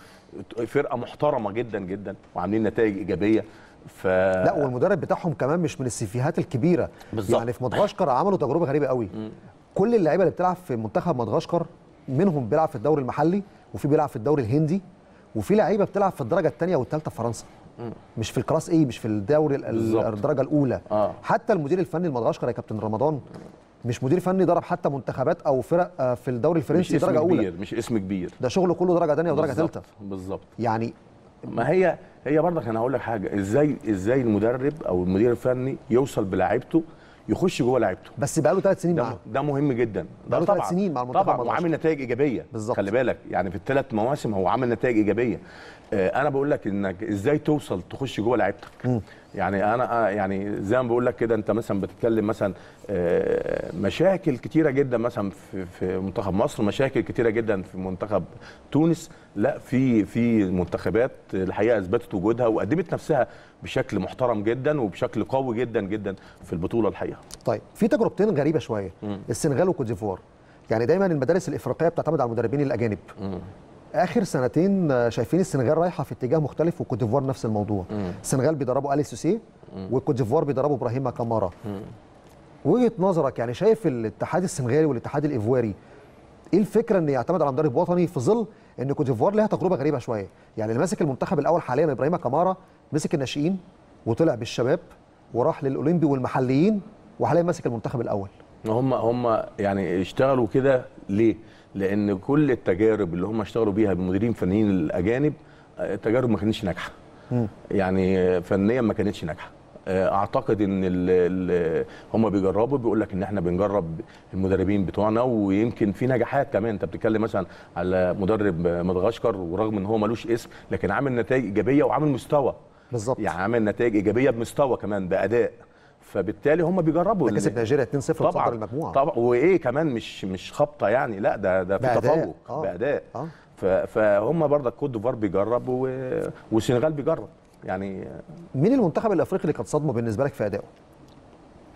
فرقة محترمة جدا جدا وعاملين نتائج إيجابية. ف لا والمدرب بتاعهم كمان مش من السيفيهات الكبيرة. بالظبط. يعني في مدغشقر عملوا تجربة غريبة قوي. كل اللعيبة اللي بتلعب في منتخب مدغشقر منهم بيلعب في الدوري المحلي وفي بيلعب في الدوري الهندي وفي لعيبة بتلعب في الدرجة الثانية والثالثه في فرنسا. مش في الكلاس إيه مش في الدوري. الدرجة الأولى. آه. حتى المدير الفني المدغشقر يا كابتن رمضان مش مدير فني ضرب حتى منتخبات أو فرق آه، في الدوري مش الفرنسي اسم درجة أولى. كبير مش اسم كبير. ده شغله كله درجة ثانية ودرجة ثالثه بالظبط. يعني ما هي هي برضك أنا هقول لك حاجة إزاي إزاي المدرب أو المدير الفني يوصل بلاعيبته يخش جوه لعيبته بس بقى له ثلاث سنين ده, معاه ده مهم جدا ده بقاله ثلاث طبعاً. سنين مع المنتخب طبعا. وعامل نتائج إيجابية بالظبط. خلي بالك يعني في الثلاث مواسم هو عامل نتائج إيجابية أنا بقول لك إنك إزاي توصل تخش جوه لعيبتك. يعني أنا آه يعني زي ما بقول لك كده أنت مثلا بتتكلم مثلا آه مشاكل كتيرة جدا مثلا في, في منتخب مصر مشاكل كتيرة جدا في منتخب تونس. لا في في منتخبات الحقيقة أثبتت وجودها وقدمت نفسها بشكل محترم جدا وبشكل قوي جدا جدا في البطولة الحقيقة. طيب في تجربتين غريبة شوية. السنغال وكوت ديفوار. يعني دايما المدارس الإفريقية بتعتمد على المدربين الأجانب. آخر سنتين شايفين السنغال رايحة في اتجاه مختلف وكوت ديفوار نفس الموضوع. السنغال بيدربوا أليو سيسيه وكوت ديفوار بيدربوا إبراهيم كامارا. وجهة نظرك يعني شايف الاتحاد السنغالي والاتحاد الإيفواري إيه الفكرة إن يعتمد على مدرب وطني في ظل إن كوت ديفوار لها تجربة غريبة شوية؟ يعني اللي ماسك المنتخب الأول حاليا إبراهيم كامارا مسك الناشئين وطلع بالشباب وراح للأولمبي والمحليين وحاليا ماسك المنتخب الأول. هم هم يعني اشتغلوا كده ليه؟ لأن كل التجارب اللي هم اشتغلوا بيها بمديرين فنيين الأجانب آه، تجارب ما كانتش ناجحة. يعني فنيا ما كانتش ناجحة. آه، أعتقد إن ال ال هم بيجربوا بيقول لك إن إحنا بنجرب المدربين بتوعنا ويمكن في نجاحات كمان أنت بتتكلم مثلا على مدرب مدغشقر ورغم إن هو ملوش اسم لكن عامل نتائج إيجابية وعامل مستوى. بالظبط يعني عامل نتائج إيجابية بمستوى كمان بأداء فبالتالي هم بيجربوا كسب نيجيريا 2-0 وتصدر المجموعة طبعا وإيه كمان مش مش خبطة يعني لا ده ده في. تفوق آه. بأداء آه. فهم برضك كوت ديفوار بيجرب. والسنغال بيجرب يعني مين المنتخب الأفريقي اللي كانت صدمه بالنسبة لك في أدائه؟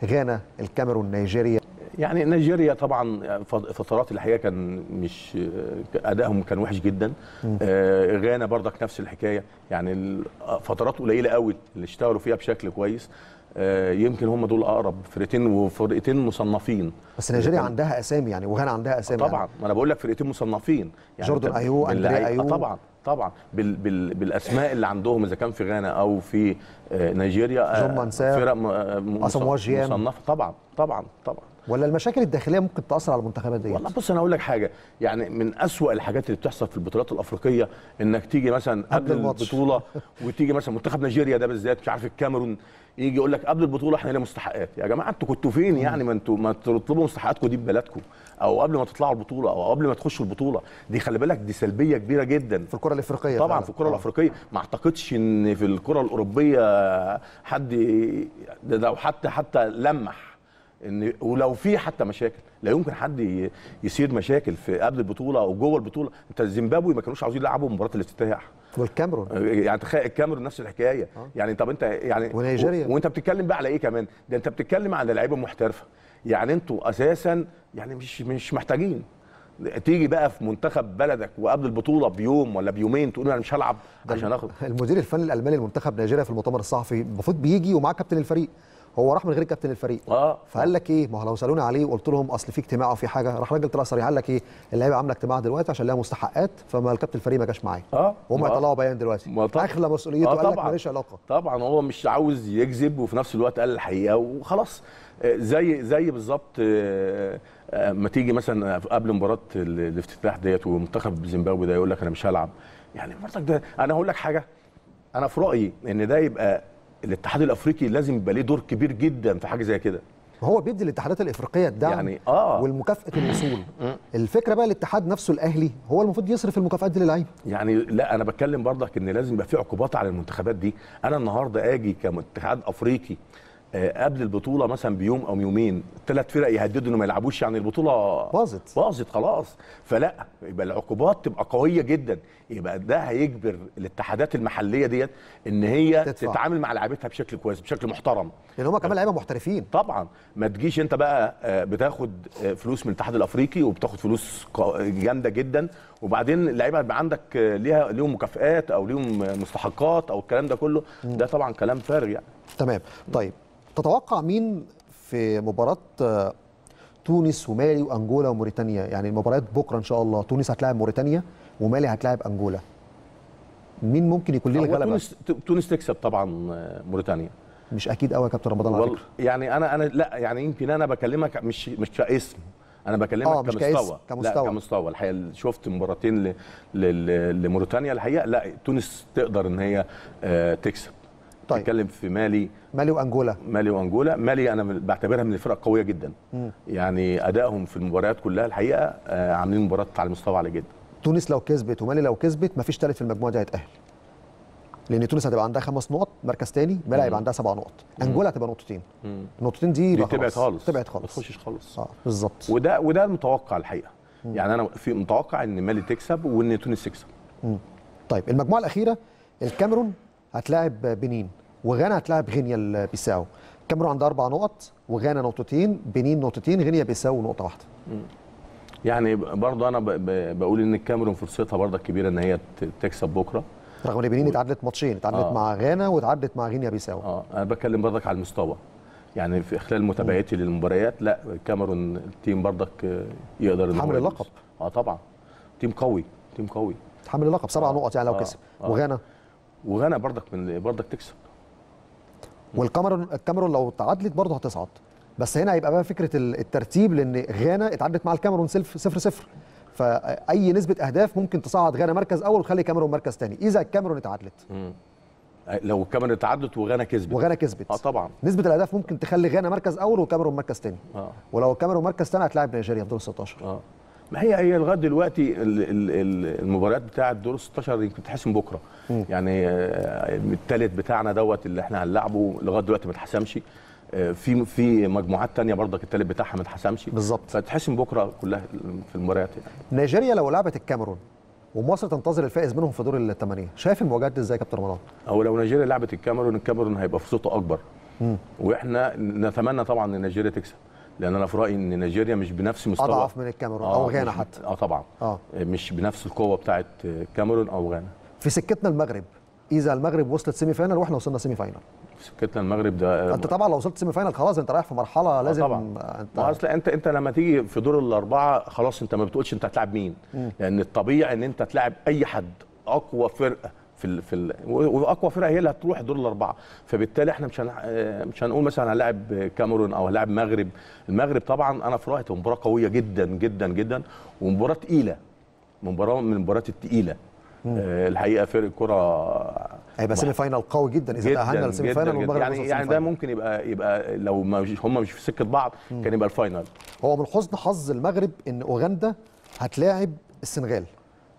غانا، الكاميرون، نيجيريا يعني نيجيريا طبعا فترات الحقيقة كان مش أدائهم كان وحش جدا آه، غانا برضك نفس الحكاية يعني فترات قليلة قوي اللي اشتغلوا فيها بشكل كويس يمكن هم دول أقرب فرقتين وفرقتين مصنفين. بس نيجيريا عندها أسامي يعني وغانا عندها أسامي طبعا. ما أنا بقول لك فرقتين مصنفين. جوردن أنت أيو، باللعيبة- أندريا آه. طبعا طبعا. بال بال بالأسماء اللي عندهم إذا كان في غانا أو في آه، نيجيريا آه، جون مانسير، فرق آه،. مصنفة. طبعا طبعا طبعا. ولا المشاكل الداخلية ممكن تأثر على المنتخبات دي؟ والله بص أنا أقول لك حاجة يعني من أسوأ الحاجات اللي بتحصل في البطولات الأفريقية إنك تيجي مثلا قبل. البطولة وتيجي مثلا منتخب نيجيريا ده بالذات مش عارف الكاميرون يجي يقول لك قبل البطولة إحنا لنا مستحقات يا جماعة أنتوا كنتوا فين يعني ما أنتوا ما تطلبوا مستحقاتكم دي ببلدكم أو قبل ما تطلعوا البطولة أو قبل ما تخشوا البوله دي خلي بالك دي سلبية كبيرة جدا في الكرة الإفريقية طبعا فعلا. في الكرة آه. الإفريقية ما أعتقدش إن في الكرة الأوروبية حد ده لو حتى حتى لمح إن ولو في حتى مشاكل لا يمكن حد ي- يثير مشاكل في قبل البطولة أو جوه البطولة. أنت الزيمبابوي ما كانوش عاوزين يلعبوا مباراة الافتتاح والكاميرون. يعني تخيل الكاميرون نفس الحكاية. يعني طب أنت يعني ونيجيريا. و- وأنت بتتكلم بقى على إيه كمان؟ ده أنت بتتكلم على لعيبة محترفة. يعني أنتوا أساسا يعني مش مش محتاجين. تيجي بقى في منتخب بلدك وقبل البطولة بيوم ولا بيومين تقول أنا مش هلعب عشان آخد المدير الفني الألماني لمنتخب نيجيريا في المؤتمر الصحفي المفروض بيجي ومعاه كابتن الفريق. هو راح من غير كابتن الفريق. آه. فقال لك إيه؟ ما هو لو سألوني عليه وقلت لهم أصل في اجتماع وفي حاجة راح راجل طلع صريح قال لك إيه؟ اللعيبة عاملة اجتماع دلوقتي عشان لها مستحقات فما الكابتن الفريق ما جاش معايا آه. وهم هيطلعوا بيان دلوقتي. اخلى مسؤوليته آه قال لك طبعاً. ماليش علاقة. طبعا هو مش عاوز يكذب وفي نفس الوقت قال الحقيقة وخلاص. آه، زي زي بالظبط آه، ما تيجي مثلا قبل مباراة ال- الافتتاح ديت ومنتخب زيمبابوي ده يقول لك أنا مش هلعب. يعني برضك ده أنا هقول لك حاجة. أنا في رأيي إن ده يبقى الاتحاد الأفريقي لازم يبقى ليه دور كبير جدا في حاجة زي كده. هو بيدي الاتحادات الإفريقية الدعم يعني آه. والمكافأة الوصول. الفكرة بقى الاتحاد نفسه الأهلي هو المفروض يصرف المكافآت دي للعيبة. يعني لا أنا بتكلم برضك إن لازم يبقى في عقوبات على المنتخبات دي. أنا النهارده آجي كاتحاد أفريقي قبل البطولة مثلا بيوم أو يومين ثلاث فرق يهددوا إنه ما يلعبوش يعني البطولة باظت. باظت خلاص. فلا يبقى العقوبات تبقى قوية جدا. يبقى ده هيجبر الاتحادات المحلية ديت إن هي تدفع. تتعامل مع لعيبتها بشكل كويس بشكل محترم. لأن هم كمان لعيبة محترفين. طبعا. ما تجيش أنت بقى آه، بتاخد آه، فلوس من الاتحاد الأفريقي وبتاخد فلوس جامدة جدا. وبعدين اللعيبه يبقى عندك آه، ليها ليهم مكافئات أو ليهم آه، مستحقات أو الكلام ده كله. ده طبعا كلام فارغ يعني. تمام. طيب تتوقع مين في مباراة آه، تونس ومالي وأنجولا وموريتانيا؟ يعني المباريات بكرة إن شاء الله تونس هتلاعب موريتانيا ومالي هتلاعب أنجولا. مين ممكن يكون ليه الغلبه تونس تونس تكسب طبعا آه، موريتانيا. مش أكيد قوي يا كابتن رمضان على فكرة. يعني أنا أنا لا يعني يمكن أنا بكلمك مش مش كاسم. أنا بكلمك آه، كمستوى كمستوى. لا كمستوى. الحقيقة شفت مباراتين ل... ل... ل... لموريتانيا. الحقيقة لا تونس تقدر إن هي آه تكسب. طيب. تتكلم في مالي. مالي وأنجولا. مالي وأنجولا. مالي أنا بعتبرها من الفرق قوية جدا. يعني أدائهم في المباريات كلها الحقيقة آه عاملين مباراة على مستوى عالي جدا. تونس لو كسبت ومالي لو كسبت مفيش ثالث في المجموعة دي هيتأهل. لأن تونس هتبقى عندها خمس نقط مركز تاني مالي هيبقى عندها سبع نقط. أنجولا هتبقى نقطتين. النقطتين دي, دي تبعد خالص. تبعد ما خالص. تخشش خالص. آه بالظبط. وده وده المتوقع الحقيقة. يعني أنا في متوقع إن مالي تكسب وإن تونس تكسب طيب المجموعة الأخيرة الكاميرون هتلاعب بنين. وغانا هتلاعب غينيا البيساو الكاميرون عندها أربع نقط وغانا نقطتين بنين نقطتين غينيا بيساو نقطة واحدة يعني برضه أنا بقول إن الكاميرون فرصتها برضه كبيرة إن هي تكسب بكرة رغم إن بنين اتعادلت ماتشين اتعادلت آه. مع غانا واتعادلت مع غينيا بيساو آه أنا بتكلم برضك على المستوى يعني في خلال متابعتي للمباريات لا الكاميرون التيم برضك يقدر حامل. اللقب. آه طبعا team قوي team قوي تحمل اللقب سبع آه. نقط يعني لو آه. كسب آه. وغانا وغانا برضك من برضك تكسب والكاميرون الكاميرون لو تعادلت برضه هتصعد. بس هنا هيبقى بقى فكرة ال- الترتيب لأن غانا اتعادلت مع الكاميرون سلف- صفر صفر فأي نسبة أهداف ممكن تصعد غانا مركز أول وتخلي الكاميرون مركز ثاني إذا الكاميرون اتعادلت آه، لو الكاميرون تعادلت وغانا كسبت. وغانا كسبت. آه طبعا. نسبة الأهداف ممكن تخلي غانا مركز أول والكاميرون مركز ثاني آه. ولو الكاميرون مركز ثاني هتلاعب نيجيريا في دور 16 آه. ما هي هي لغاية دلوقتي ال- ال- ال- المباريات بتاعة دور 16 يمكن تحسم بكرة. يعني آه، الثالث بتاعنا دوت اللي إحنا هنلعبه لغاية دلوقتي ما اتحسمش. آه، في في مجموعات تانية برضك الثالث بتاعها ما اتحسمش. بالظبط. فتحسم بكرة كلها في المباريات يعني. نيجيريا لو لعبت الكاميرون ومصر تنتظر الفائز منهم في دور الثمانيه شايف المواجهات دي إزاي يا كابتن رمضان؟ أو لو نيجيريا لعبت الكاميرون الكاميرون هيبقى فرصته أكبر. وإحنا نتمنى طبعا إن نيجيريا تكسب. لأن أنا في رايي ان نيجيريا مش بنفس مستوى. أضعف من الكاميرون أو غانا حتى. آه طبعا. آه. مش بنفس القوة بتاعه الكاميرون أو غانا. في سكتنا المغرب إذا المغرب وصلت semi final وإحنا وصلنا سيمي فاينال سكتنا المغرب ده أنت طبعا لو وصلت semi final خلاص أنت رايح في مرحلة لازم طبعا. أنت ما أصل انت أنت لما تيجي في دور الأربعة خلاص أنت ما بتقولش أنت هتلاعب مين. لأن الطبيعي إن أنت تلاعب أي حد أقوى فرقة في ال في ال وأقوى فرقة هي اللي هتروح دور الأربعة. فبالتالي إحنا مش مش هنقول مثلا هنلاعب كاميرون أو هنلاعب مغرب المغرب طبعا أنا في رأيي مباراة قوية جدا جدا جدا ومباراة تقيلة. مباراة من المباريات الثقيله آه، الحقيقة فرق كرة هيبقى semi final قوي جدا إذا تأهلنا ل semi final والمغرب يعني يعني ده. ممكن يبقى يبقى لو ما مش هم مش في سكة بعض كان يبقى ال final هو من حسن حظ المغرب إن أوغندا هتلاعب السنغال.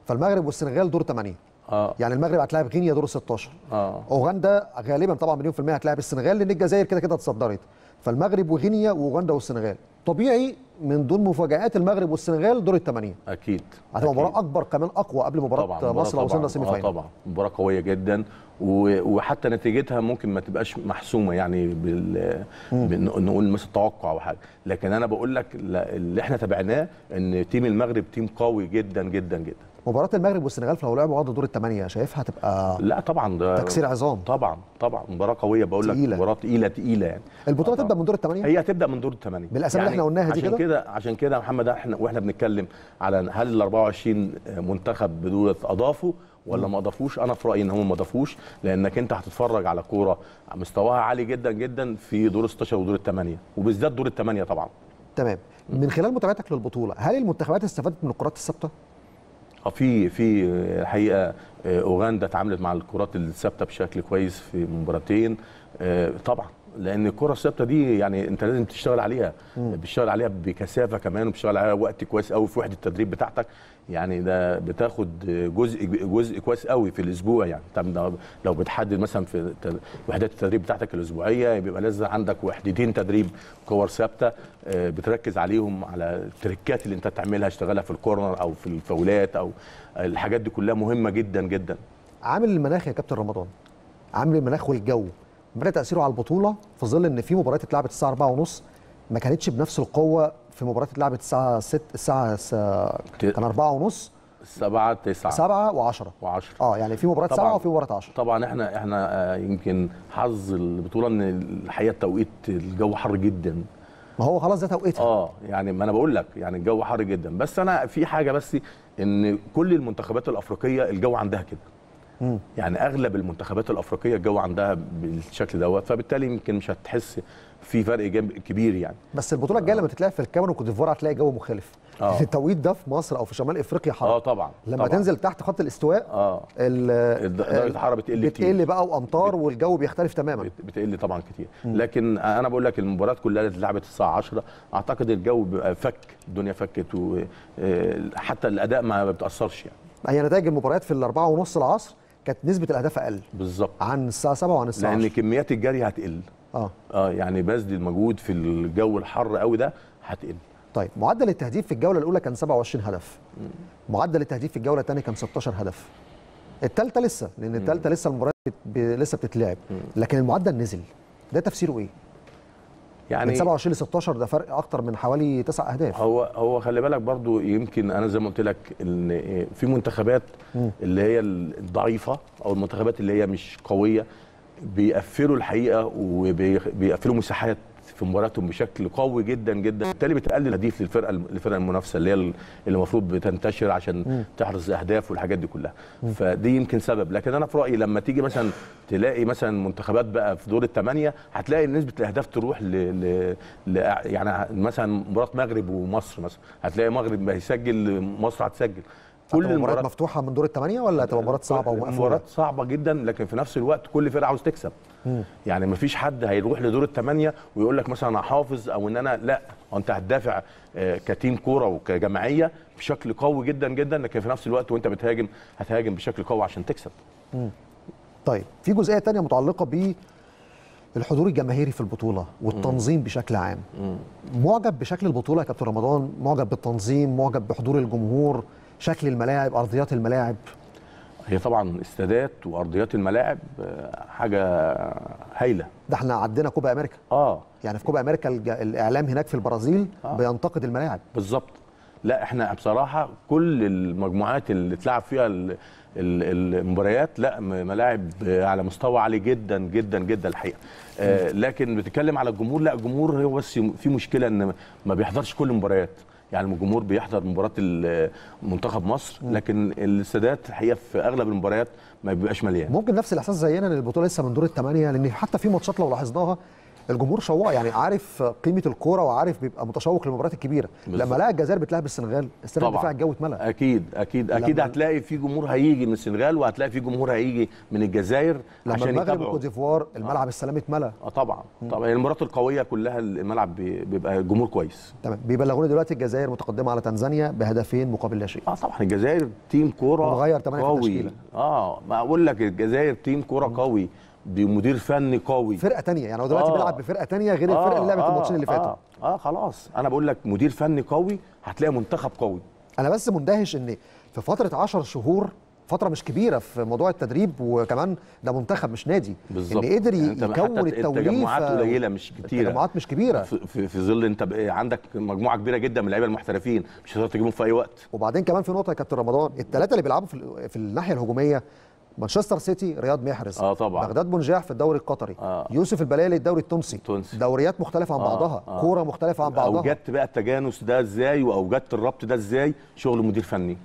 فالمغرب والسنغال دور 8 آه. يعني المغرب هتلاعب غينيا دور 16 آه. أوغندا غالبا طبعا مليون في المية هتلاعب السنغال لأن الجزائر كده كده اتصدرت. فالمغرب وغينيا وأوغندا والسنغال. طبيعي من دون مفاجآت المغرب والسنغال دور الثمانيه أكيد. هتبقى. مباراة أكبر كمان أقوى قبل مباراة مباراة مصر لو وصلنا. semi آه final طبعا. مباراة قوية جدا. وحتى نتيجتها ممكن ما تبقاش محسومة يعني بال نقول مثلا توقع أو حاجة. لكن أنا بقول لك اللي إحنا تابعناه إن team المغرب team قوي جدا جدا جدا. مباراة المغرب والسنغال لو لعبوا بعض دور الثمانيه شايفها هتبقى لا طبعا ده تكسير عظام. طبعا طبعا مباراة قوية بقول لك. مباراة تقيلة تقيلة يعني. البطولة آه. تبدأ من دور الثمانيه هي هتبدأ من دور الثمانيه بالأسامي اللي إحنا قلناها دي عشان كده؟ عشان كده يا محمد إحنا وإحنا بنتكلم على هل ال 24 منتخب بدولة أضافوا ولا ما أضافوش. أنا في رأيي إن هم ما أضافوش لأنك أنت هتتفرج على كورة مستواها عالي جدا جدا في دور 16 ودور الثمانيه وبالذات دور الثمانيه طبعا. تمام. من خلال متابعتك للبطولة هل المنتخبات استفادت من الكرات الثابتة؟ في في الحقيقة آه، أوغندا اتعاملت مع الكرات الثابتة بشكل كويس في مباراتين. آه، طبعا لأن الكرة الثابتة دي يعني أنت لازم تشتغل عليها. بتشتغل عليها بكثافة كمان وبتشتغل عليها وقت كويس قوي في وحدة التدريب بتاعتك. يعني ده بتاخد جزء جزء كويس قوي في الأسبوع يعني. طب لو بتحدد مثلا في وحدات التدريب بتاعتك الأسبوعية بيبقى لازم عندك وحدتين تدريب كور ثابتة آه، بتركز عليهم على التريكات اللي أنت تعملها اشتغلها في ال corner أو في الفاولات أو الحاجات دي كلها مهمة جدا جدا. عامل المناخ يا كابتن رمضان. عامل المناخ والجو. مدى تأثيره على البطولة في ظل إن في مباريات اتلعبت الساعة 4:30 ما كانتش بنفس القوة في مباريات اتلعبت الساعة 6 الساعة س- كان 4:30 سبعة تسعة. 7 و10 و10 آه يعني في مباراه طبعاً. 7 وفي مباراه 10 طبعا إحنا إحنا آه، يمكن حظ البطولة إن الحقيقة التوقيت الجو حر جدا. ما هو خلاص ده توقيتها. آه يعني ما أنا بقول لك يعني الجو حر جدا. بس أنا في حاجة بس إن كل المنتخبات الأفريقية الجو عندها كده. يعني أغلب المنتخبات الأفريقية الجو عندها بالشكل دوت فبالتالي يمكن مش هتحس في فرق كبير يعني. بس البطولة الجاية لما تتلعب في الكاميرون وكوت ديفوار هتلاقي جو مختلف. آه. التوقيت ده في مصر أو في شمال إفريقيا حر آه طبعا لما طبعا. تنزل تحت خط الاستواء آه. درجة الحرارة بتقل كتير. بتقل بقى وأمطار والجو بيختلف تماما. بت- بتقل طبعا كتير. لكن أنا بقول لك المباريات كلها اتلعبت الساعة 10 أعتقد الجو بيبقى فك الدنيا فكت وحتى الأداء ما بتأثرش يعني. هي نتائج المباريات في الأربعة ونص العصر. كانت نسبة الأهداف أقل. بالظبط. عن الساعة 7 وعن الساعة لأن 10 كميات الجري هتقل. آه. آه يعني بذل المجهود في الجو الحر قوي ده هتقل. طيب معدل التهديف في الجولة الأولى كان 27 هدف. معدل التهديف في الجولة الثانية كان 16 هدف. الثالثة لسه لأن الثالثة لسه ب... لسه بتتلعب. لكن المعدل نزل. ده تفسيره إيه؟ من يعني 27 ل 16 ده فرق أكتر من حوالي 9 أهداف هو هو خلي بالك برضو يمكن أنا زي ما قلت لك إن في منتخبات اللي هي الضعيفة أو المنتخبات اللي هي مش قوية بيقفلوا الحقيقة وبيقفلوا مساحات في مباراتهم بشكل قوي جدا جدا. بالتالي بتقلل هديف للفرقة الفرقه المنافسة اللي هي اللي المفروض بتنتشر عشان تحرز أهداف والحاجات دي كلها. فدي يمكن سبب. لكن أنا في رأيي لما تيجي مثلا تلاقي مثلا منتخبات بقى في دور الثمانيه هتلاقي نسبة الأهداف تروح ل, ل... ل... يعني مثلا مباراة مغرب ومصر مثلا. هتلاقي مغرب هيسجل مصر هتسجل. كل المباريات مفتوحة من دور الثمانية ولا هتبقى مباريات صعبة ومقفولة؟ مباريات صعبة جدا لكن في نفس الوقت كل فرقة عاوز تكسب. يعني ما فيش حد هيروح لدور الثمانيه ويقول لك مثلا أنا حافظ أو إن أنا لا. أنت هتدافع آه، كتيم كورة وكجماعية بشكل قوي جدا جدا لكن في نفس الوقت وأنت بتهاجم هتهاجم بشكل قوي عشان تكسب. طيب في جزئية تانية متعلقة ب الحضور الجماهيري في البطولة والتنظيم بشكل عام. معجب بشكل البطولة يا كابتن رمضان؟ معجب بالتنظيم؟ معجب بحضور الجمهور؟ شكل الملاعب أرضيات الملاعب. هي طبعا استادات وأرضيات الملاعب آه، حاجة هايلة. ده إحنا عدينا كوبا أمريكا. آه. يعني في كوبا أمريكا الإعلام هناك في البرازيل آه. بينتقد الملاعب. بالظبط. لا إحنا بصراحة كل المجموعات اللي اتلعب فيها ال- ال- المباريات لا ملاعب على مستوى عالي جدا جدا جدا الحقيقة. آه لكن بتتكلم على الجمهور لا الجمهور هو بس في مشكلة إن ما بيحضرش كل المباريات. يعني الجمهور بيحضر مباراه منتخب مصر لكن الاستادات الحقيقة في أغلب المباريات ما بيبقاش مليان. ممكن نفس الإحساس زينا ان البطوله لسه من دور الثمانية لأن حتى في ماتشات لو لاحظناها الجمهور ذواق يعني عارف قيمة الكورة وعارف بيبقى متشوق للمباريات الكبيرة. بالظبط. لما لقى الجزائر بتلعب السنغال طبعاً. الدفاع الجوي اتملى أكيد أكيد أكيد. لما- هتلاقي في جمهور هيجي من السنغال وهتلاقي في جمهور هيجي من الجزائر لما عشان المغرب يتابعوا. وكوت ديفوار الملعب السلام اتملى آه طبعا طبعا. المباريات القوية كلها الملعب بي- بيبقى جمهور كويس. تمام. بيبلغوني دلوقتي الجزائر متقدمة على تنزانيا بهدفين مقابل لا شيء. آه طبعا. الجزائر team كورة قوي. آه ما أقول لك الجزائر تيم كورة قوي. بمدير فني قوي. فرقة تانية يعني هو دلوقتي آه. بيلعب بفرقة تانية غير الفرقة اللي لعبت الماتشين اللي فاتوا. آه, آه خلاص. أنا بقول لك مدير فني قوي هتلاقي منتخب قوي. أنا بس مندهش إن في فترة 10 شهور فترة مش كبيرة في موضوع التدريب وكمان ده منتخب مش نادي. بالظبط. إن قدر يعني يكون التوليفه التجمعات قليلة مش كتيرة. التجمعات مش كبيرة. في, في, ظل أنت عندك مجموعة كبيرة جدا من اللعيبه المحترفين مش هتقدر تجيبهم في أي وقت. وبعدين كمان في نقطة يا كابتن رمضان الثلاثه اللي بيلعبوا في, في الناحية الهجومية مانشستر سيتي رياض محرز. آه طبعاً. بغداد بنجاح في الدوري القطري. آه. يوسف البلالي الدوري التونسي. التونسي. دوريات مختلفة عن آه، بعضها. آه. كورة مختلفة عن بعضها. أوجدت بقى التجانس ده إزاي؟ واوجدت الربط ده إزاي؟ شغل مدير فني.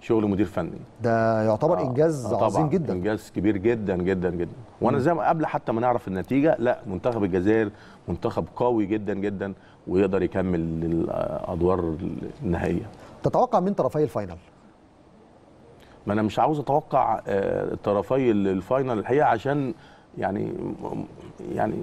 شغل مدير فني. ده يعتبر آه، إنجاز آه، عظيم جدا. إنجاز كبير جدا جدا جدا. وأنا زي ما قبل حتى ما نعرف النتيجة لا منتخب الجزائر منتخب قوي جدا جدا ويقدر يكمل الادوار النهائية. تتوقع من طرفي final؟ ما أنا مش عاوز أتوقع آه، طرفي الفاينل الحقيقة عشان يعني يعني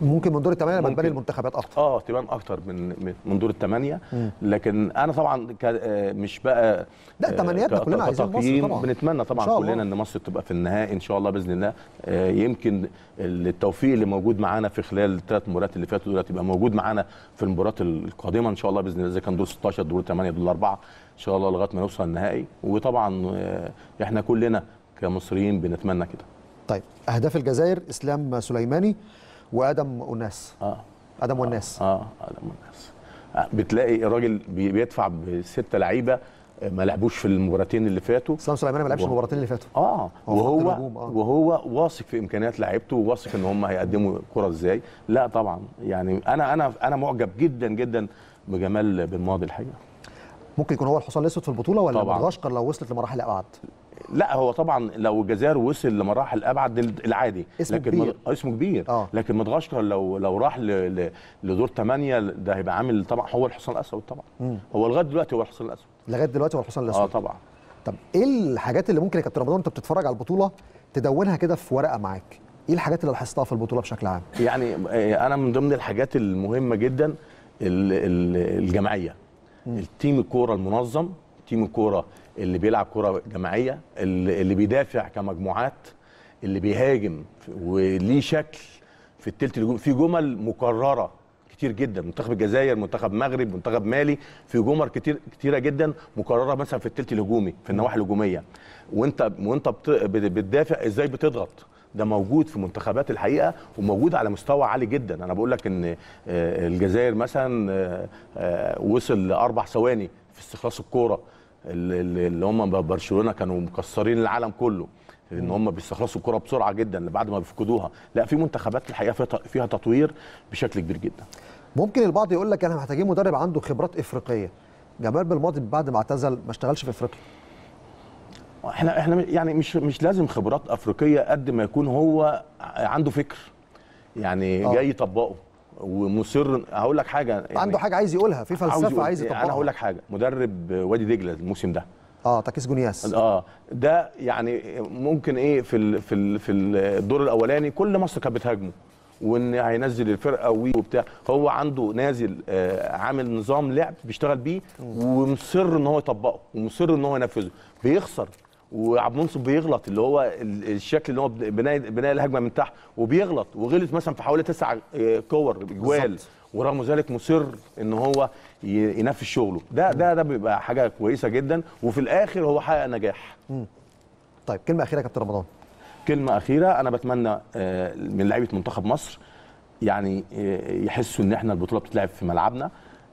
ممكن من دور الثمانيه لما. تبان المنتخبات أكتر. آه تبان أكتر من من- دور الثمانيه لكن أنا طبعا آه، مش بقى لا، ك- كلنا عايزين مصر طبعاً. بنتمنى طبعا. كلنا إن مصر تبقى في النهائي إن شاء الله بإذن الله. آه، يمكن التوفيق اللي موجود معانا في خلال الثلاث مباريات اللي فاتوا دلوقتي يبقى موجود معانا في المباريات القادمة إن شاء الله بإذن الله. إذا كان دور 16 دور 8 دور 4 إن شاء الله لغاية ما نوصل النهائي. وطبعا آه، إحنا كلنا كمصريين بنتمنى كده. طيب أهداف الجزائر إسلام سليماني وآدم أناس. آه. آدم والناس آه آدم والناس آه، بتلاقي الراجل بي- بيدفع بستة لعيبة آه، ما لعبوش في المباراتين اللي فاتوا. إسلام سليماني ما لعبش و- المباراتين اللي فاتوا. آه. وهو آه. وهو واثق في إمكانيات لعيبته وواثق إن هم هيقدموا كرة إزاي. لا طبعا يعني أنا أنا أنا معجب جدا جدا بجمال بن ماضي الحقيقة. ممكن يكون هو الحصان الأسود في البطولة ولا طبعاً. مدغشقر لو وصلت لمراحل أبعد؟ لا هو طبعا لو الجزائر وصل لمراحل أبعد العادي. اسمه لكن كبير. مد... اسمه كبير. آه. لكن مدغشقر لو لو راح ل... ل... لدور ثمانية ده هيبقى عامل طبعا هو الحصان الأسود طبعا. هو لغاية دلوقتي هو الحصان الأسود. لغاية دلوقتي هو الحصان آه الاسود طبعا. طب إيه الحاجات اللي ممكن يا كابتن رمضان انت بتتفرج على البطولة تدونها كده في ورقة معاك؟ إيه الحاجات اللي لاحظتها في البطولة بشكل عام؟ يعني آه، أنا من ضمن الحاجات المهمة جدا ال- ال- الجماعيه التيم الكورة المنظم تيم الكورة اللي بيلعب كورة جماعية اللي بيدافع كمجموعات اللي بيهاجم وليه شكل في التلت في جمل مكررة كتير جدا. منتخب الجزائر منتخب المغرب منتخب مالي في جمل كتير كتيرة جدا مكررة مثلا في التلت الهجومي في النواحي الهجومية. وانت وانت بت- بت- بتدافع إزاي بتضغط؟ ده موجود في منتخبات الحقيقة وموجود على مستوى عالي جدا. أنا بقول لك إن آه، الجزائر مثلا آه، وصل لأربع ثواني في استخلاص الكورة. اللي هم برشلونة كانوا مكسرين العالم كله إن هم بيستخلصوا الكورة بسرعة جدا بعد ما بيفقدوها. لا في منتخبات الحقيقة فيها تطوير بشكل كبير جدا. ممكن البعض يقول لك إحنا محتاجين مدرب عنده خبرات إفريقية. جمال بالماضي بعد ما اعتزل ما اشتغلش في إفريقيا. إحنا إحنا يعني مش مش لازم خبرات افريقية قد ما يكون هو عنده فكر. يعني آه. جاي يطبقه ومصر هقول لك حاجة يعني عنده حاجة عايز يقولها في فلسفة يقول- عايز يطبقها أنا هقول لك حاجة مدرب وادي دجلة الموسم ده. آه تاكيس جونياس. آه ده يعني ممكن إيه في ال في ال في الدور الأولاني كل مصر كانت بتهاجمه وإن هينزل الفرقة وي وبتاع. هو عنده نازل آه عامل نظام لعب بيشتغل بيه ومصر إن هو يطبقه ومصر إن هو ينفذه. بيخسر وعبد المنصف بيغلط اللي هو ال- الشكل اللي هو بناء بناء الهجمة من تحت وبيغلط وغلط مثلا في حوالي تسع آه، كور جوال بالظبط. ورغم ذلك مصر إن هو ينفذ شغله. ده ده ده بيبقى حاجة كويسة جدا وفي الآخر هو حقق نجاح. طيب كلمة أخيرة يا كابتن رمضان. كلمة أخيرة أنا بتمنى آه، من لعيبة منتخب مصر يعني آه، يحسوا إن إحنا البطولة بتتلعب في ملعبنا.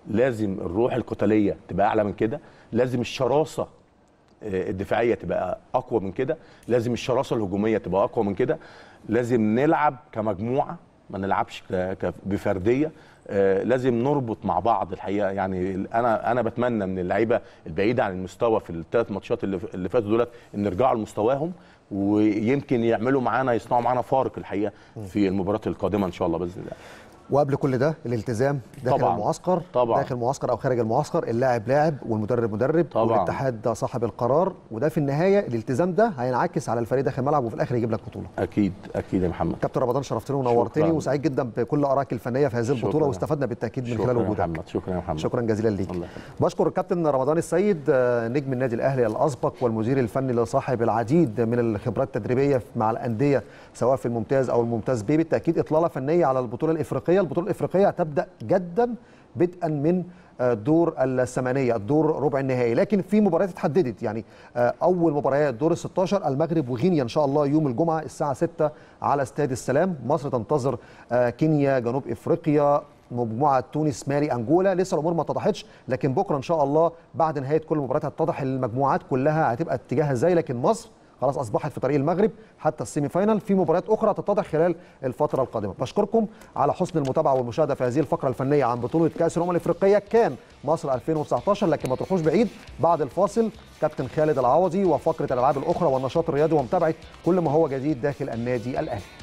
لازم الروح القتالية تبقى أعلى من كده. لازم الشراسة الدفاعية تبقى أقوى من كده لازم الشراسة الهجومية تبقى أقوى من كده لازم نلعب كمجموعة ما نلعبش بفردية آه، لازم نربط مع بعض الحقيقة. يعني أنا أنا بتمنى من اللعيبة البعيدة عن المستوى في الثلاث ماتشات اللي اللي فاتوا دولت إن يرجعوا لمستواهم ويمكن يعملوا معانا يصنعوا معانا فارق الحقيقة في المباراة القادمة إن شاء الله بإذن الله. وقبل كل ده الالتزام داخل طبعاً. المعسكر طبعاً. داخل المعسكر أو خارج المعسكر اللاعب لاعب والمدرب مدرب طبعاً. والاتحاد ده صاحب القرار وده في النهاية الالتزام ده هينعكس على الفريق داخل الملعب وفي الآخر يجيب لك بطولة أكيد أكيد يا محمد كابتن رمضان شرفتني ونورتني. وسعيد جدا بكل آرائك الفنية في هذه البطولة شكراً. واستفدنا بالتأكيد من خلال وجودك محمد شكرا يا محمد شكرا جزيلا ليك. بشكر الكابتن رمضان السيد آه، نجم النادي الأهلي الأسبق والمدير الفني لصاحب العديد من الخبرات التدريبية مع الأندية سواء في الممتاز أو الممتاز بي بالتأكيد إطلالة فنية على البطولة الإفريقية. البطولة الإفريقية هتبدا جدا بدءا من آه، دور الثمانية الدور ربع النهائي. لكن في مباريات اتحددت يعني آه، أول مباريات دور ال 16 المغرب وغينيا إن شاء الله يوم الجمعة الساعة 6 على استاد السلام. مصر تنتظر آه، كينيا جنوب إفريقيا. مجموعة تونس مالي أنجولا. لسه الأمور ما اتضحتش لكن بكرة إن شاء الله بعد نهاية كل المباريات هتتضح المجموعات كلها هتبقى اتجاهها إزاي لكن مصر خلاص أصبحت في طريق المغرب حتى ال semi-final في مباريات أخرى تتضح خلال الفترة القادمة. بشكركم على حسن المتابعة والمشاهدة في هذه الفقرة الفنية عن بطولة كأس الأمم الإفريقية كان مصر 2019 لكن ما تروحوش بعيد. بعد الفاصل كابتن خالد العوضي وفقرة الألعاب الأخرى والنشاط الرياضي ومتابعه كل ما هو جديد داخل النادي الأهلي.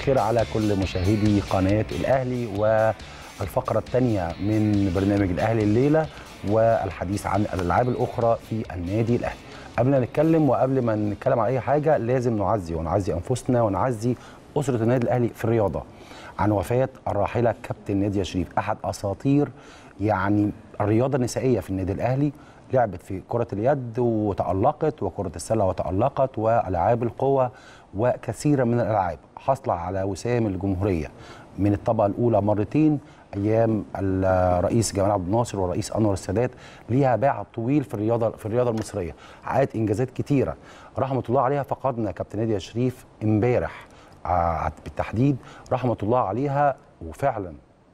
الخير على كل مشاهدي قناة الأهلي والفقرة الثانية من برنامج الأهلي الليلة والحديث عن الألعاب الأخرى في النادي الأهلي. قبل ما نتكلم وقبل ما نتكلم عن أي حاجة لازم نعزي ونعزي أنفسنا ونعزي أسرة النادي الأهلي في الرياضة. عن وفاة الراحلة كابتن نادية شريف أحد أساطير يعني الرياضة النسائية في النادي الأهلي. لعبت في كرة اليد وتألقت وكرة السلة وتألقت وألعاب القوة وكثيرا من الألعاب حصل على وسام الجمهورية. من الطبقة الأولى مرتين أيام الرئيس جمال عبد الناصر والرئيس أنور السادات ليها باع طويل في الرياضة في الرياضة المصرية. حققت إنجازات كتيرة. رحمة الله عليها فقدنا كابتن نادية شريف امبارح. ع- بالتحديد رحمة الله عليها وفعلا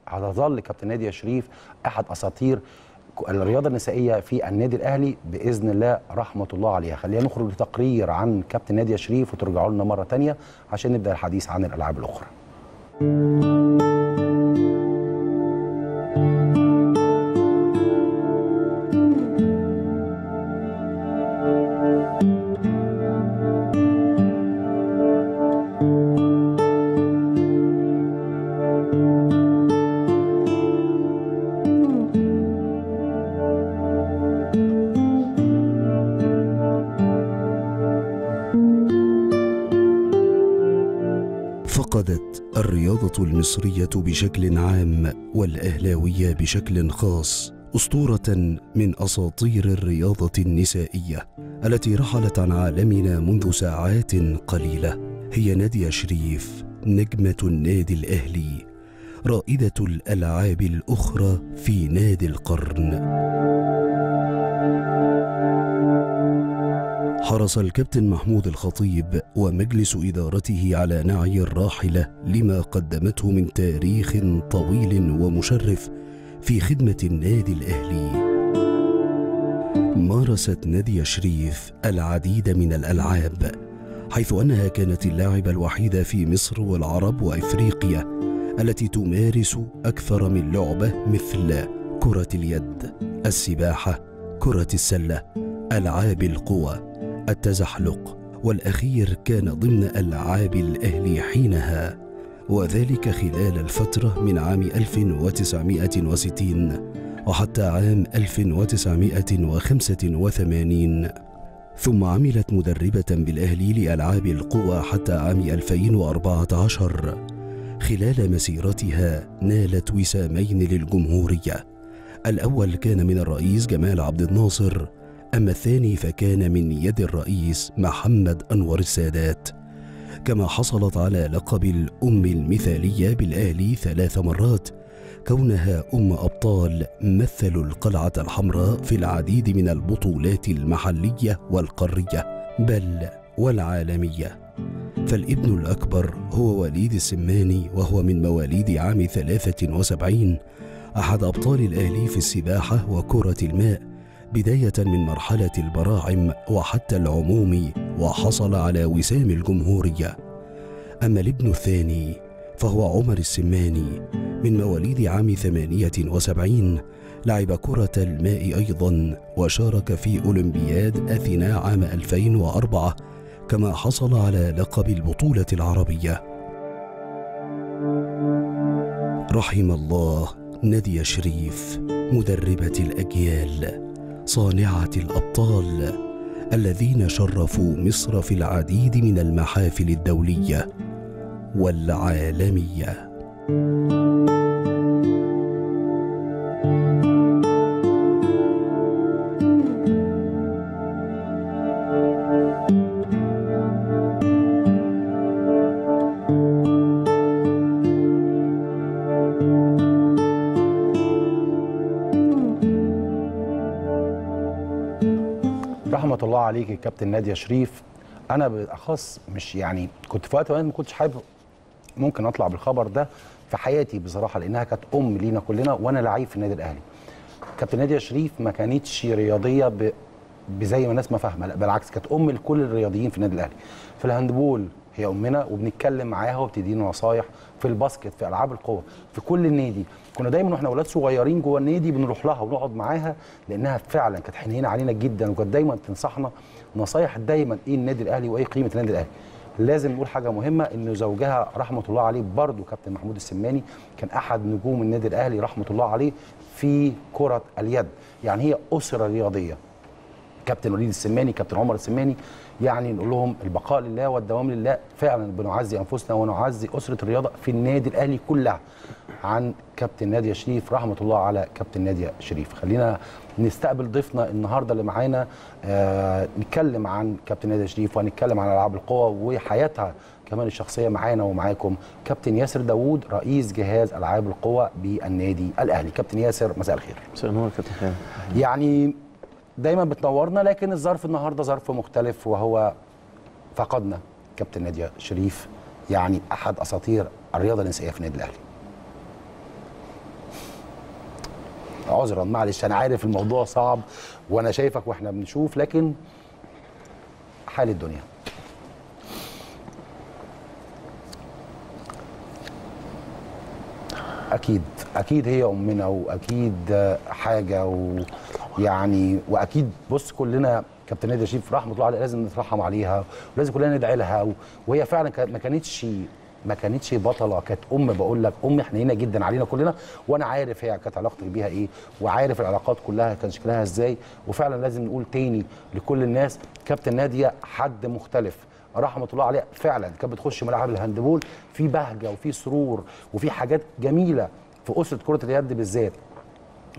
هتظل كابتن ناديه شريف أحد أساطير الرياضة النسائية في النادي الأهلي بإذن الله رحمة الله عليها. خلينا نخرج لتقرير عن كابتن ناديه شريف وترجعوا لنا مرة تانية عشان نبدأ الحديث عن الألعاب الأخرى. المصرية بشكل عام والأهلاوية بشكل خاص أسطورة من أساطير الرياضة النسائية التي رحلت عن عالمنا منذ ساعات قليلة. هي نادية شريف نجمة النادي الأهلي رائدة الألعاب الأخرى في نادي القرن. حرص الكابتن محمود الخطيب ومجلس إدارته على نعي الراحلة لما قدمته من تاريخ طويل ومشرف في خدمة النادي الأهلي. مارست ناديه شريف العديد من الألعاب حيث أنها كانت اللاعبه الوحيده في مصر والعرب وإفريقيا التي تمارس أكثر من لعبة مثل كرة اليد السباحة كرة السلة ألعاب القوى. التزحلق والأخير كان ضمن ألعاب الاهلي حينها وذلك خلال الفترة من عام 1960 وحتى عام 1985 ثم عملت مدربة بالأهلي لألعاب القوى حتى عام 2014 خلال مسيرتها نالت وسامين للجمهورية. الأول كان من الرئيس جمال عبد الناصر أما الثاني فكان من يد الرئيس محمد أنور السادات كما حصلت على لقب الأم المثالية بالأهلي ثلاث مرات كونها أم أبطال مثلوا القلعة الحمراء في العديد من البطولات المحلية والقارية بل والعالمية. فالابن الأكبر هو وليد السماني وهو من مواليد عام 73 أحد أبطال الأهلي في السباحة وكرة الماء بداية من مرحلة البراعم وحتى العموم وحصل على وسام الجمهورية أما الابن الثاني فهو عمر السماني من مواليد عام 78 لعب كرة الماء أيضا وشارك في أولمبياد أثينا عام 2004 كما حصل على لقب البطولة العربية. رحم الله نادية شريف مدربة الأجيال. صانعة الأبطال الذين شرفوا مصر في العديد من المحافل الدولية والعالمية. كابتن نادية شريف أنا بالاخص مش يعني كنت في وقت ما كنتش حابب ممكن أطلع بالخبر ده في حياتي بصراحة لأنها كانت أم لينا كلنا وأنا لعيب في النادي الأهلي. كابتن نادية شريف ما كانتش رياضية ب... بزي ما الناس ما فاهمة لا بالعكس كانت أم لكل الرياضيين في النادي الأهلي. في ال handball هي أمنا وبنتكلم معاها وبتدينا نصايح في ال basket في ألعاب القوة في كل النادي. كنا دايما وإحنا أولاد صغيرين جوه النادي بنروح لها ونقعد معاها لأنها فعلا كانت حنينة علينا جدا وكانت دايما تنصحنا نصايح دايما إيه النادي الأهلي وإيه قيمة النادي الأهلي. لازم نقول حاجة مهمة إن زوجها رحمة الله عليه برضه كابتن محمود السماني كان أحد نجوم النادي الأهلي رحمة الله عليه في كرة اليد. يعني هي أسرة رياضية. كابتن وليد السماني كابتن عمر السماني يعني نقول لهم البقاء لله والدوام لله. فعلا بنعزي أنفسنا ونعزي أسرة الرياضة في النادي الأهلي كلها. عن كابتن نادية شريف رحمة الله على كابتن نادية شريف. خلينا نستقبل ضيفنا النهارده اللي معانا آه نتكلم عن كابتن ناديه شريف وهنتكلم عن ألعاب القوى وحياتها كمان الشخصية معانا ومعاكم كابتن ياسر داوود رئيس جهاز ألعاب القوى بالنادي الأهلي. كابتن ياسر مساء الخير. مساء النور كابتن خالد يعني دايما بتنورنا لكن الظرف النهارده ظرف مختلف وهو فقدنا كابتن ناديه شريف يعني أحد أساطير الرياضة النسائيه في النادي الأهلي. عذرا. معلش أنا عارف الموضوع صعب وأنا شايفك وإحنا بنشوف لكن حال الدنيا. أكيد أكيد هي أمنا وأكيد حاجة ويعني وأكيد بص كلنا كابتن نادي شريف رحمة الله عليها لازم نترحم عليها ولازم كلنا ندعي لها وهي فعلا ما كانتش ما كانتش بطلة كانت أم بقول لك أم حنينة جدا علينا كلنا وأنا عارف هي كانت علاقتك بيها إيه وعارف العلاقات كلها كان شكلها إزاي وفعلا لازم نقول تاني لكل الناس كابتن نادية حد مختلف. رحمة الله عليها فعلا كانت بتخش ملاعب الهاندبول في بهجة وفي سرور وفي حاجات جميلة في أسرة كرة اليد بالذات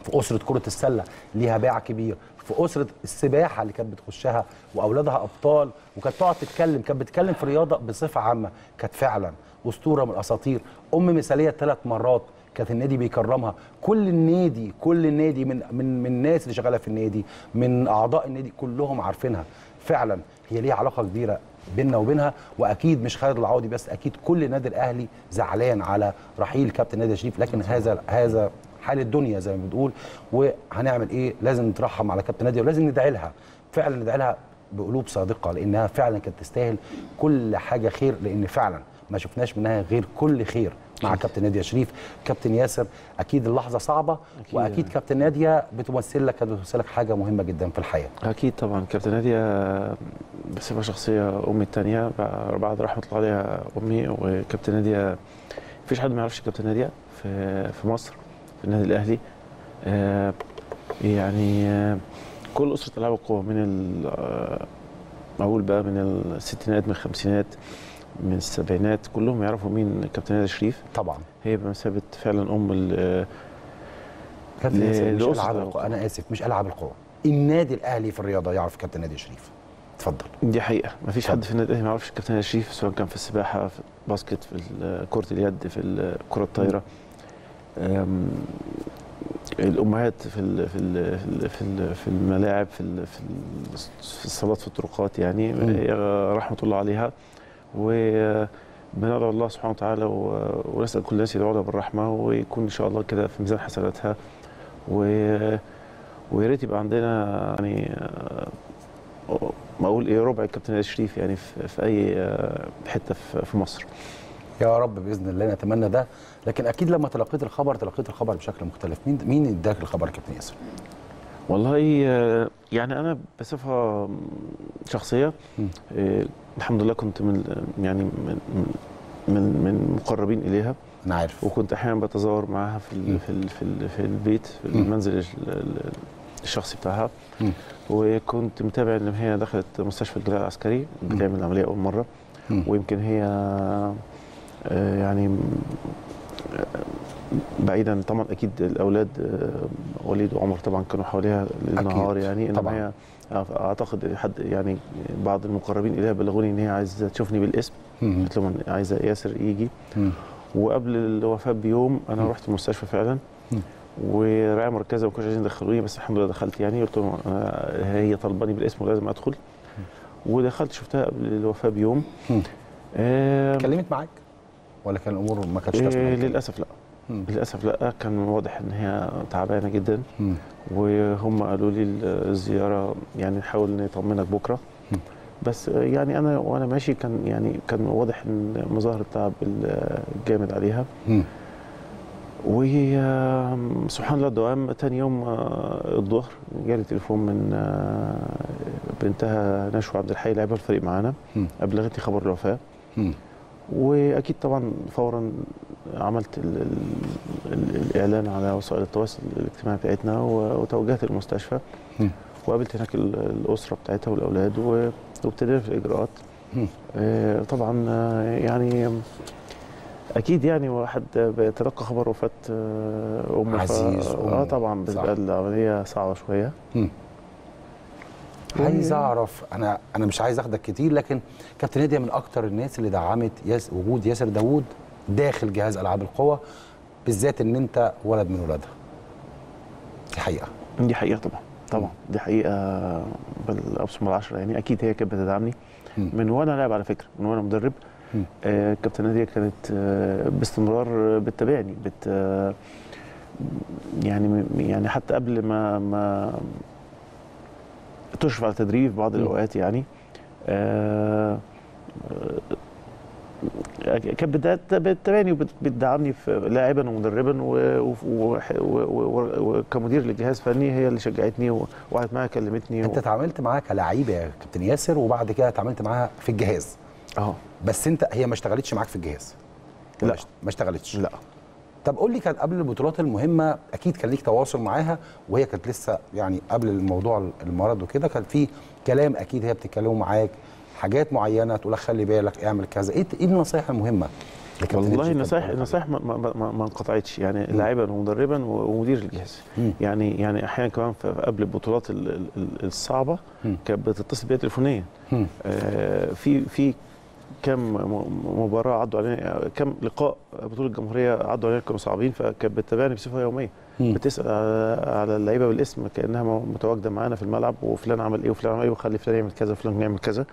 في أسرة كرة السلة ليها باع كبير في أسرة السباحة اللي كانت بتخشها وأولادها أبطال وكانت تقعد تتكلم كانت بتتكلم في الرياضه بصفة عامة كانت فعلا أسطورة من الأساطير. أم مثالية ثلاث مرات كانت النادي بيكرمها. كل النادي كل النادي من من من الناس اللي شغالة في النادي من أعضاء النادي كلهم عارفينها. فعلا هي ليها علاقة كبيرة بيننا وبينها وأكيد مش خالد العوضي بس أكيد كل النادي الأهلي زعلان على رحيل كابتن نادي شريف. لكن هذا هذا حال الدنيا زي ما بتقول. وهنعمل إيه؟ لازم نترحم على كابتن ناديه ولازم ندعي لها. فعلا ندعي لها بقلوب صادقة لأنها فعلا كانت تستاهل كل حاجة خير لأن فعلا ما شفناش منها غير كل خير مع كابتن نادية شريف كابتن ياسر أكيد اللحظة صعبة أكيد. وأكيد كابتن نادية بتمثل لك بتمثل لك حاجة مهمة جدا في الحياة. أكيد طبعا. كابتن نادية بصفة شخصية أمي الثانية بعد رحمة الله عليها أمي وكابتن نادية مفيش حد ما يعرفش كابتن نادية في في مصر في النادي الأهلي. آه يعني آه كل أسرة العاب القوة من آه، أقول بقى من الستينات من الخمسينات. من السبعينات كلهم يعرفوا مين كابتن ناديه شريف طبعا. هي بمثابة فعلا أم ال- كابتن مش ألعاب القوى أنا آسف مش ألعاب القوى النادي الأهلي في الرياضة يعرف كابتن نادي شريف اتفضل. دي حقيقة. ما فيش. حد في النادي الأهلي ما يعرفش الكابتن نادي شريف سواء كان في السباحة في الباسكت في كرة اليد في الكره الطايرة. الأمهات في ال في ال في ال في, ال في الملاعب في ال في, ال في الصالات في الطرقات يعني رحمة الله عليها. وبندعو الله سبحانه وتعالى ونسأل كل الناس يدعوا لها بالرحمة ويكون إن شاء الله كده في ميزان حسناتها و ويا ريت يبقى عندنا يعني آه، ما أقول إيه ربع الكابتن نادي شريف يعني في, أي آه، حتة في مصر. يا رب بإذن الله نتمنى ده. لكن أكيد لما تلقيت الخبر تلقيت الخبر بشكل مختلف. مين مين اداك الخبر كابتن ياسر؟ والله يعني أنا بصفة شخصية. آه، الحمد لله كنت من يعني من من من مقربين إليها أنا عارف وكنت أحيانا بتزاور معاها في مم. ال في ال في, ال في البيت في. المنزل ال- ال- الشخصي بتاعها. وكنت متابع إن هي دخلت مستشفى الجلاء العسكري بتعمل عملية أول مرة. ويمكن هي آه، يعني آه، بعيدا طبعا أكيد الأولاد آه، وليد وعمر طبعا كانوا حواليها للنهار أكيد، يعني. إنما هي أعتقد حد يعني بعض المقربين إليها بلغوني إن هي عايزة تشوفني بالاسم. قلت لهم عايزة ياسر يجي. وقبل الوفاة بيوم أنا. رحت المستشفى فعلا مم. ورعاية مركزة ما كانوش عايزين يدخلوني بس الحمد لله دخلت يعني قلت لهم أنا هي طلباني بالاسم ولازم أدخل ودخلت شفتها قبل الوفاة بيوم. آه اتكلمت معاك ولا كان الأمور ما كانتش لك؟ للأسف لا. للأسف لا كان واضح إن هي تعبانة جدا مم. وهم قالوا لي الزيارة يعني نحاول نطمنك بكرة مم. بس يعني أنا وأنا ماشي كان يعني كان واضح إن مظاهر التعب الجامد عليها مم. وسبحان الله الدوام تاني يوم آه، الظهر جالي تليفون من آه، بنتها نشوى عبد الحي لعبها الفريق معانا. ابلغتني خبر الوفاة. وأكيد طبعا فورا عملت ال ال ال الإعلان على وسائل التواصل الاجتماعي بتاعتنا وتوجهت المستشفى. وقابلت هناك ال- الأسرة بتاعتها والأولاد وابتدينا في الإجراءات. آه، طبعا آه، يعني أكيد يعني واحد بيتلقى خبر وفاة آه، أمه عزيز. آه طبعا. بتبقى العملية صعبة شوية. عايز أعرف أنا أنا مش عايز أخدك كتير لكن كابتن نادية من أكتر الناس اللي دعمت ياس وجود ياسر داوود داخل جهاز ألعاب القوى بالذات إن أنت ولد من ولادها. دي حقيقة. دي حقيقة طبعا طبعا. دي حقيقة بالابصم العشره يعني أكيد هي كانت بتدعمني. من وأنا لاعب على فكرة من وأنا مدرب. آه، كابتن نادية كانت آه، باستمرار بتتابعني بت آه، يعني يعني حتى قبل ما ما تشرف على تدريب بعض الأوقات يعني. آه، آه، كانت بت- بتتابعني وبتدعمني في لاعبا ومدربا وكمدير للجهاز فني هي اللي شجعتني وقعدت معايا كلمتني أنت اتعاملت معاها كلعيبه يا كابتن ياسر وبعد كده اتعاملت معاها في الجهاز. آه بس انت هي ما اشتغلتش معاك في الجهاز؟ لا. ما اشتغلتش. لا. طب قول لي كان قبل البطولات المهمة أكيد كان ليك تواصل معاها وهي كانت لسه يعني قبل الموضوع المرض وكده كان في كلام أكيد هي بتتكلموا معاك حاجات معينة تقول لك خلي بالك اعمل كذا إيه إيه النصائح المهمة والله النصائح؟ النصائح ما, ما, ما, ما انقطعتش يعني لاعبا ومدربا ومدير الجهاز. يعني يعني أحيانا كمان قبل البطولات ال- ال- ال- الصعبة. كانت بتتصل بيا تليفونيا. آه في في كم مباراة عدوا علينا كم لقاء بطولة الجمهورية عدوا علينا كانوا صعبين فكانت بتتابعني بصفة يومية. مم. بتسأل على- على اللعيبة بالاسم كأنها متواجدة معانا في الملعب وفلان عمل إيه وفلان عمل إيه وخلي فلان يعمل كذا وفلان يعمل كذا.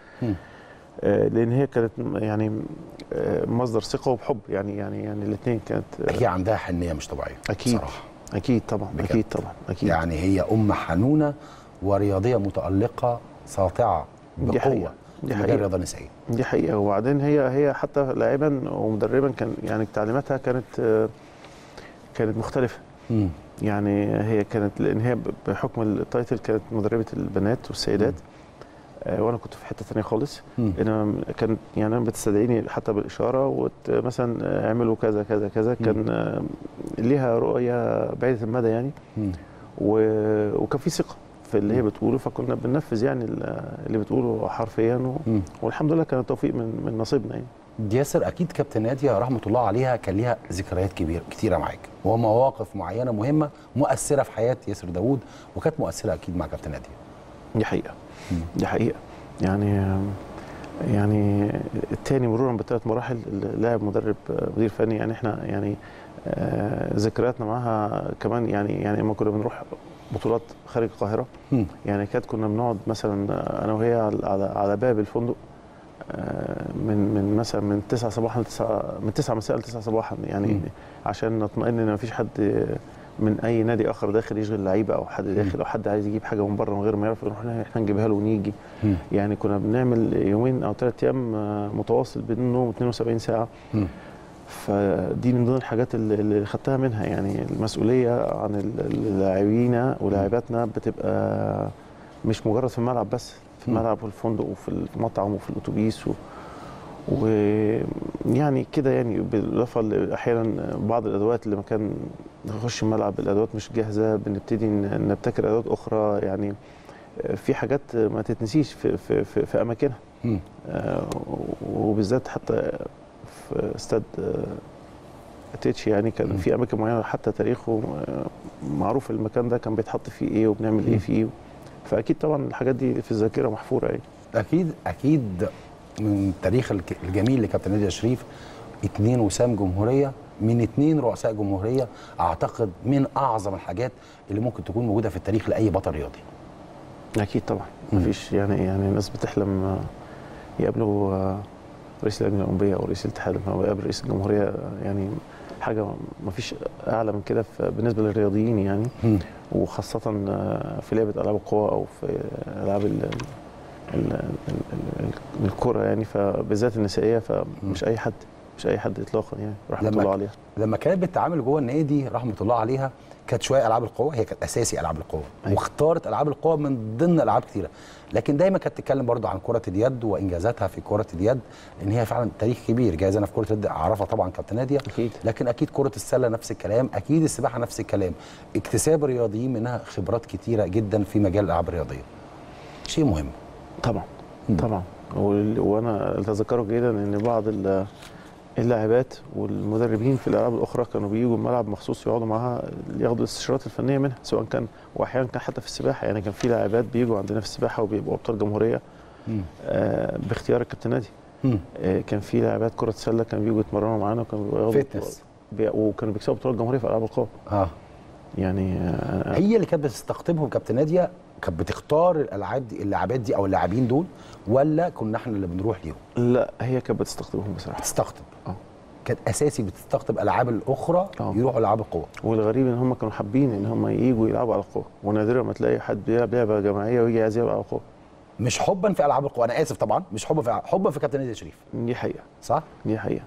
آه، لأن هي كانت يعني آه، مصدر ثقة وحب يعني يعني يعني الاثنين كانت آه، هي عندها حنية مش طبيعية أكيد. بصراحة. أكيد طبعا بجد. أكيد طبعا أكيد. يعني هي أم حنونة ورياضية متألقة ساطعة بقوة. دي حقيقة. الرياضه النسائيه دي حقيقة. وبعدين هي هي حتى لاعبا ومدربا كان يعني تعليماتها كانت كانت مختلفة. مم. يعني هي كانت لأن هي بحكم التايتل كانت مدربة البنات والسيدات. آه، وأنا كنت في حتة ثانية خالص. إنما كانت يعني بتستدعيني حتى بالإشارة ومثلا اعملوا كذا كذا كذا. كان آه، ليها رؤية بعيدة المدى يعني. مم. وكان في ثقة. في اللي هي بتقوله فكنا بننفذ يعني ال- اللي بتقوله حرفيا و... مم. والحمد لله كان التوفيق من من نصيبنا يعني. ياسر أكيد كابتن نادية رحمة الله عليها كان ليها ذكريات كبيره كتيرة معاك ومواقف معينة مهمة مؤثرة في حياة ياسر داوود وكانت مؤثرة أكيد مع كابتن نادية. دي حقيقة. دي حقيقة. يعني يعني التاني مرورا بثلاث مراحل لاعب مدرب مدير فني يعني إحنا يعني آه، ذكرياتنا معاها كمان يعني يعني لما كنا بنروح بطولات خارج القاهرة. يعني كانت كنا بنقعد مثلا أنا وهي على على, باب الفندق آه، من من مثلا من 9 صباحا ل 9 من 9 مساء ل 9 صباحا يعني. عشان نطمئن إن مفيش حد من أي نادي آخر داخل يشغل لعيبة أو حد داخل أو حد عايز يجيب حاجة من بره من غير ما يعرف نروح إحنا نجيبها له ونيجي. يعني كنا بنعمل يومين أو ثلاث أيام آه، متواصل بدون نوم 72 ساعة. فدي من ضمن الحاجات اللي- اللي خدتها منها يعني المسؤولية عن ال- اللاعبين ولاعباتنا بتبقى مش مجرد في الملعب بس في. الملعب والفندق وفي المطعم وفي الأتوبيس و ويعني كده يعني بالإضافة أحيانا بعض الأدوات اللي مكان نخش الملعب الأدوات مش جاهزة بنبتدي نبتكر أدوات أخرى يعني في حاجات ما تتنسيش في في في, في أماكنها. آه، وبالذات حتى في استاد آه، تيتش يعني كان. في أماكن معينة حتى تاريخه آه، معروف المكان ده كان بيتحط فيه إيه وبنعمل إيه فيه. فأكيد طبعا الحاجات دي في الذاكرة محفورة يعني. أكيد أكيد من التاريخ الجميل لكابتن ناديه شريف اتنين وسام جمهورية. من اتنين رؤساء جمهورية أعتقد من أعظم الحاجات اللي ممكن تكون موجودة في التاريخ لأي بطل رياضي. أكيد طبعا. مفيش يعني يعني الناس بتحلم آه، يقابلوا آه، رئيس اللجنه الاولمبيه أو رئيس الاتحاد يقابل رئيس الجمهورية يعني حاجة مفيش أعلى من كده بالنسبة للرياضيين يعني. مم. وخاصة آه، في لعبة ألعاب القوى أو في ألعاب ال- ال- ال- ال- الكرة يعني. فبالذات النسائية فمش أي حد مش أي حد إطلاقا يعني لما- الله عليها. لما كانت بتتعامل جوه النادي رحمة الله عليها كانت شوية ألعاب القوة هي كانت أساسي ألعاب القوة. أيوة. واختارت ألعاب القوة من ضمن ألعاب كتيرة. لكن دايما كانت تتكلم برضو عن كرة اليد وإنجازاتها في كرة اليد لأن هي فعلا تاريخ كبير. جايز أنا في كرة اليد أعرفها طبعا كابتن نادية أكيد. لكن أكيد كرة السلة نفس الكلام أكيد السباحة نفس الكلام. اكتساب الرياضيين منها خبرات كتيرة جدا في مجال الألعاب الرياضية. شيء مهم. طبعا. طبعا. وأنا أتذكره جيدا إن بعض ال- اللاعبات والمدربين في الألعاب الأخرى كانوا بيجوا الملعب مخصوص يقعدوا معاها ياخدوا الاستشارات الفنية منها سواء كان وأحيانا كان حتى في السباحة يعني كان في لاعبات بيجوا عندنا في السباحة وبيبقوا أبطال جمهورية مم. آه، باختيار الكابتن نادي. آه، كان في لاعبات كرة سلة كانوا بيجوا يتمرنوا معانا وكانوا فتنس. بي- وكانوا بيكسبوا بطولات جمهورية في ألعاب القوى آه يعني آه، هي اللي كانت بتستقطبهم كابتن ناديه كانت بتختار الألعاب دي اللاعبات دي أو اللاعبين دول ولا كنا إحنا اللي بنروح ليهم؟ لا هي كانت بتستقطبهم بصراحة. بتستقطب. آه. كانت أساسي بتستقطب ألعاب الأخرى آه. يروحوا العاب القوة. والغريب إن هم كانوا حابين إن هم ييجوا يلعبوا على القوة. ونادرا ما تلاقي حد بيلعب لعبة جماعية ويجي عايز يلعب على القوة. مش حبا في ألعاب القوة. أنا آسف طبعا. مش حبا في حبا في كابتن نادي شريف. دي حقيقة. صح؟ دي حقيقة.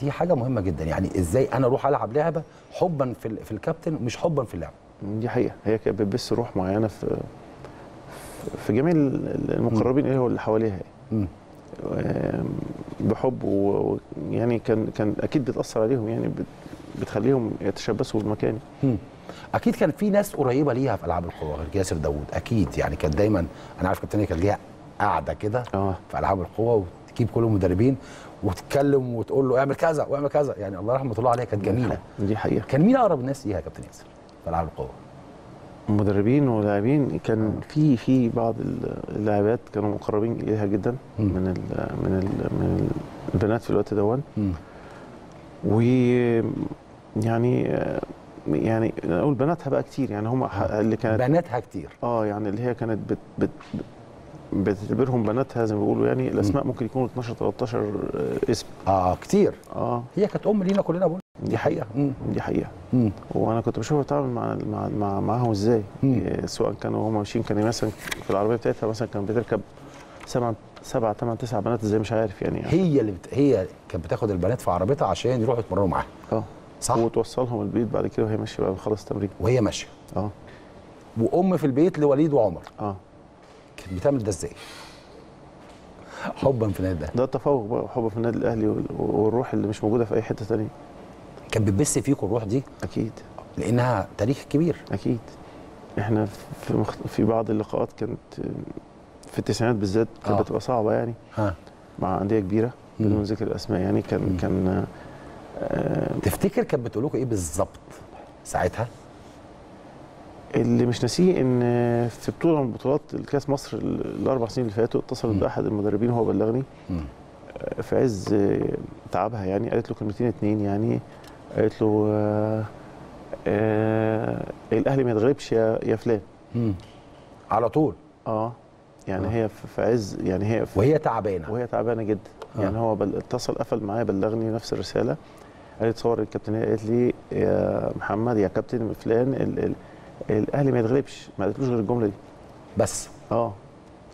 دي حاجة مهمة جدا. يعني إزاي أنا أروح ألعب لعبة حبا في في الكابتن مش حبا في اللعبة. دي حقيقة. هي كانت بتبث روح معينة في في جميع ال- المقربين اليها واللي حواليها يعني. بحب ويعني كان كان أكيد بتأثر عليهم يعني بت- بتخليهم يتشبثوا بالمكان. أكيد كان في ناس قريبة ليها في ألعاب القوه غير ياسر داوود أكيد. يعني كانت دايما أنا عارف كابتن كان ليها قاعدة كده آه. في ألعاب القوه وتجيب كل المدربين وتتكلم وتقول له اعمل كذا واعمل كذا. يعني الله رحمه الله عليها كانت جميلة. دي حقيقة. كان مين أقرب الناس ليها يا كابتن ياسر في ألعاب القوه مدربين ولاعبين. كان في في بعض اللاعبات كانوا مقربين إليها جدا. من ال من ال من البنات في الوقت دون. و يعني يعني أقول بناتها بقى كتير. يعني هم اللي كانت بناتها كتير. آه يعني اللي هي كانت بت بت بتعتبرهم بناتها زي ما بيقولوا يعني. الأسماء ممكن يكونوا 12 13 اسم. آه كتير. آه. هي كانت أم لينا كلنا بقول دي حقيقة. مم. دي حقيقة. مم. وأنا كنت بشوفها بتتعامل مع مع مع معاهم إزاي. إيه، سواء كانوا هم ماشيين كان مثلا في العربية بتاعتها مثلا كانت بتركب سبعة سبعة ثمان تسع بنات إزاي؟ مش عارف يعني. هي اللي بت... هي كانت بتاخد البنات في عربيتها عشان يروحوا يتمرنوا معاها. آه. صح؟ وتوصلهم البيت بعد كده وهي ماشية بقى بتخلص تمرين. وهي ماشية. آه. وأم في البيت لوليد وعمر. آه. كانت بتعمل ده إزاي؟ حبا في النادي ده ده التفوق بقى وحب في النادي الأهلي وال- والروح اللي مش موجودة في أي حتة ثانية كانت بتبث فيكم الروح دي؟ أكيد. لأنها تاريخ كبير. أكيد. إحنا في مخ... في بعض اللقاءات كانت في التسعينات بالذات كانت آه. بتبقى صعبة يعني. ها مع أندية كبيرة. بدون ذكر الأسماء يعني. كان مم. كان آه تفتكر كانت بتقول لكم إيه بالظبط ساعتها؟ اللي مش ناسيه إن في بطولة من بطولات الكاس مصر ال- الأربع سنين اللي فاتوا اتصلت. بأحد المدربين هو بلغني. مم. آه، في عز آه، تعبها يعني. قالت له كلمتين اتنين يعني. قالت له آه آه الأهلي ما يتغلبش يا يا فلان. مم. على طول؟ آه. يعني آه. هي في عز يعني هي في وهي تعبانة. وهي تعبانة جدا. آه. يعني هو بل اتصل قفل معايا بلغني نفس الرسالة. قالت صور الكابتنيه قالت لي يا محمد يا كابتن فلان ال ال الأهلي ما يتغلبش ما قالتلوش غير الجملة دي. بس؟ آه.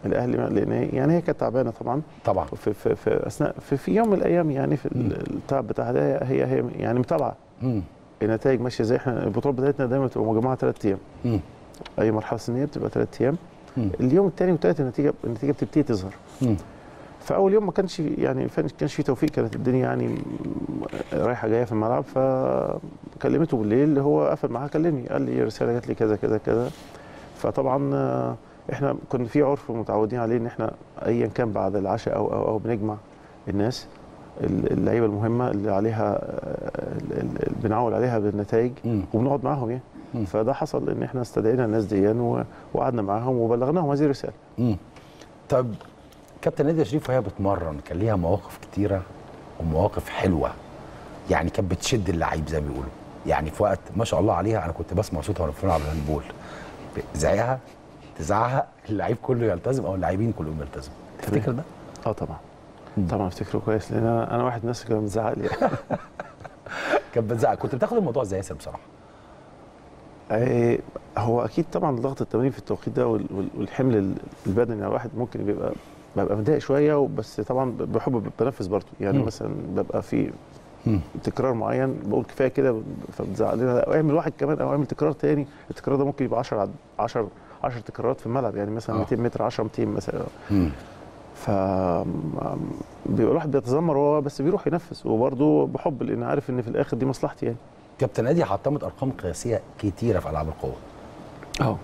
الأهلي لأن يعني هي كانت تعبانة طبعا. طبعا. في في, في اثناء في, في يوم من الأيام يعني في التعب بتاعها ده هي هي يعني متابعة. النتائج ماشية زي إحنا البطولات بتاعتنا دايما بتبقى مجموعة ثلاث أيام. أي مرحلة سنية بتبقى ثلاث أيام. اليوم الثاني والثالث النتيجه النتيجة بتبتدي تظهر. فاول يوم ما كانش يعني ما كانش في توفيق كانت الدنيا يعني رايحة جاية في الملعب. فكلمته بالليل اللي هو قفل معاها كلمني. قال لي رساله جات لي كذا كذا كذا. فطبعا إحنا كنا في عرف متعودين عليه إن إحنا ايا كان بعد العشاء أو أو, أو بنجمع الناس ال- اللعيبة المهمة اللي عليها آه، ال- ال- ال- بنعول عليها بالنتائج. وبنقعد معاهم يعني. فده حصل إن إحنا استدعينا الناس دي وقعدنا معاهم وبلغناهم هذه الرساله مم. طب كابتن ناديه شريف وهي بتمرن كان ليها مواقف كتيرة ومواقف حلوة يعني كانت بتشد اللعيب زي ما بيقولوا يعني في وقت ما شاء الله عليها أنا كنت بسمع صوتها وأنا بتفرج على الهاندبول زعقها تزعقها اللعيب كله يلتزم أو اللاعبين كلهم يلتزموا تفتكر ده؟ آه طبعا. طبعا افتكره كويس لأن أنا أنا واحد من الناس اللي كانت بتزعق لي كانت بتزعق كنت بتاخد الموضوع إزاي يا ياسر بصراحة؟ آه، هو أكيد طبعا ضغط التمرين في التوقيت ده وال- وال- والحمل ال- البدني على الواحد ممكن بيبقى ببقى متضايق شوية بس طبعا بحب بنفذ برضه يعني مم. مثلا ببقى في. تكرار معين بقول كفاية كده فبتزعق لنا اعمل واحد كمان أو اعمل تكرار تاني التكرار ده ممكن يبقى 10 10 10 تكرارات في الملعب يعني مثلا آه. 200 متر 10 200 مثلا. ف بيبقى الواحد بيتذمر هو بس بيروح ينفذ وبرضه بحب لأن عارف إن في الآخر دي مصلحتي يعني. كابتن ناديه حطمت أرقام قياسية كتيرة في ألعاب القوة. آه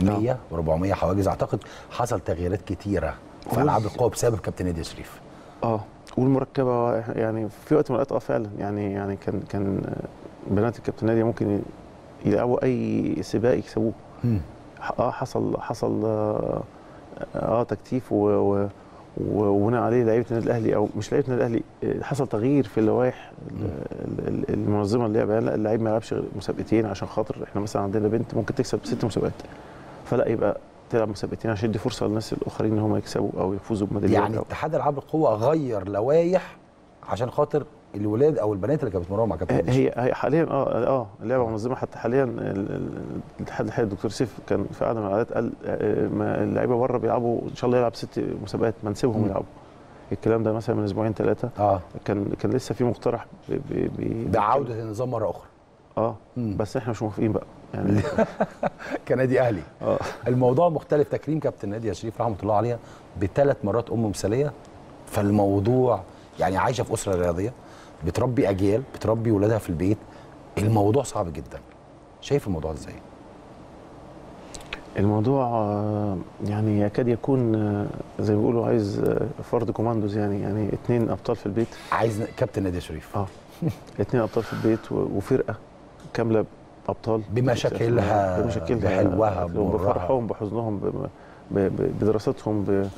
100 و400 حواجز. أعتقد حصل تغييرات كتيرة في ألعاب القوة بسبب كابتن ناديه شريف آه والمركبة يعني في وقت من الأوقات آه فعلا يعني يعني كان كان بنات الكابتن ناديه ممكن يلعبوا أي سباق يكسبوه. آه حصل حصل آه, آه تكتيف و, وبناء عليه لعيبة النادي الأهلي أو مش لعيبة النادي الأهلي آه، حصل تغيير في اللوائح ال- ال- المنظمة اللعبه يعني لا اللعيب ما يلعبش غير مسابقتين عشان خاطر إحنا مثلا عندنا بنت ممكن تكسب ست مسابقات. فلا يبقى تلعب مسابقتين عشان يدي فرصة للناس الآخرين إن هم يكسبوا أو يفوزوا بميداليات يعني اتحاد العاب القوة غير لوائح عشان خاطر الولاد أو البنات اللي كانوا بيتمرنوا مع كابتن هي هي حاليا آه آه اللعبة منظمة حتى حاليا. ال- ال- الاتحاد الحالي الدكتور سيف كان في قعده من القعدات قال آه، اللعيبة بره بيلعبوا إن شاء الله يلعب ست مسابقات ما نسيبهم. يلعبوا. الكلام ده مثلا من أسبوعين ثلاثة آه. كان كان لسه في مقترح بعوده النظام مرة أخرى. آه مم. بس إحنا مش موافقين بقى. يعني كنادي أهلي. آه. الموضوع مختلف تكريم كابتن ناديه شريف رحمة الله عليها بثلاث مرات ام مثالية. فالموضوع يعني عايشة في أسرة رياضية. بتربي أجيال بتربي ولادها في البيت الموضوع صعب جدا. شايف الموضوع إزاي؟ الموضوع آه، يعني يكاد يكون آه، زي ما بيقولوا عايز آه، فرد كوماندوز يعني يعني اثنين أبطال في البيت. عايز كابتن ناديه شريف. آه اثنين أبطال في البيت وفرقة كاملة أبطال. بمشاكلها، بمشاكلها بحلوها، بمرها. بفرحهم بحزنهم بدراستهم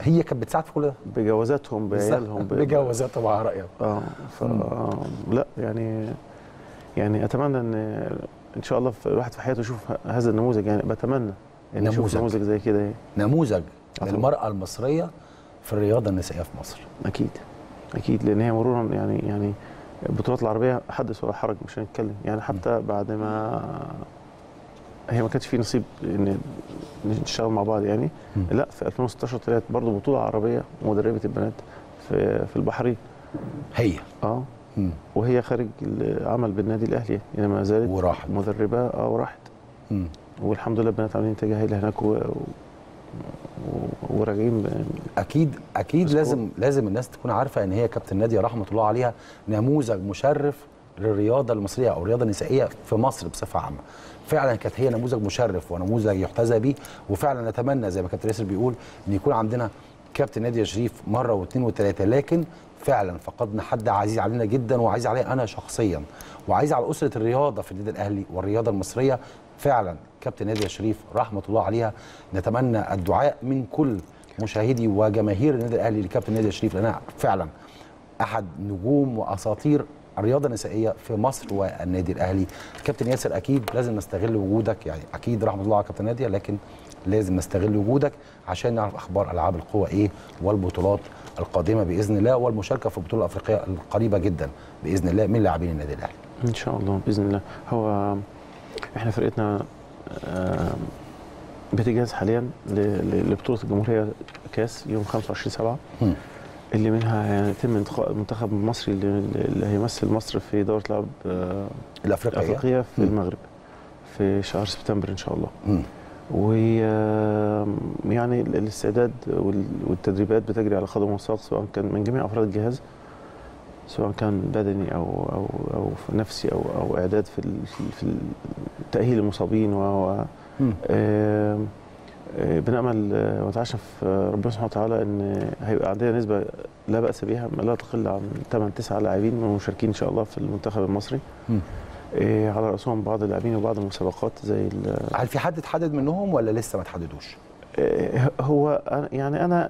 هي كانت بتساعد في كل ده؟ بجوازاتهم بعيالهم ب- بجوازاتها مع رأيك. آه ف لا يعني يعني أتمنى إن إن شاء الله في الواحد في حياته يشوف هذا النموذج. يعني بتمنى ان يشوف نموذج. نموذج زي كده. نموذج طبعاً. للمرأة المصرية في الرياضة النسائية في مصر. أكيد. أكيد لأن هي مرورا يعني يعني البطولات العربية حدث ولا حرج مش هنتكلم. يعني حتى بعد ما هي ما كانش في نصيب إن نشتغل مع بعض يعني. مم. لا في 2016 طلعت برضه بطولة عربية مدربة البنات في في البحرين. هي؟ آه. مم. وهي خارج العمل بالنادي الأهلي يعني ما زالت وراحت. مدربة آه وراحت. مم. والحمد لله البنات عاملين انتاج هايل هناك و... وراجعين. أكيد أكيد بس لازم لازم الناس تكون عارفة إن هي كابتن ناديه رحمة الله عليها نموذج مشرف للرياضة المصرية أو الرياضه النسائيه في مصر بصفة عامة. فعلا كانت هي نموذج مشرف ونموذج يحتذى به وفعلا نتمنى زي ما كابتن ياسر بيقول إن يكون عندنا كابتن ناديه شريف مرة واثنين وثلاثة. لكن فعلا فقدنا حد عزيز علينا جدا وعزيز علي أنا شخصيا. وعايز على أسرة الرياضة في النادي الأهلي والرياضة المصرية. فعلا كابتن ناديه شريف رحمة الله عليها. نتمنى الدعاء من كل مشاهدي وجماهير النادي الأهلي لكابتن ناديه شريف لانها فعلا أحد نجوم وأساطير الرياضه النسائيه في مصر والنادي الأهلي. كابتن ياسر أكيد لازم نستغل وجودك يعني أكيد رحمة الله على كابتن ناديه لكن لازم نستغل وجودك عشان نعرف أخبار ألعاب القوى إيه والبطولات القادمة بإذن الله والمشاركة في البطولة الأفريقية القريبة جدا بإذن الله من لاعبين النادي الأهلي. إن شاء الله بإذن الله. هو إحنا فرقتنا آه، بتجهز حاليا لبطولة الجمهورية كاس يوم 25 7 مم. اللي منها يتم انتقاء المنتخب المصري اللي, اللي هيمثل مصر في دورة العاب آه، الأفريقية الأفريقية في مم. المغرب في شهر سبتمبر إن شاء الله مم. ويعني الاستعداد وال- والتدريبات بتجري على قدم وساق سواء كان من جميع أفراد الجهاز سواء كان بدني أو أو أو في نفسي أو أو إعداد في في تأهيل المصابين و و- آه، بنأمل آه، ونتعشى في آه، ربنا سبحانه وتعالى إن هيبقى عندنا نسبة لا بأس بها لا تقل عن 8 9 لاعبين من المشاركين إن شاء الله في المنتخب المصري. آه، على رأسهم بعض اللاعبين وبعض المسابقات زي ال- هل في حد اتحدد منهم ولا لسه ما اتحددوش؟ آه، هو يعني أنا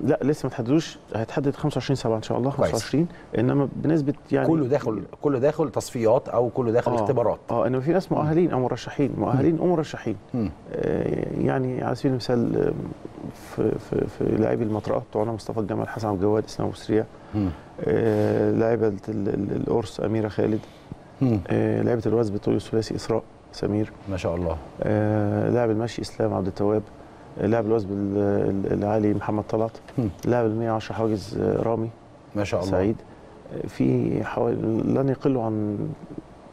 لا لسه ما تحددوش. هيتحدد 25 7 إن شاء الله كويس. 25 إنما بنسبة يعني كله داخل كله داخل تصفيات أو كله داخل آه. اختبارات. آه إنما في ناس مؤهلين أو مرشحين. مؤهلين ومرشحين. آه، يعني على سبيل المثال في في في لاعبي المطرقة بتوعنا مصطفى الجمال حسن عبد الجواد إسلام أبو سريع. آه، لاعبه ال- ال- القرص أميرة خالد. آه، لاعبه الوثب بطول الثلاثي إسراء سمير. ما شاء الله. آه، لاعب المشي إسلام عبد التواب. لاعب الوثب ال- ال- العالي محمد طلعت. لاعب ال 110 حواجز آه، رامي. ما شاء الله. سعيد. آه، في حوالي لن يقلوا عن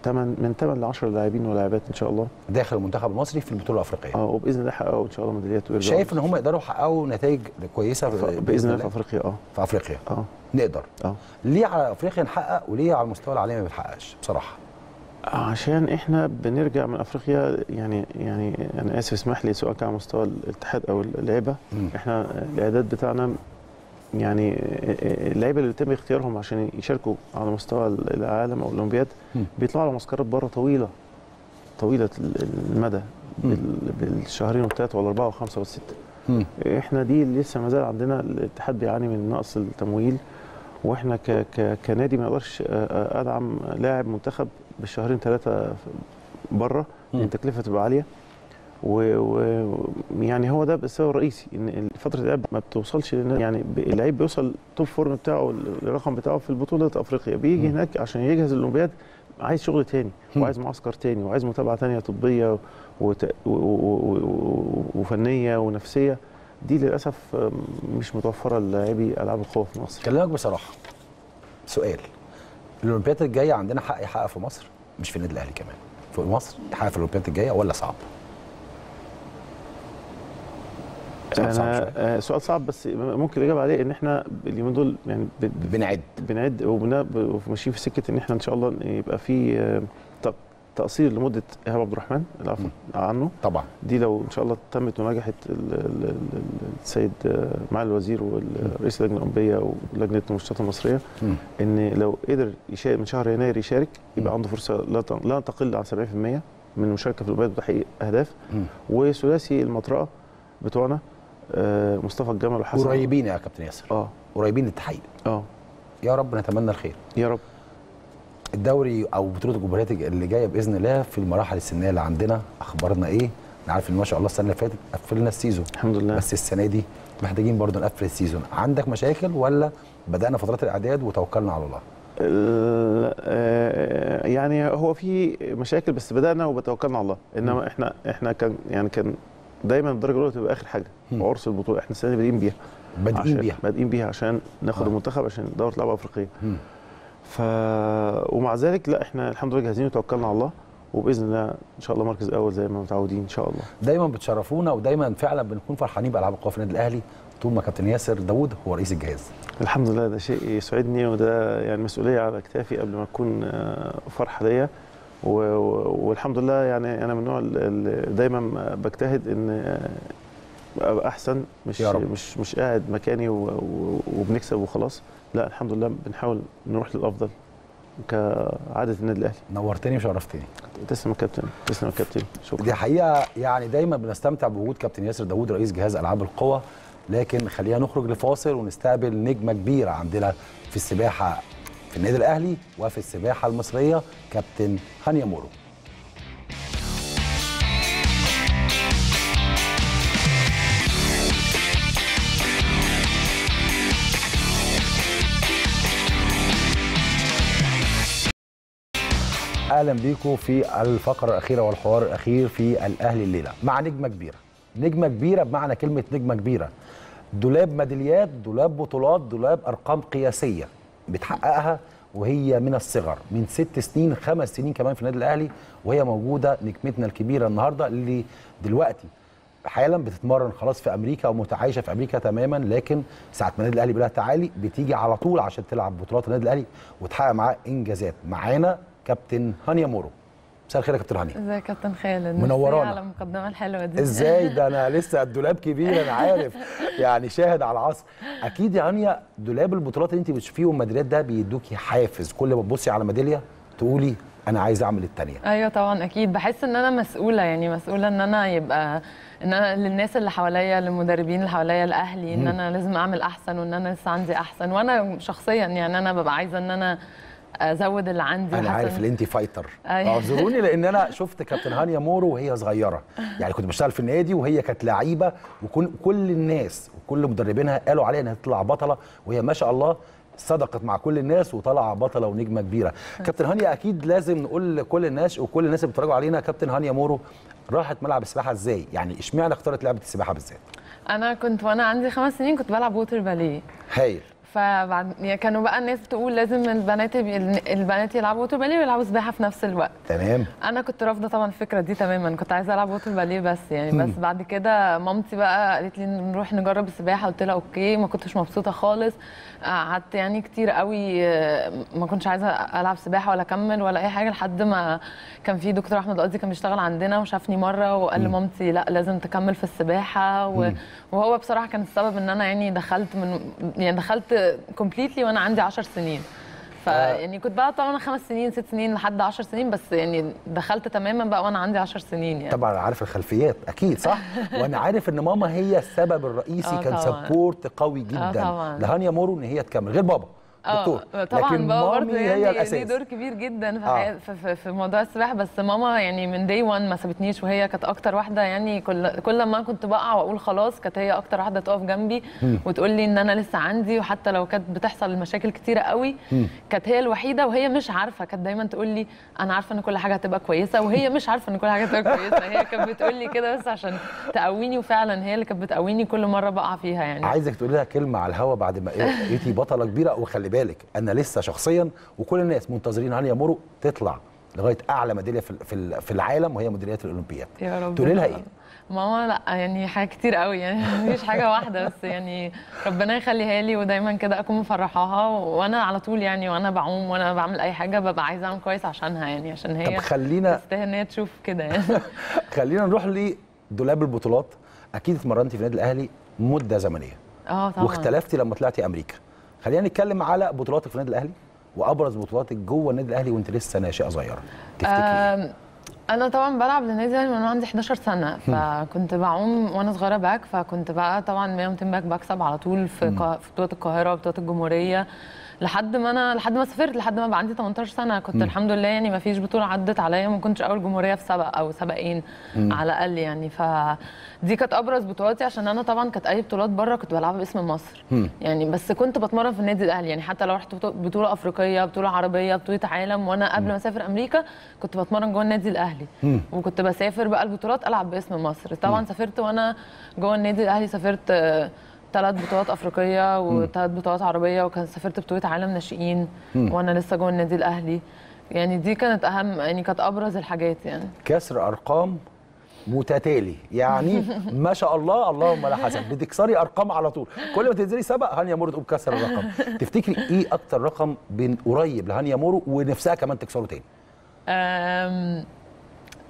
8 من 8 ل 10 لاعبين ولاعبات إن شاء الله. داخل المنتخب المصري في البطولة الأفريقية. آه وبإذن الله يحققوا إن شاء الله ميداليات ويرجعوا. شايف إن هم يقدروا يحققوا نتائج كويسة بإذن الله في أفريقيا آه. في أفريقيا. آه. نقدر. آه. ليه على أفريقيا نحقق وليه على المستوى العالمي ما بنحققش بصراحة. عشان إحنا بنرجع من أفريقيا يعني يعني أنا آسف اسمح لي سواء كان على مستوى الاتحاد أو اللعبة مم. إحنا الإعداد بتاعنا يعني اللعيبة اللي بيتم اختيارهم عشان يشاركوا على مستوى العالم أو الأولمبياد. بيطلعوا على معسكرات بره طويلة طويلة المدى بالشهرين والثلاثه والاربعه والخمسه والسته. إحنا دي لسه ما زال عندنا الاتحاد بيعاني من نقص التمويل وإحنا ك ك كنادي ما أقدرش آه، آه، ادعم لاعب منتخب بالشهرين ثلاثة بره. لأن التكلفه تبقى عالية و- و- يعني هو ده السبب الرئيسي إن فترة اللعب ما بتوصلش يعني اللعيب بيوصل توب فورم بتاعه الرقم بتاعه في البطولة أفريقيا بيجي. هناك عشان يجهز الأولمبياد عايز شغل تاني. وعايز معسكر تاني وعايز متابعة تانية طبية. وفنية ونفسية دي للأسف مش متوفرة للاعبي ألعاب القوة في مصر. كلامك بصراحه سؤال. الأولمبياد الجاية عندنا حق يحقق في مصر؟ مش في النادي الأهلي كمان. في مصر يحقق في الأولمبياد الجاية ولا صعب؟ سؤال صعب شوية. آه، سؤال صعب بس ممكن الإجابة عليه إن إحنا اليومين دول يعني بنعد. بنعد وماشيين في سكة إن إحنا إن شاء الله يبقى في آه، تقصير لمدة إيهاب عبد الرحمن العفو عنه. طبعا. دي لو إن شاء الله تمت ونجحت ال- ال- ال- السيد معالي الوزير والرئيس اللجنه الاولمبيه ولجنة المنشطات المصرية مم. إن لو قدر يشارك من شهر يناير يشارك يبقى. عنده فرصة لا تقل عن 70% من المشاركه في الاولمبياد وتحقيق أهداف. وثلاثي المطرقة بتوعنا آه، مصطفى الجمل وحسن. قريبين يا كابتن ياسر. آه. قريبين للتحقيق. آه. يا رب نتمنى الخير. يا رب. الدوري أو بطولة الجمهوريات اللي جاية بإذن الله في المراحل السنية اللي عندنا أخبارنا إيه؟ أنا عارف إن ما شاء الله السنة اللي فاتت قفلنا ال season. الحمد لله. بس السنة دي محتاجين برضه نقفل ال season. عندك مشاكل ولا بدأنا فترات الإعداد وتوكلنا على الله؟ ال- آه، يعني هو في مشاكل بس بدأنا وبتوكلنا على الله. إنما إحنا إحنا كان يعني كان دايما الدرجة الأولى تبقى آخر حاجة. عرس البطولة. إحنا السنة دي بادئين بيها. بادئين بيها. بادئين بيها عشان ناخد آه. المنتخب عشان دورة لعبه افريقيه مم. ف ومع ذلك لا إحنا الحمد لله جاهزين وتوكلنا على الله وبإذن الله إن شاء الله مركز اول زي ما متعودين إن شاء الله. دايما بتشرفونا ودايما فعلا بنكون فرحانين بألعاب القوى في النادي الأهلي. طول ما كابتن ياسر داوود هو رئيس الجهاز. الحمد لله ده شيء يسعدني وده يعني مسؤولية على كتافي قبل ما تكون آه، فرحة ليا. والحمد لله يعني أنا من النوع اللي دايما بجتهد إن آه، أبقى أحسن مش يا رب. مش مش قاعد مكاني وبنكسب وخلاص. لا الحمد لله بنحاول نروح للأفضل كعادة النادي الأهلي. نورتني وشرفتني تسلم يا كابتن تسلم يا كابتن. شكرا. دي حقيقة يعني دايما بنستمتع بوجود كابتن ياسر داوود رئيس جهاز ألعاب القوى. لكن خلينا نخرج لفاصل ونستقبل نجمة كبيرة عندنا في السباحة في النادي الأهلي وفي السباحة المصرية كابتن هانيا مورو أهلا بيكم في الفقرة الأخيرة والحوار الأخير في الأهلي الليلة. مع نجمة كبيرة. نجمة كبيرة بمعنى كلمة نجمة كبيرة. دولاب ميداليات دولاب بطولات دولاب أرقام قياسية بتحققها وهي من الصغر. من ست سنين خمس سنين كمان في النادي الأهلي وهي موجودة نجمتنا الكبيرة النهارده اللي دلوقتي حالا بتتمرن خلاص في أمريكا ومتعايشة في أمريكا تماما لكن ساعة ما النادي الأهلي بيقول لها تعالي بتيجي على طول عشان تلعب بطولات النادي الأهلي وتحقق معاه إنجازات. معانا كابتن هانيا مورو مساء الخير يا كابتن هانيا ازيك يا كابتن خالد؟ منورانا. على المقدمة الحلوة دي. إزاي؟ ده أنا لسه الدولاب كبير أنا عارف. يعني شاهد على العصر. أكيد يا هانيا دولاب البطولات اللي أنت بتشوفيه والميداليات ده بيدوكي حافز. كل ما تبصي على ميدالية تقولي أنا عايز أعمل الثانية أيوه طبعا أكيد. بحس إن أنا مسؤولة يعني مسؤولة إن أنا يبقى إن أنا للناس اللي حواليا للمدربين اللي حواليا لأهلي إن أنا لازم أعمل أحسن وإن أنا لسه عندي أحسن. وأنا شخصيا يعني أنا ببقى عايزة إن أنا أزود اللي عندي أنا عارف إن أنت fighter أيوة. اعذروني لأن أنا شفت كابتن هانيا مورو وهي صغيرة. يعني كنت بشتغل في النادي وهي كانت لعيبة وكل كل الناس وكل مدربينها قالوا عليها إنها تطلع بطلة وهي ما شاء الله صدقت مع كل الناس وطلع بطلة ونجمة كبيرة. كابتن هانيا أكيد لازم نقول لكل الناس وكل الناس اللي بيتفرجوا علينا كابتن هانيا مورو راحت ملعب السباحة إزاي؟ يعني اشمعنى اختارت لعبة السباحة بالذات؟ أنا كنت وأنا عندي خمس سنين كنت بلعب water ballet هايل. فبعد يعني كانوا بقى الناس بتقول لازم البنات البنات يلعبوا water ballet ويلعبوا سباحة في نفس الوقت. تمام. أنا كنت رافضة طبعا الفكرة دي تماما. كنت عايزة ألعب water ballet بس يعني. بس بعد كده مامتي بقى قالت لي نروح نجرب السباحة. قلت لها okay. ما كنتش مبسوطة خالص. قعدت يعني كتير قوي. ما كنتش عايزة ألعب سباحة ولا أكمل ولا أي حاجة لحد ما كان في دكتور أحمد قاضي كان بيشتغل عندنا وشافني مرة وقال لمامتي لأ لازم تكمل في السباحة. و... وهو بصراحة كان السبب إن أنا يعني دخلت من يعني دخلت completely وأنا عندي 10 سنين. فيعني كنت بقى طبعا خمس سنين ست سنين لحد 10 سنين بس يعني دخلت تماما بقى وأنا عندي 10 سنين يعني. طبعا عارف الخلفيات أكيد صح؟ وأنا عارف إن ماما هي السبب الرئيسي آه كان. support قوي جدا. طبعاً. لهانيا مورو إن هي تكمل غير بابا. دكتور. آه طبعا لكن بابا برضه مامي يعني هي ليه الأساس. دور كبير جدا في, آه. في, في, موضوع السباحه بس ماما يعني من داي 1 ما سابتنيش وهي كانت أكتر واحدة يعني كل كل ما كنت بقع وأقول خلاص كانت هي أكتر واحدة تقف جنبي وتقول لي إن أنا لسه عندي. وحتى لو كانت بتحصل مشاكل كتيرة قوي كانت هي الوحيدة. وهي مش عارفة كانت دايما تقول لي أنا عارفة إن كل حاجة هتبقى كويسة. وهي مش عارفة إن كل حاجة هتبقى كويسة. هي كانت بتقول لي كده بس عشان تقويني. وفعلا هي اللي كانت بتقويني كل مرة بقع فيها يعني. عايزك تقولي لها كلمة على الهوا بعد ما بقيتي بطلة كبيرة. وخلي بالك أنا لسه شخصيا وكل الناس منتظرين هانيا مورو تطلع لغاية أعلى ميدالية في في العالم وهي ميداليات الأولمبياد. يا رب. تقولي لها إيه. ماما لا يعني حاجات كتير قوي يعني مفيش حاجة واحدة بس يعني ربنا يخليها لي ودايما كده أكون مفرحاها وأنا على طول يعني وأنا بعوم وأنا بعمل أي حاجة ببقى عايزة أعمل كويس عشانها يعني عشان هي طب خلينا تستاهل إن هي تشوف كده يعني. خلينا نروح لدولاب البطولات. أكيد اتمرنتي في النادي الأهلي مدة زمنية. آه طبعا. واختلفتي لما طلعتي أمريكا. خلينا نتكلم على بطولاتك في النادي الأهلي وأبرز بطولاتك جوه النادي الأهلي وأنت لسه ناشئة صغيرة. تفتكري إيه؟ أنا طبعا بلعب للنادي الأهلي من وأنا عندي 11 سنة فكنت بعوم وأنا صغيرة back فكنت بقى طبعا 100 200 back بكسب على طول في في بطوله القاهرة وبطوله الجمهورية. لحد ما أنا لحد ما سافرت لحد ما بقى عندي 18 سنة. كنت الحمد لله يعني ما فيش بطولة عدت عليا ما كنتش أول جمهورية في سبق أو سبقين على الأقل يعني. فدي كانت أبرز بطولاتي عشان أنا طبعا كانت أي بطولات بره كنت بلعبها باسم مصر. يعني بس كنت بتمرن في النادي الأهلي. يعني حتى لو رحت بطو- بطولة أفريقية بطولة عربية بطولة عالم وأنا قبل ما أسافر أمريكا كنت بتمرن جوه النادي الأهلي. وكنت بسافر بقى البطولات ألعب باسم مصر. طبعا سافرت وأنا جوه النادي الأهلي سافرت ثلاث بطولات أفريقية وثلاث بطولات عربية وكان سافرت بطولة عالم ناشئين وأنا لسه جوه النادي الأهلي. يعني دي كانت أهم يعني كانت أبرز الحاجات يعني. كسر أرقام متتالي. يعني ما شاء الله اللهم لا حسن. بتكسري أرقام على طول. كل ما تنزلي سبق هانيا مورو تقوم كسر الرقم. تفتكري إيه أكتر رقم بين قريب لهانيا مورو ونفسها كمان تكسره تاني؟ أم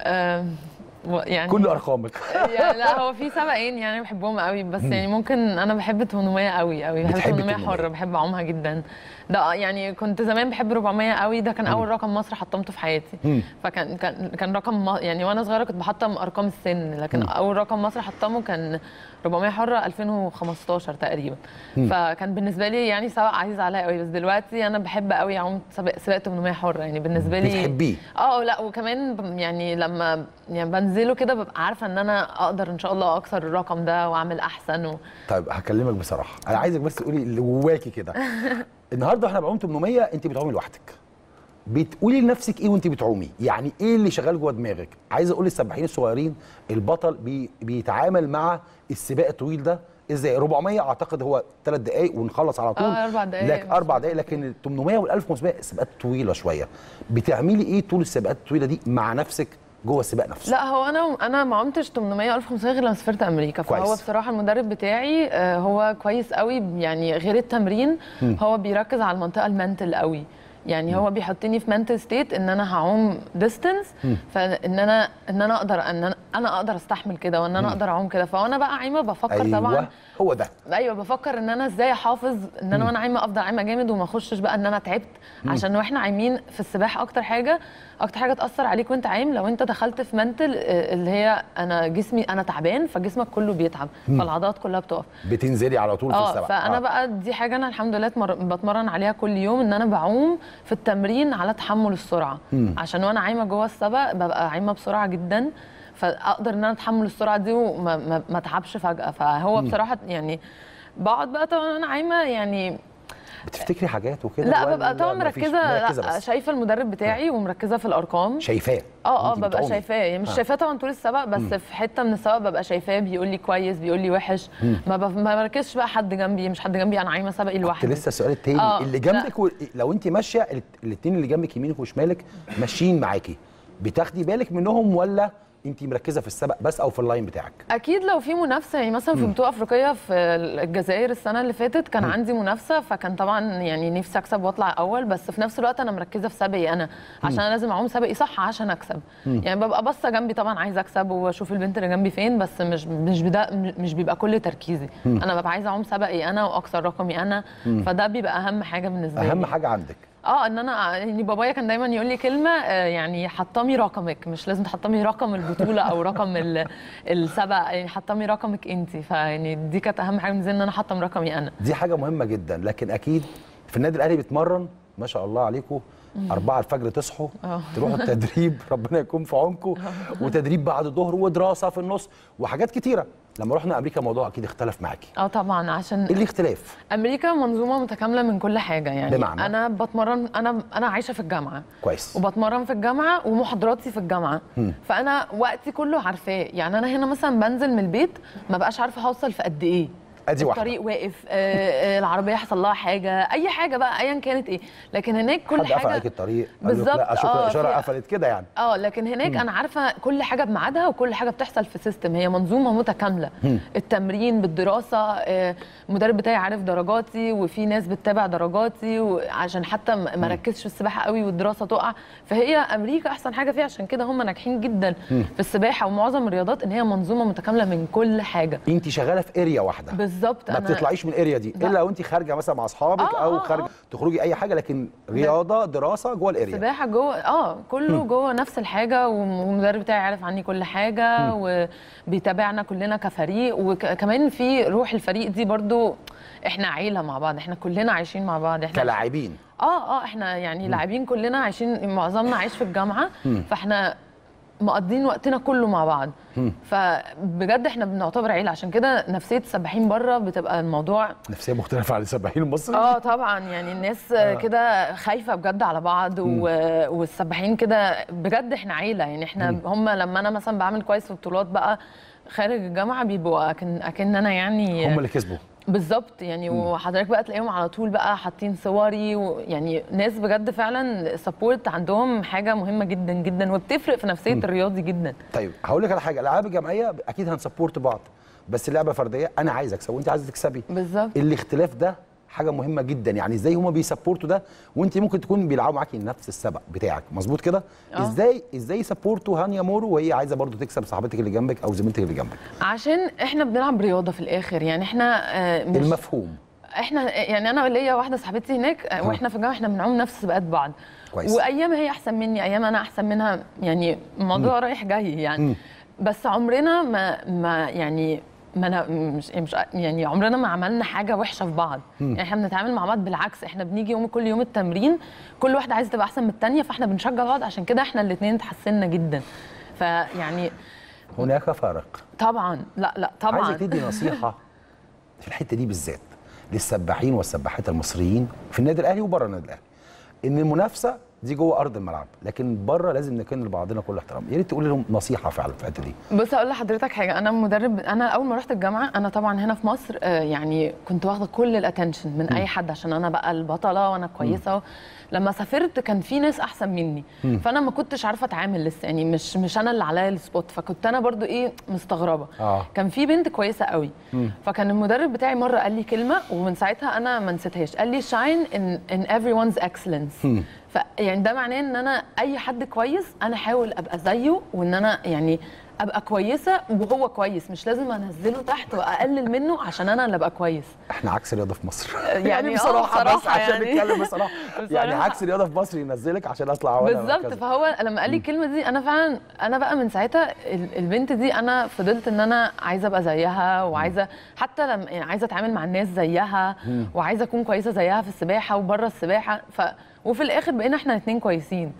أم يعني كل أرقامك. يعني لا هو في سبقين يعني بحبهم قوي بس يعني ممكن أنا بحب 800 قوي قوي. بحب بتحبي 800 800. حرة بحب أعومها جدا. ده يعني كنت زمان بحب 400 قوي ده كان أول رقم مصر حطمته في حياتي. فكان كان كان رقم يعني وأنا صغيرة كنت بحطم أرقام السن لكن أول رقم مصر حطمه كان 400 حرة 2015 تقريبا. فكان بالنسبة لي يعني سبق عزيز عليا قوي بس دلوقتي أنا بحب قوي أعوم سباق سباق 800 حره يعني بالنسبة لي بتحبيه؟ آه لا وكمان يعني لما يعني بنزله كده ببقى عارفة إن أنا أقدر إن شاء الله أكسر الرقم ده وأعمل أحسن و... طيب هكلمك بصراحة. أنا عايزك بس تقولي اللي جواكي كده. النهارده إحنا بعوم 800 انت بتعومي لوحدك. بتقولي لنفسك إيه وانت بتعومي؟ يعني إيه اللي شغال جوه دماغك؟ عايز أقول للسباحين الصغيرين البطل بي بيتعامل مع السباق الطويل ده إزاي؟ 400 اعتقد هو ثلاث دقائق ونخلص على طول. آه، أربع دقايق لكن أربع دقائق لكن ال 800 وال 1500 سباقات طويلة شوية. بتعملي إيه طول السباقات الطويلة دي مع نفسك؟ جوه السباق نفسه. لا هو أنا أنا ما عمتش 800 1500 غير لما سافرت أمريكا. فهو كويس. بصراحة المدرب بتاعي آه، هو كويس قوي يعني غير التمرين هو بيركز على المنطقة ال mental قوي. يعني هو بيحطني في mental state إن أنا هعوم distance فإن أنا إن أنا أقدر إن أنا, أقدر أستحمل كده وإن أنا أقدر أعوم كده. فأنا بقى عايمه بفكر أيوه. طبعا هو ده. أيوه بفكر إن أنا إزاي أحافظ إن أنا وأنا عايمة أفضل عايمة جامد وما أخشش بقى إن أنا تعبت عشان وإحنا عايمين في السباحة أكتر حاجة أكتر حاجة تأثر عليك وأنت عايم لو أنت دخلت في منتل آه، اللي هي أنا جسمي أنا تعبان فجسمك كله بيتعب فالعضلات كلها بتقف. بتنزلي على طول في آه السباق فأنا بقى دي حاجة أنا الحمد لله بتمرن عليها كل يوم إن أنا بعوم في التمرين على تحمل السرعة. عشان وأنا عايمة جوه السبق ببقى عايمة بسرعة جدا فاقدر ان أنا اتحمل السرعة دي وما ما, ما اتعبش فجأة. فهو بصراحة يعني بقعد بقى طبعا أنا عايمة يعني بتفتكري حاجات وكده؟ لا ببقى طبعا؟ مركزة لا. شايفة المدرب بتاعي ومركزة في الأرقام. شايفاه. آه آه ببقى. شايفاه. يعني مش آه. شايفاه طبعا طول السبق بس في حتة من السبق ببقى شايفاه بيقول لي كويس بيقول لي وحش. ما ما بركزش بقى حد جنبي مش حد جنبي أنا عايمة سبقي لوحدي. لسه السؤال التاني. آه، اللي. جنبك و... لو انت ماشية الاثنين اللي جنبك يمينك وشمالك ماشيين معاكي. بتاخدي بالك منهم ولا انت مركزة في السبق بس أو في اللاين بتاعك. أكيد لو في منافسة يعني مثلا في بطوله أفريقية في الجزائر السنة اللي فاتت كان عندي منافسة فكان طبعا يعني نفسي أكسب وأطلع أول بس في نفس الوقت أنا مركزة في سبقي أنا عشان أنا لازم أعوم سبقي صح عشان أكسب. يعني ببقى باصة جنبي طبعا عايزة أكسب وأشوف البنت اللي جنبي فين بس مش مش بدا مش بيبقى كل تركيزي. أنا ببقى عايزة أعوم سبقي أنا واكسر رقمي أنا فده بيبقى أهم حاجة بالنسبة لي. اهم حاجة عندك. آه ان أنا يعني بابايا كان دايما يقول لي كلمة آه، يعني حطمي رقمك مش لازم تحطمي رقم البطولة أو رقم ال- السبق يعني حطمي رقمك انت. فيعني دي كانت أهم حاجة بالنسبة إن أنا أحطم رقمي أنا. دي حاجة مهمة جدا لكن أكيد في النادي الأهلي بيتمرن ما شاء الله عليكم أربعة الفجر تصحوا تروحوا التدريب ربنا يكون في عونكم وتدريب بعد الظهر ودراسة في النص وحاجات كتيرة. لما رحنا أمريكا الموضوع أكيد اختلف معاكي. آه طبعا عشان إيه الاختلاف؟ أمريكا منظومة متكاملة من كل حاجة يعني بمعنى؟ أنا بتمرن أنا أنا عايشة في الجامعة. كويس. وبتمرن في الجامعة ومحاضراتي في الجامعة. فأنا وقتي كله عارفاه. يعني أنا هنا مثلا بنزل من البيت ما بقاش عارفة هوصل في قد إيه. أدي واحدة. الطريق واقف آه، آه، العربية حصل لها حاجة أي حاجة بقى ايا كانت إيه. لكن هناك كل حد قفل حاجة عليك الطريق؟ بالظبط، لا شكرا آه، الإشارة في- قفلت كده يعني. آه لكن هناك أنا عارفة كل حاجة بميعادها وكل حاجة بتحصل في سيستم هي منظومة متكاملة. التمرين بالدراسة آه، المدرب بتاعي عارف درجاتي وفي ناس بتتابع درجاتي وعشان حتى ما ركزش في السباحة قوي والدراسة تقع. فهي أمريكا أحسن حاجة فيها عشان كده هم ناجحين جدا في السباحة. ومعظم الرياضات إن هي منظومة متكاملة من كل حاجة. أنت شغالة في area واحدة. بالظبط ما بتطلعيش من ال area دي. لا. إلا وانت خارجة مثلا مع أصحابك آه، أو آه، خارجة آه. تخرجي أي حاجة لكن رياضة دراسة جوه ال area سباحة جوه آه كله جوه نفس الحاجة والمدرب بتاعي عارف عني كل حاجة وبيتابعنا كلنا كفريق وكمان في روح الفريق دي برضو إحنا عيلة مع بعض إحنا كلنا عايشين مع بعض إحنا كلاعبين. آه آه إحنا يعني لاعبين كلنا عايشين معظمنا عايش في الجامعة فإحنا مقضين وقتنا كله مع بعض. فبجد إحنا بنعتبر عيلة عشان كده نفسية السباحين بره بتبقى الموضوع نفسية مختلفة عن السباحين المصري. آه طبعا. يعني الناس كده خايفة بجد على بعض و... والسباحين كده بجد إحنا عيلة. يعني إحنا هم. لما أنا مثلا بعمل كويس في بطولات بقى خارج الجامعة بيبقوا أكن أكن أنا يعني هم اللي كسبوا. بالظبط يعني وحضرتك بقى تلاقيهم على طول بقى حاطين صوري ويعني ناس بجد فعلا سبورت عندهم حاجة مهمة جدا جدا وبتفرق في نفسية الرياضي جدا. طيب هقول لك على حاجة الالعاب الجماعيه أكيد هنسبورت بعض بس اللعبه فردية أنا عايز اكسب وانت عايزة تكسبي. بالظبط. الاختلاف ده حاجة مهمة جدا. يعني إزاي هما بيسبورتوا ده؟ وانت ممكن تكون بيلعبوا معاكي نفس السبق بتاعك. مظبوط كده؟ آه. إزاي إزاي يسبورتوا هانيا مورو وهي عايزة برضو تكسب صاحبتك اللي جنبك أو زميلتك اللي جنبك؟ عشان إحنا بنلعب رياضة في الآخر. يعني إحنا آه، مش المفهوم. إحنا يعني أنا ليا واحدة صاحبتي هناك آه، وإحنا في الجامعة إحنا بنعوم نفس سباقات بعض. كويس. وأيام هي أحسن مني أيام أنا أحسن منها يعني الموضوع رايح جاي يعني. بس عمرنا ما ما يعني ما أنا مش مش يعني عمرنا ما عملنا حاجة وحشة في بعض. يعني إحنا بنتعامل مع بعض بالعكس. إحنا بنيجي يوم كل يوم التمرين كل واحدة عايزه تبقى أحسن من الثانية فإحنا بنشجع بعض. عشان كده إحنا الاثنين اتحسنا جدا. فيعني هناك فرق. طبعا. لا لا طبعا. عايزك تدي نصيحة في الحتة دي بالذات للسباحين والسباحات المصريين في النادي الأهلي وبره النادي الأهلي. إن المنافسة دي جوه أرض الملعب لكن بره لازم نكن لبعضنا كل احترام. يا ريت تقولي لهم نصيحة فعلا في الحتة دي. بص أقول لحضرتك حاجة. أنا مدرب أنا أول ما رحت الجامعة أنا طبعا هنا في مصر آه، يعني كنت واخدة كل ال attention من أي حد عشان أنا بقى البطلة وأنا كويسة لما سافرت كان في ناس أحسن مني. فأنا ما كنتش عارفة أتعامل لسه يعني مش مش أنا اللي عليا ال spot فكنت أنا برضو إيه مستغربة. آه. كان في بنت كويسة قوي. فكان المدرب بتاعي مرة قال لي كلمة ومن ساعتها أنا ما نسيتهاش. قال لي شاين ان ان everyone's excellence. ف يعني ده معناه إن أنا أي حد كويس أنا أحاول أبقى زيه وإن أنا يعني أبقى كويسة وهو كويس. مش لازم أنزله تحت وأقلل منه عشان أنا اللي أبقى كويس. إحنا عكس الرياضة في مصر. يعني آه، بصراحة بس بصراحة عشان يعني. نتكلم بصراحة. يعني بصراحة. عكس الرياضة في مصر ينزلك عشان أطلع وأنا بالظبط. فهو لما قال لي الكلمة دي أنا فعلا أنا بقى من ساعتها ال- البنت دي أنا فضلت إن أنا عايزة أبقى زيها وعايزة حتى لما يعني عايزة أتعامل مع الناس زيها وعايزة أكون كويسة زيها في السباحة وبره السباحة. ف وفي الآخر بقينا إحنا الاثنين كويسين.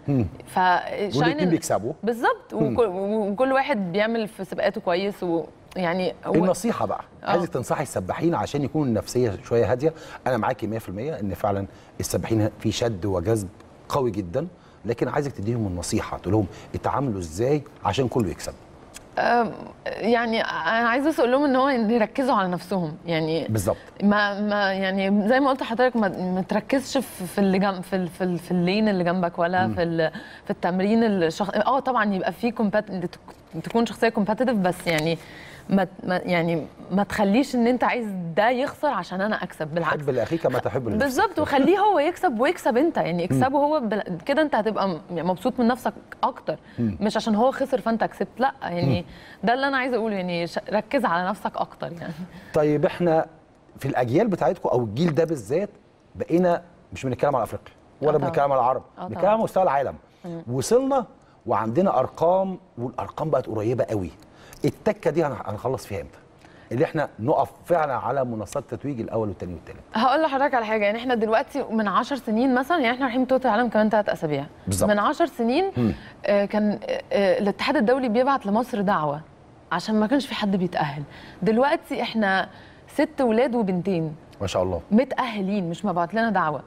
ف والاثنين بيكسبوا. بالظبط. وكل, وكل واحد بيعمل في سباقاته كويس ويعني هو النصيحة بقى. آه. عايزك تنصحي السباحين عشان يكون النفسية شوية هادية. أنا معاكي 100% إن فعلا السباحين في شد وجذب قوي جدا. لكن عايزك تديهم النصيحة تقول لهم اتعاملوا إزاي عشان كله يكسب. يعني أنا عايزة بس أقول لهم إن هو يركزوا على نفسهم. يعني بالظبط. ما ما يعني زي ما قلت لحضرتك ما, ما تركزش في اللي جنب في في, في ال lane اللي جنبك ولا في في التمرين الشخص آه طبعا يبقى في كومبات تكون شخصية competitive بس يعني ما يعني ما تخليش إن أنت عايز ده يخسر عشان أنا أكسب بالعكس. حب لاخيك ما تحب لنفسك بالظبط وخليه هو يكسب ويكسب أنت. يعني اكسبه هو بل... كده أنت هتبقى م- مبسوط من نفسك أكتر. مش عشان هو خسر فأنت كسبت لأ يعني ده اللي أنا عايزه أقوله يعني. ركز على نفسك أكتر يعني. طيب إحنا في الأجيال بتاعتكم أو الجيل ده بالذات بقينا مش بنتكلم على أفريقيا ولا طبعاً. بنتكلم على العرب آه بنتكلم. على مستوى العالم. وصلنا وعندنا أرقام والأرقام بقت قريبة قوي. التكة دي هن- هنخلص فيها إمتى؟ اللي إحنا نقف فعلا على منصات التتويج الأول والثاني والثالث هقول لحضرتك على حاجة يعني إحنا دلوقتي من 10 سنين مثلا يعني إحنا رايحين بطولة العالم كمان ثلاث أسابيع. بالظبط. من 10 سنين آه كان آه آه، الاتحاد الدولي بيبعت لمصر دعوة عشان ما كانش في حد بيتأهل. دلوقتي إحنا ست ولاد وبنتين. ما شاء الله. متأهلين مش مبعت لنا دعوة.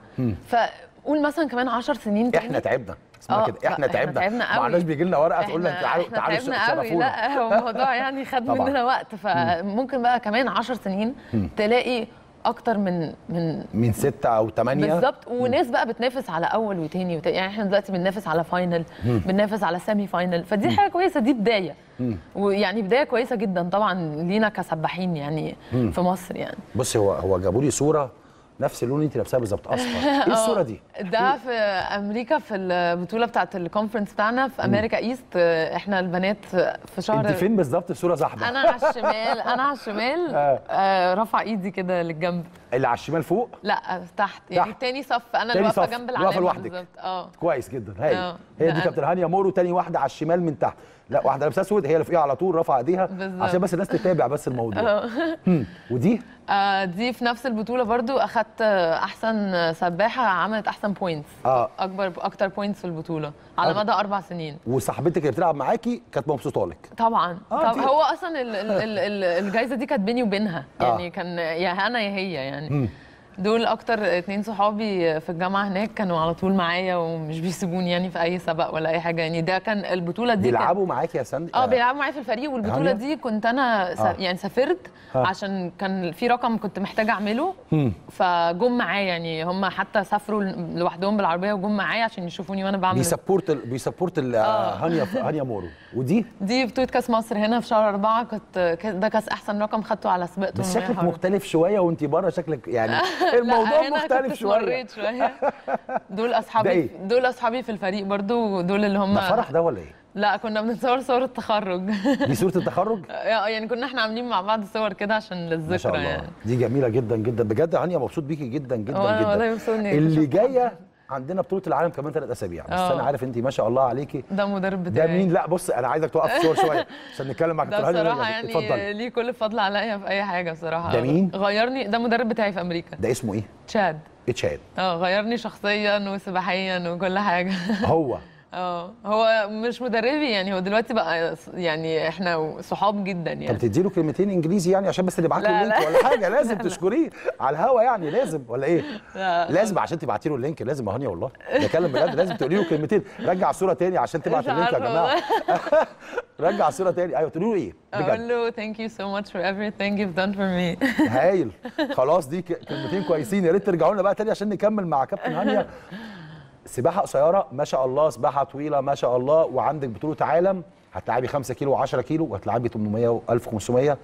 فقول مثلا كمان 10 سنين. إحنا تعبنا. اسمها آه، كده إحنا تعبنا. تعبنا ما قوي. عندناش بيجي لنا ورقة تقول لنا تعالوا تعالوا تعبنا قوي. لا هو الموضوع يعني خد. مننا وقت فممكن بقى كمان 10 سنين تلاقي أكتر من من من ستة أو ثمانية بالظبط. وناس بقى بتنافس على أول وتاني وتاني. يعني إحنا دلوقتي بننافس على final بننافس على semi final فدي حاجة كويسة دي بداية. ويعني بداية كويسة جدا طبعا لينا كسباحين يعني في مصر يعني. بصي هو هو جابوا لي صورة نفس اللون اللي انت لابساها بالظبط أصفر. إيه الصورة دي؟ ده في أمريكا في البطولة بتاعة ال conference بتاعنا في أمريكا east إحنا البنات في شهر انت فين بالظبط؟ الصورة زحمة. أنا على الشمال أنا على الشمال. آه. رفع إيدي كده للجنب. اللي على الشمال فوق؟ لا تحت. يعني تحت. تاني صف. أنا اللي واقفة جنب العلامة. بالظبط. آه. كويس جدا. هاي آه، هي دي. كابتن هانيا مورو. تاني واحدة على الشمال من تحت. لا واحدة لابسة أسود هي اللي فوقيها على طول رافعة إيديها. عشان بس الناس تتابع بس الموضوع. هم. ودي؟ آه، دي في نفس البطولة برضو أخدت آه، أحسن سباحة عملت أحسن points آه. أكبر أكتر points في البطولة على آه. مدى أربع سنين. وصاحبتك اللي بتلعب معاكي كانت مبسوطة لك. طبعا. آه، طب هو أصلا ال- ال- ال- ال- الجايزة دي كانت بيني وبينها. آه. يعني كان يا أنا يا هي يعني. دول أكتر اتنين صحابي في الجامعة هناك كانوا على طول معايا ومش بيسيبوني يعني في أي سبق ولا أي حاجة يعني ده كان البطولة دي بيلعبوا معاكي يا سند آه بيلعبوا معايا في الفريق والبطولة؟ دي كنت أنا س... آه. يعني سافرت آه. عشان كان في رقم كنت محتاجه أعمله فجم معايا يعني هم حتى سافروا لوحدهم بالعربية وجم معايا عشان يشوفوني وأنا بعمل بيسبورت ال... بيسبورت ال... آه. هانيا هانيا مورو ودي دي بطولة كاس مصر هنا في شهر أربعة كنت ده كاس أحسن رقم خدته على سباق بس 800 شكلك. مختلف شوية وانت بره شكلك يعني الموضوع مختلف شوية. شوية. دول أصحابي إيه؟ دول أصحابي في الفريق برضو دول اللي هم ده فرح ده ولا إيه؟ لا كنا بنتصور صور التخرج. دي صورة التخرج؟ يعني كنا إحنا عاملين مع بعض صور كده عشان للذكرى ما شاء الله. يعني. دي جميلة جدا جدا. بجد هانيا مبسوط بيكي جدا جدا وأنا جدا. اللي جاية عندنا بطولة العالم كمان ثلاث أسابيع. بس آه. أنا عارف انت ما شاء الله عليكي. ده مدرب ده بتاعي. مين؟ لا بص أنا عايزك توقف صور شوية. عشان نتكلم مع ده بصراحة يعني اتفضل. ليه كل الفضل عليا في أي حاجة بصراحة. ده مين؟ غيرني ده مدرب بتاعي في أمريكا. ده اسمه إيه؟ تشاد. اتشاد آه غيرني شخصيا وسباحيا وكل حاجة. هو. آه هو مش مدربي يعني هو دلوقتي بقى يعني إحنا صحاب جدا طب يعني. تدي له كلمتين انجليزي يعني عشان بس نبعت له ال link لا. ولا حاجة؟ لازم تشكريه. على الهوا يعني لازم ولا إيه؟ لا. لازم عشان تبعتي له ال link لازم يا هانيا والله. بتكلم بجد لازم تقولي له كلمتين. رجع الصورة تاني عشان تبعت ال link يا جماعة. رجع الصورة تاني. أيوه تقولي له إيه؟ أقول بجد. له thank you so much for everything you've done for me. هايل. خلاص دي كلمتين كويسين. يا ريت ترجعوا لنا بقى تاني عشان نكمل مع كابتن هانيا. سباحة قصيرة ما شاء الله سباحة طويلة ما شاء الله. وعندك بطولة عالم هتلعبي 5 كيلو و10 كيلو وهتلعبي 800 و1500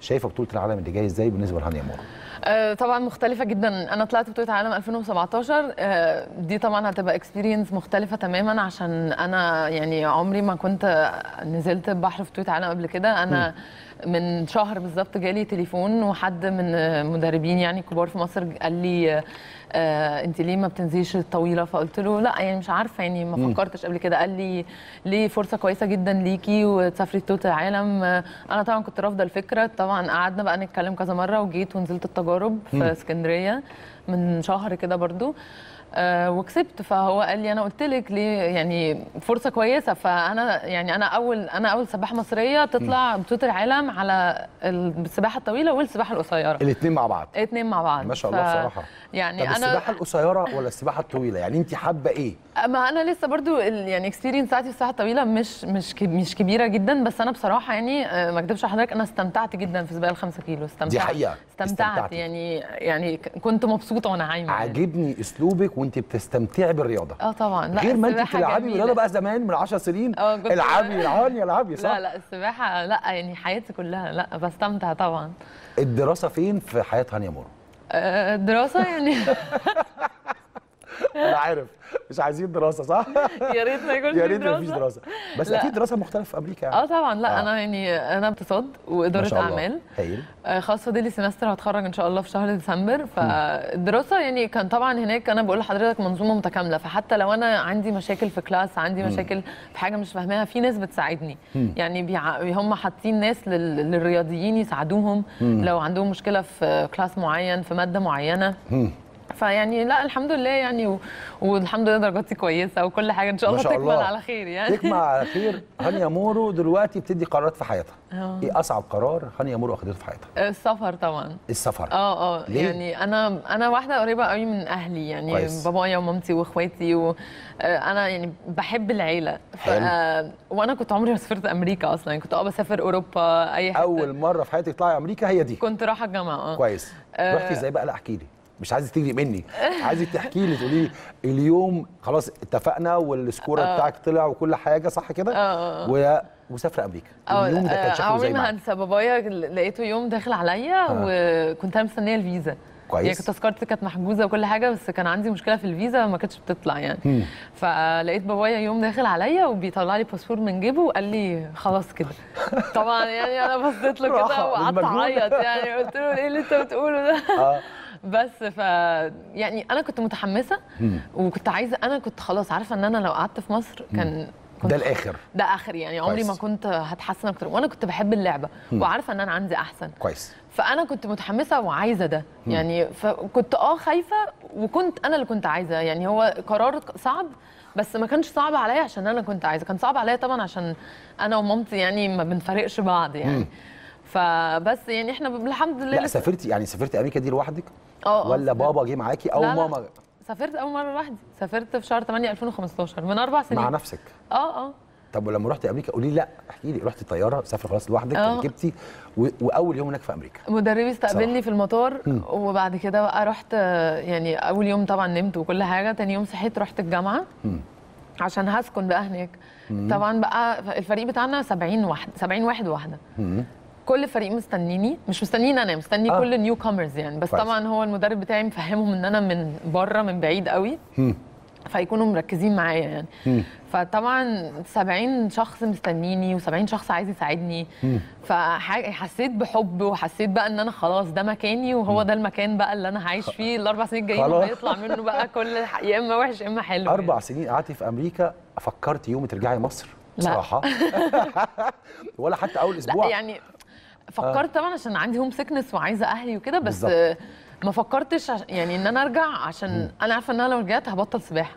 شايفة بطولة العالم اللي جاي إزاي بالنسبة لهانيا مورو آه، طبعا مختلفة جدا. أنا طلعت بطولة عالم 2017 آه، دي طبعا هتبقى experience مختلفة تماما عشان أنا يعني عمري ما كنت نزلت بحر في بطولة عالم قبل كده. أنا من شهر بالظبط جالي تليفون وحد من مدربين يعني كبار في مصر قال لي آه انت ليه ما بتنزليش الطويله فقلت له لا يعني مش عارفة يعني ما فكرتش قبل كده. قال لي ليه فرصة كويسة جدا ليكي وتسافري بطوله العالم. آه، أنا طبعا كنت رافضة الفكرة. طبعا قعدنا بقى نتكلم كذا مرة وجيت ونزلت التجارب في اسكندرية من شهر كده برضو. آه وكسبت. فهو قال لي أنا قلت لك ليه؟ يعني فرصة كويسة. فأنا يعني أنا أول أنا أول سباحة مصرية تطلع بطولة العالم على السباحة الطويلة والسباحة القصيرة. الاثنين مع بعض. اتنين مع بعض. ما شاء الله بصراحة. يعني طب أنا السباحة القصيرة ولا السباحة الطويلة؟ يعني انت حابة إيه؟ ما أنا لسه برضو ال- يعني اكسبيرينس بتاعتي في الساحه الطويلة مش مش مش كبيرة جدا. بس أنا بصراحة يعني آه، ما أكدبش على حضرتك أنا استمتعت جدا في سباق الخمسة كيلو. استمتعت. دي حقيقة. استمتعت. استمتعتي. يعني يعني كنت مبسوطة وأنا عايمة يعني. عاجبني أسلوبك وانت بتستمتعي بالرياضة. آه طبعا. لا غير ما انت بتلعبي. بالرياضه بقى زمان من 10 سنين كنت العبي. العبي العبي صح؟ لا لا السباحة لا يعني حياتي كلها لا بستمتع طبعا. الدراسة فين؟ في حياة هانيا مورو آه، الدراسة يعني أنا عارف. مش عايزين دراسة صح؟ يا ريت ما يكونش يا ريت مفيش دراسة. دراسة. بس لا. أكيد دراسة مختلفة في أمريكا يعني. آه طبعا. لا آه. أنا يعني أنا اقتصاد ما وإدارة. أعمال. هايل آه، خلاص فاضل لي semester هتخرج إن شاء الله في شهر ديسمبر. فالدراسة يعني كان طبعا هناك أنا بقول لحضرتك منظومة متكاملة. فحتى لو أنا عندي مشاكل في class عندي مشاكل في حاجة مش فاهماها في ناس بتساعدني. يعني بيع... هم حاطين ناس لل... للرياضيين يساعدوهم. لو عندهم مشكلة في class معين في مادة معينة. فيعني لا الحمد لله يعني و... والحمد لله درجاتي كويسة وكل حاجة. إن شاء الله تكمل الله. على خير يعني. تكمل على خير. هانيا مورو دلوقتي بتدي قرارات في حياتها. آه. إيه أصعب قرار هانيا مورو أخدته في حياتها؟ السفر طبعا. السفر. آه آه؟ يعني أنا أنا واحدة قريبة قوي من أهلي يعني كويس. بابايا ومامتي وإخواتي وأنا يعني بحب العيلة. ف... آه، وأنا كنت عمري ما سافرت أمريكا أصلا. يعني كنت آه بسافر أوروبا أي حتة. أول مرة في حياتك تطلعي أمريكا هي دي. كنت رايحة الجامعة آه. كويس. آه. رحتي إزاي بقى؟ لا احكي لي. مش عايزك تجري مني. عايزك تحكي لي تقولي لي اليوم خلاص اتفقنا وال score بتاعك طلع وكل حاجة صح كده؟ آه. و... وسافر أمريكا. آه اليوم ده كان آه، شكله زي ما هنسى. بابايا لقيته يوم داخل عليا وكنت أنا مستنية الفيزا. كويس. يعني كنت تذكرتي كانت محجوزة وكل حاجة بس كان عندي مشكلة في الفيزا ما كانتش بتطلع يعني. فلقيت بابايا يوم داخل عليا وبيطلع لي باسبور من جيبه وقال لي خلاص كده. طبعا يعني أنا بصيت له كده وقعدت. أعيط يعني. قلت له إيه اللي أنت بتقوله ده؟ آه. بس ف يعني أنا كنت متحمسة وكنت عايزة أنا كنت خلاص عارفة إن أنا لو قعدت في مصر كان كنت ده الآخر. ده اخري يعني. عمري. ما كنت هتحسن أكتر. وأنا كنت بحب اللعبة وعارفة إن أنا عندي أحسن. كويس. فأنا كنت متحمسة وعايزة ده. يعني فكنت آه خايفة وكنت أنا اللي كنت عايزة. يعني هو قرار صعب بس ما كانش صعب عليا عشان أنا كنت عايزة. كان صعب عليا طبعا عشان أنا ومامتي يعني ما بنفارقش بعض يعني. فبس يعني إحنا الحمد لله لا سافرتي يعني سافرتي أمريكا دي لوحدك؟ آه آه، ولا سافرت. بابا جه معاكي أو لا، لا. ماما؟ سافرت أول مرة لوحدي. سافرت في شهر 8 2015 من أربع سنين. مع نفسك؟ آه آه. طب ولما رحتي أمريكا قولي لي لا احكي لي. رحتي طيارة سافر خلاص لوحدك آه. ركبتي و... وأول يوم هناك في أمريكا. مدربي استقبلني. في المطار وبعد كده بقى رحت يعني أول يوم طبعا نمت وكل حاجة تاني يوم صحيت رحت الجامعة. عشان هسكن بقى هناك. طبعا بقى الفريق بتاعنا 70 واحد 70 واحد واحدة. كل فريق مستنيني. مش مستنيني أنا مستني آه. كل ال newcomers يعني. بس كويس. طبعا هو المدرب بتاعي مفهمهم إن أنا من بره من بعيد قوي. فيكونوا مركزين معايا يعني. فطبعا 70 شخص مستنيني و70 شخص عايز يساعدني. فحسيت بحب وحسيت بقى إن أنا خلاص ده مكاني وهو ده المكان بقى اللي أنا عايش فيه. الأربع سنين الجايين خلاص. وهيطلع منه بقى كل يا إما وحش يا إما حلو أربع يعني. سنين قعدتي في أمريكا فكرتي يوم ترجعي مصر؟ لا. بصراحة. ولا حتى أول أسبوع. لا يعني فكرت طبعا عشان عندي home sickness وعايزة أهلي وكده بس بالظبط. آه، ما فكرتش. يعني إن أنا أرجع عشان أنا عارفة إن أنا لو رجعت هبطل سباحة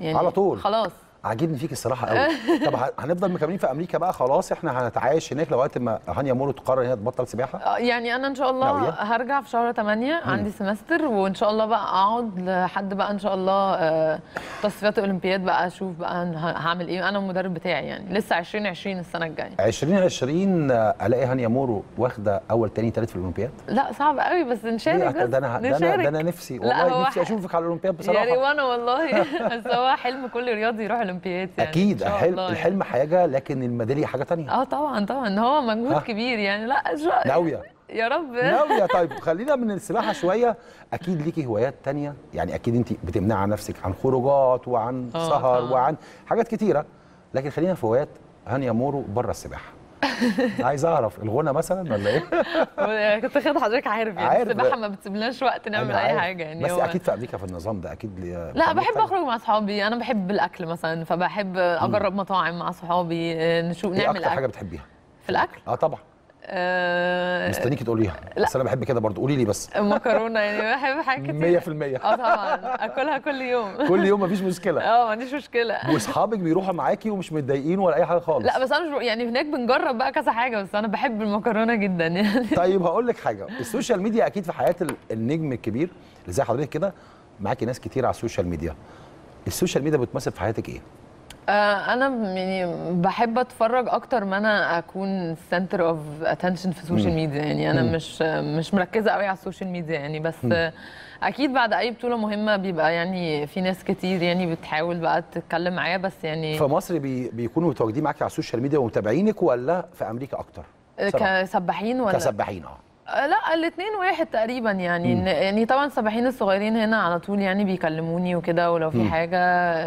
يعني على طول. خلاص عاجبني فيك الصراحة قوي. طب هنفضل مكملين في أمريكا بقى؟ خلاص إحنا هنتعايش هناك لغاية ما هانيا مورو تقرر هي تبطل سباحة؟ آه، يعني أنا إن شاء الله ناوية؟ هرجع في شهر 8 عندي semester وإن شاء الله بقى أقعد لحد بقى إن شاء الله آه، تصفيات الاولمبياد بقى أشوف بقى هعمل إيه. أنا المدرب بتاعي يعني. لسه 2020 السنة الجاية. 2020 آه، ألاقي هانيا مورو واخدة أول تاني تالت في الأولمبياد؟ لا صعب قوي بس نشارك؟ بس ده أنا ده أنا. ده أنا نفسي. والله نفسي أشوفك على الأولمبياد يا بصراحة. ريوانا والله. بس هو حلم كل رياضي يروح اولمبياد يعني أكيد الحلم يعني. الحلم حاجة لكن الميدالية حاجة تانية. آه طبعا طبعا هو مجهود؟ كبير يعني. لا ناوية. يا رب. ناوية. طيب خلينا من السباحة شوية. أكيد ليكي هوايات تانية؟ يعني أكيد انت بتمنعي عن نفسك عن خروجات وعن آه، سهر. وعن حاجات كتيرة. لكن خلينا في هوايات هانيا مورو بره السباحة. عايز أعرف الغنى مثلا ولا إيه كنت خد حضرتك عارف يعني عارف. السباحه ما بتسيبلناش وقت نعمل أنا أي. حاجة يعني بس هو- أكيد في أمريكا في النظام ده أكيد لا بحب. أخرج مع أصحابي أنا بحب الأكل مثلا فبحب أجرب مطاعم مع صحابي آه، نشوف إيه نعمل أكتر حاجة بتحبيها في الأكل آه طبعا آه، مستنيكي تقوليها. لا. بس أنا بحب كده برضه قولي لي بس. مكرونة يعني بحب حاجات كتير. 100% آه طبعا. آكلها كل يوم. كل يوم مفيش مشكلة. آه ما عنديش مشكلة. وأصحابك بيروحوا معاكي ومش متضايقين ولا أي حاجة خالص؟ لا بس أنا مش يعني هناك بنجرب بقى كذا حاجة بس أنا بحب المكرونة جدا يعني. طيب هقول لك حاجة. السوشيال ميديا أكيد في حياة ال- النجم الكبير. اللي زي حضرتك كده معاكي ناس كتير على السوشيال ميديا. السوشيال ميديا بتمثل في حياتك إيه؟ أنا ب- يعني بحب أتفرج أكتر ما أنا أكون center of attention في السوشيال ميديا يعني أنا مش مش مركزة قوي على السوشيال ميديا يعني. بس آه، أكيد بعد أي بطولة مهمة بيبقى يعني في ناس كتير يعني بتحاول بقى تتكلم معايا. بس يعني في مصر بي بيكونوا متواجدين معاكي على السوشيال ميديا ومتابعينك ولا في أمريكا أكتر؟ بصراحة. كسباحين ولا؟ كسباحين آه آه، لا الاثنين واحد تقريبا يعني. يعني طبعا السباحين الصغيرين هنا على طول يعني بيكلموني وكده ولو في حاجة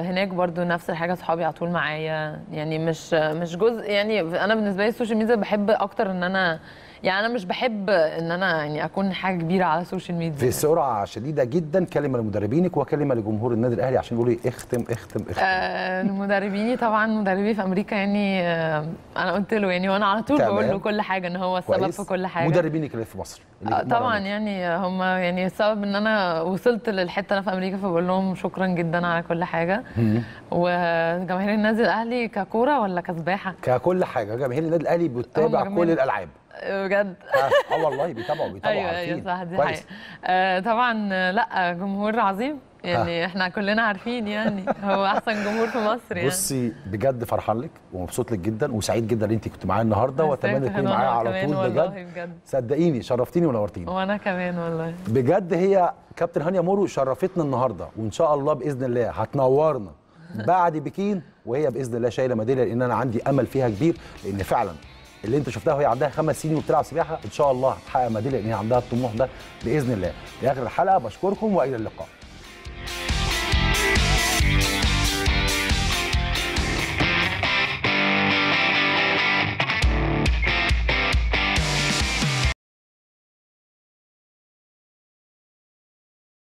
هناك برضو نفس الحاجة صحابي على طول معايا. يعني مش مش جزء يعني أنا بالنسبة لي السوشيال ميديا بحب أكتر إن أنا يعني أنا مش بحب إن أنا يعني أكون حاجة كبيرة على السوشيال ميديا في سرعة شديدة جدا كلمة لمدربينك وكلمة لجمهور النادي الأهلي عشان يقولوا إيه اختم اختم اختم. آه، مدربيني طبعا مدربي في أمريكا يعني آه، أنا قلت له يعني وأنا على طول. بقول له كل حاجة إن هو السبب في كل حاجة. مدربينك اللي في مصر اللي آه،. طبعا يعني هم يعني السبب إن أنا وصلت للحتة أنا في أمريكا فبقول لهم شكرا جدا على كل حاجة. وجماهير النادي الأهلي ككورة ولا كسباحة؟ ككل حاجة جماهير النادي الأهلي بتتابع كل. الألعاب. بجد. آه آه والله بيتابعوا بيتابعوا أيوه عارفين. أيوه صح دي. حقيقة. آه طبعا آه، لا جمهور عظيم. يعني إحنا كلنا عارفين يعني هو أحسن جمهور في مصر يعني. بصي بجد فرحان لك ومبسوط لك جدا وسعيد جدا إن انت كنت معايا النهارده وأتمنى تكوني معايا على طول بجد. بجد. صدقيني شرفتيني ونورتيني. وأنا كمان والله. بجد هي كابتن هانيا مورو شرفتنا النهارده وإن شاء الله بإذن الله هتنورنا. بعد بكين وهي بإذن الله شايلة ميدالية لأن أنا عندي أمل فيها كبير لأن فعلا اللي انت شفتها وهي عندها خمس سنين وبتلعب سباحة إن شاء الله هتحقق ميدالية لأن هي عندها الطموح ده بإذن الله. في اخر الحلقة بشكركم وإلى اللقاء.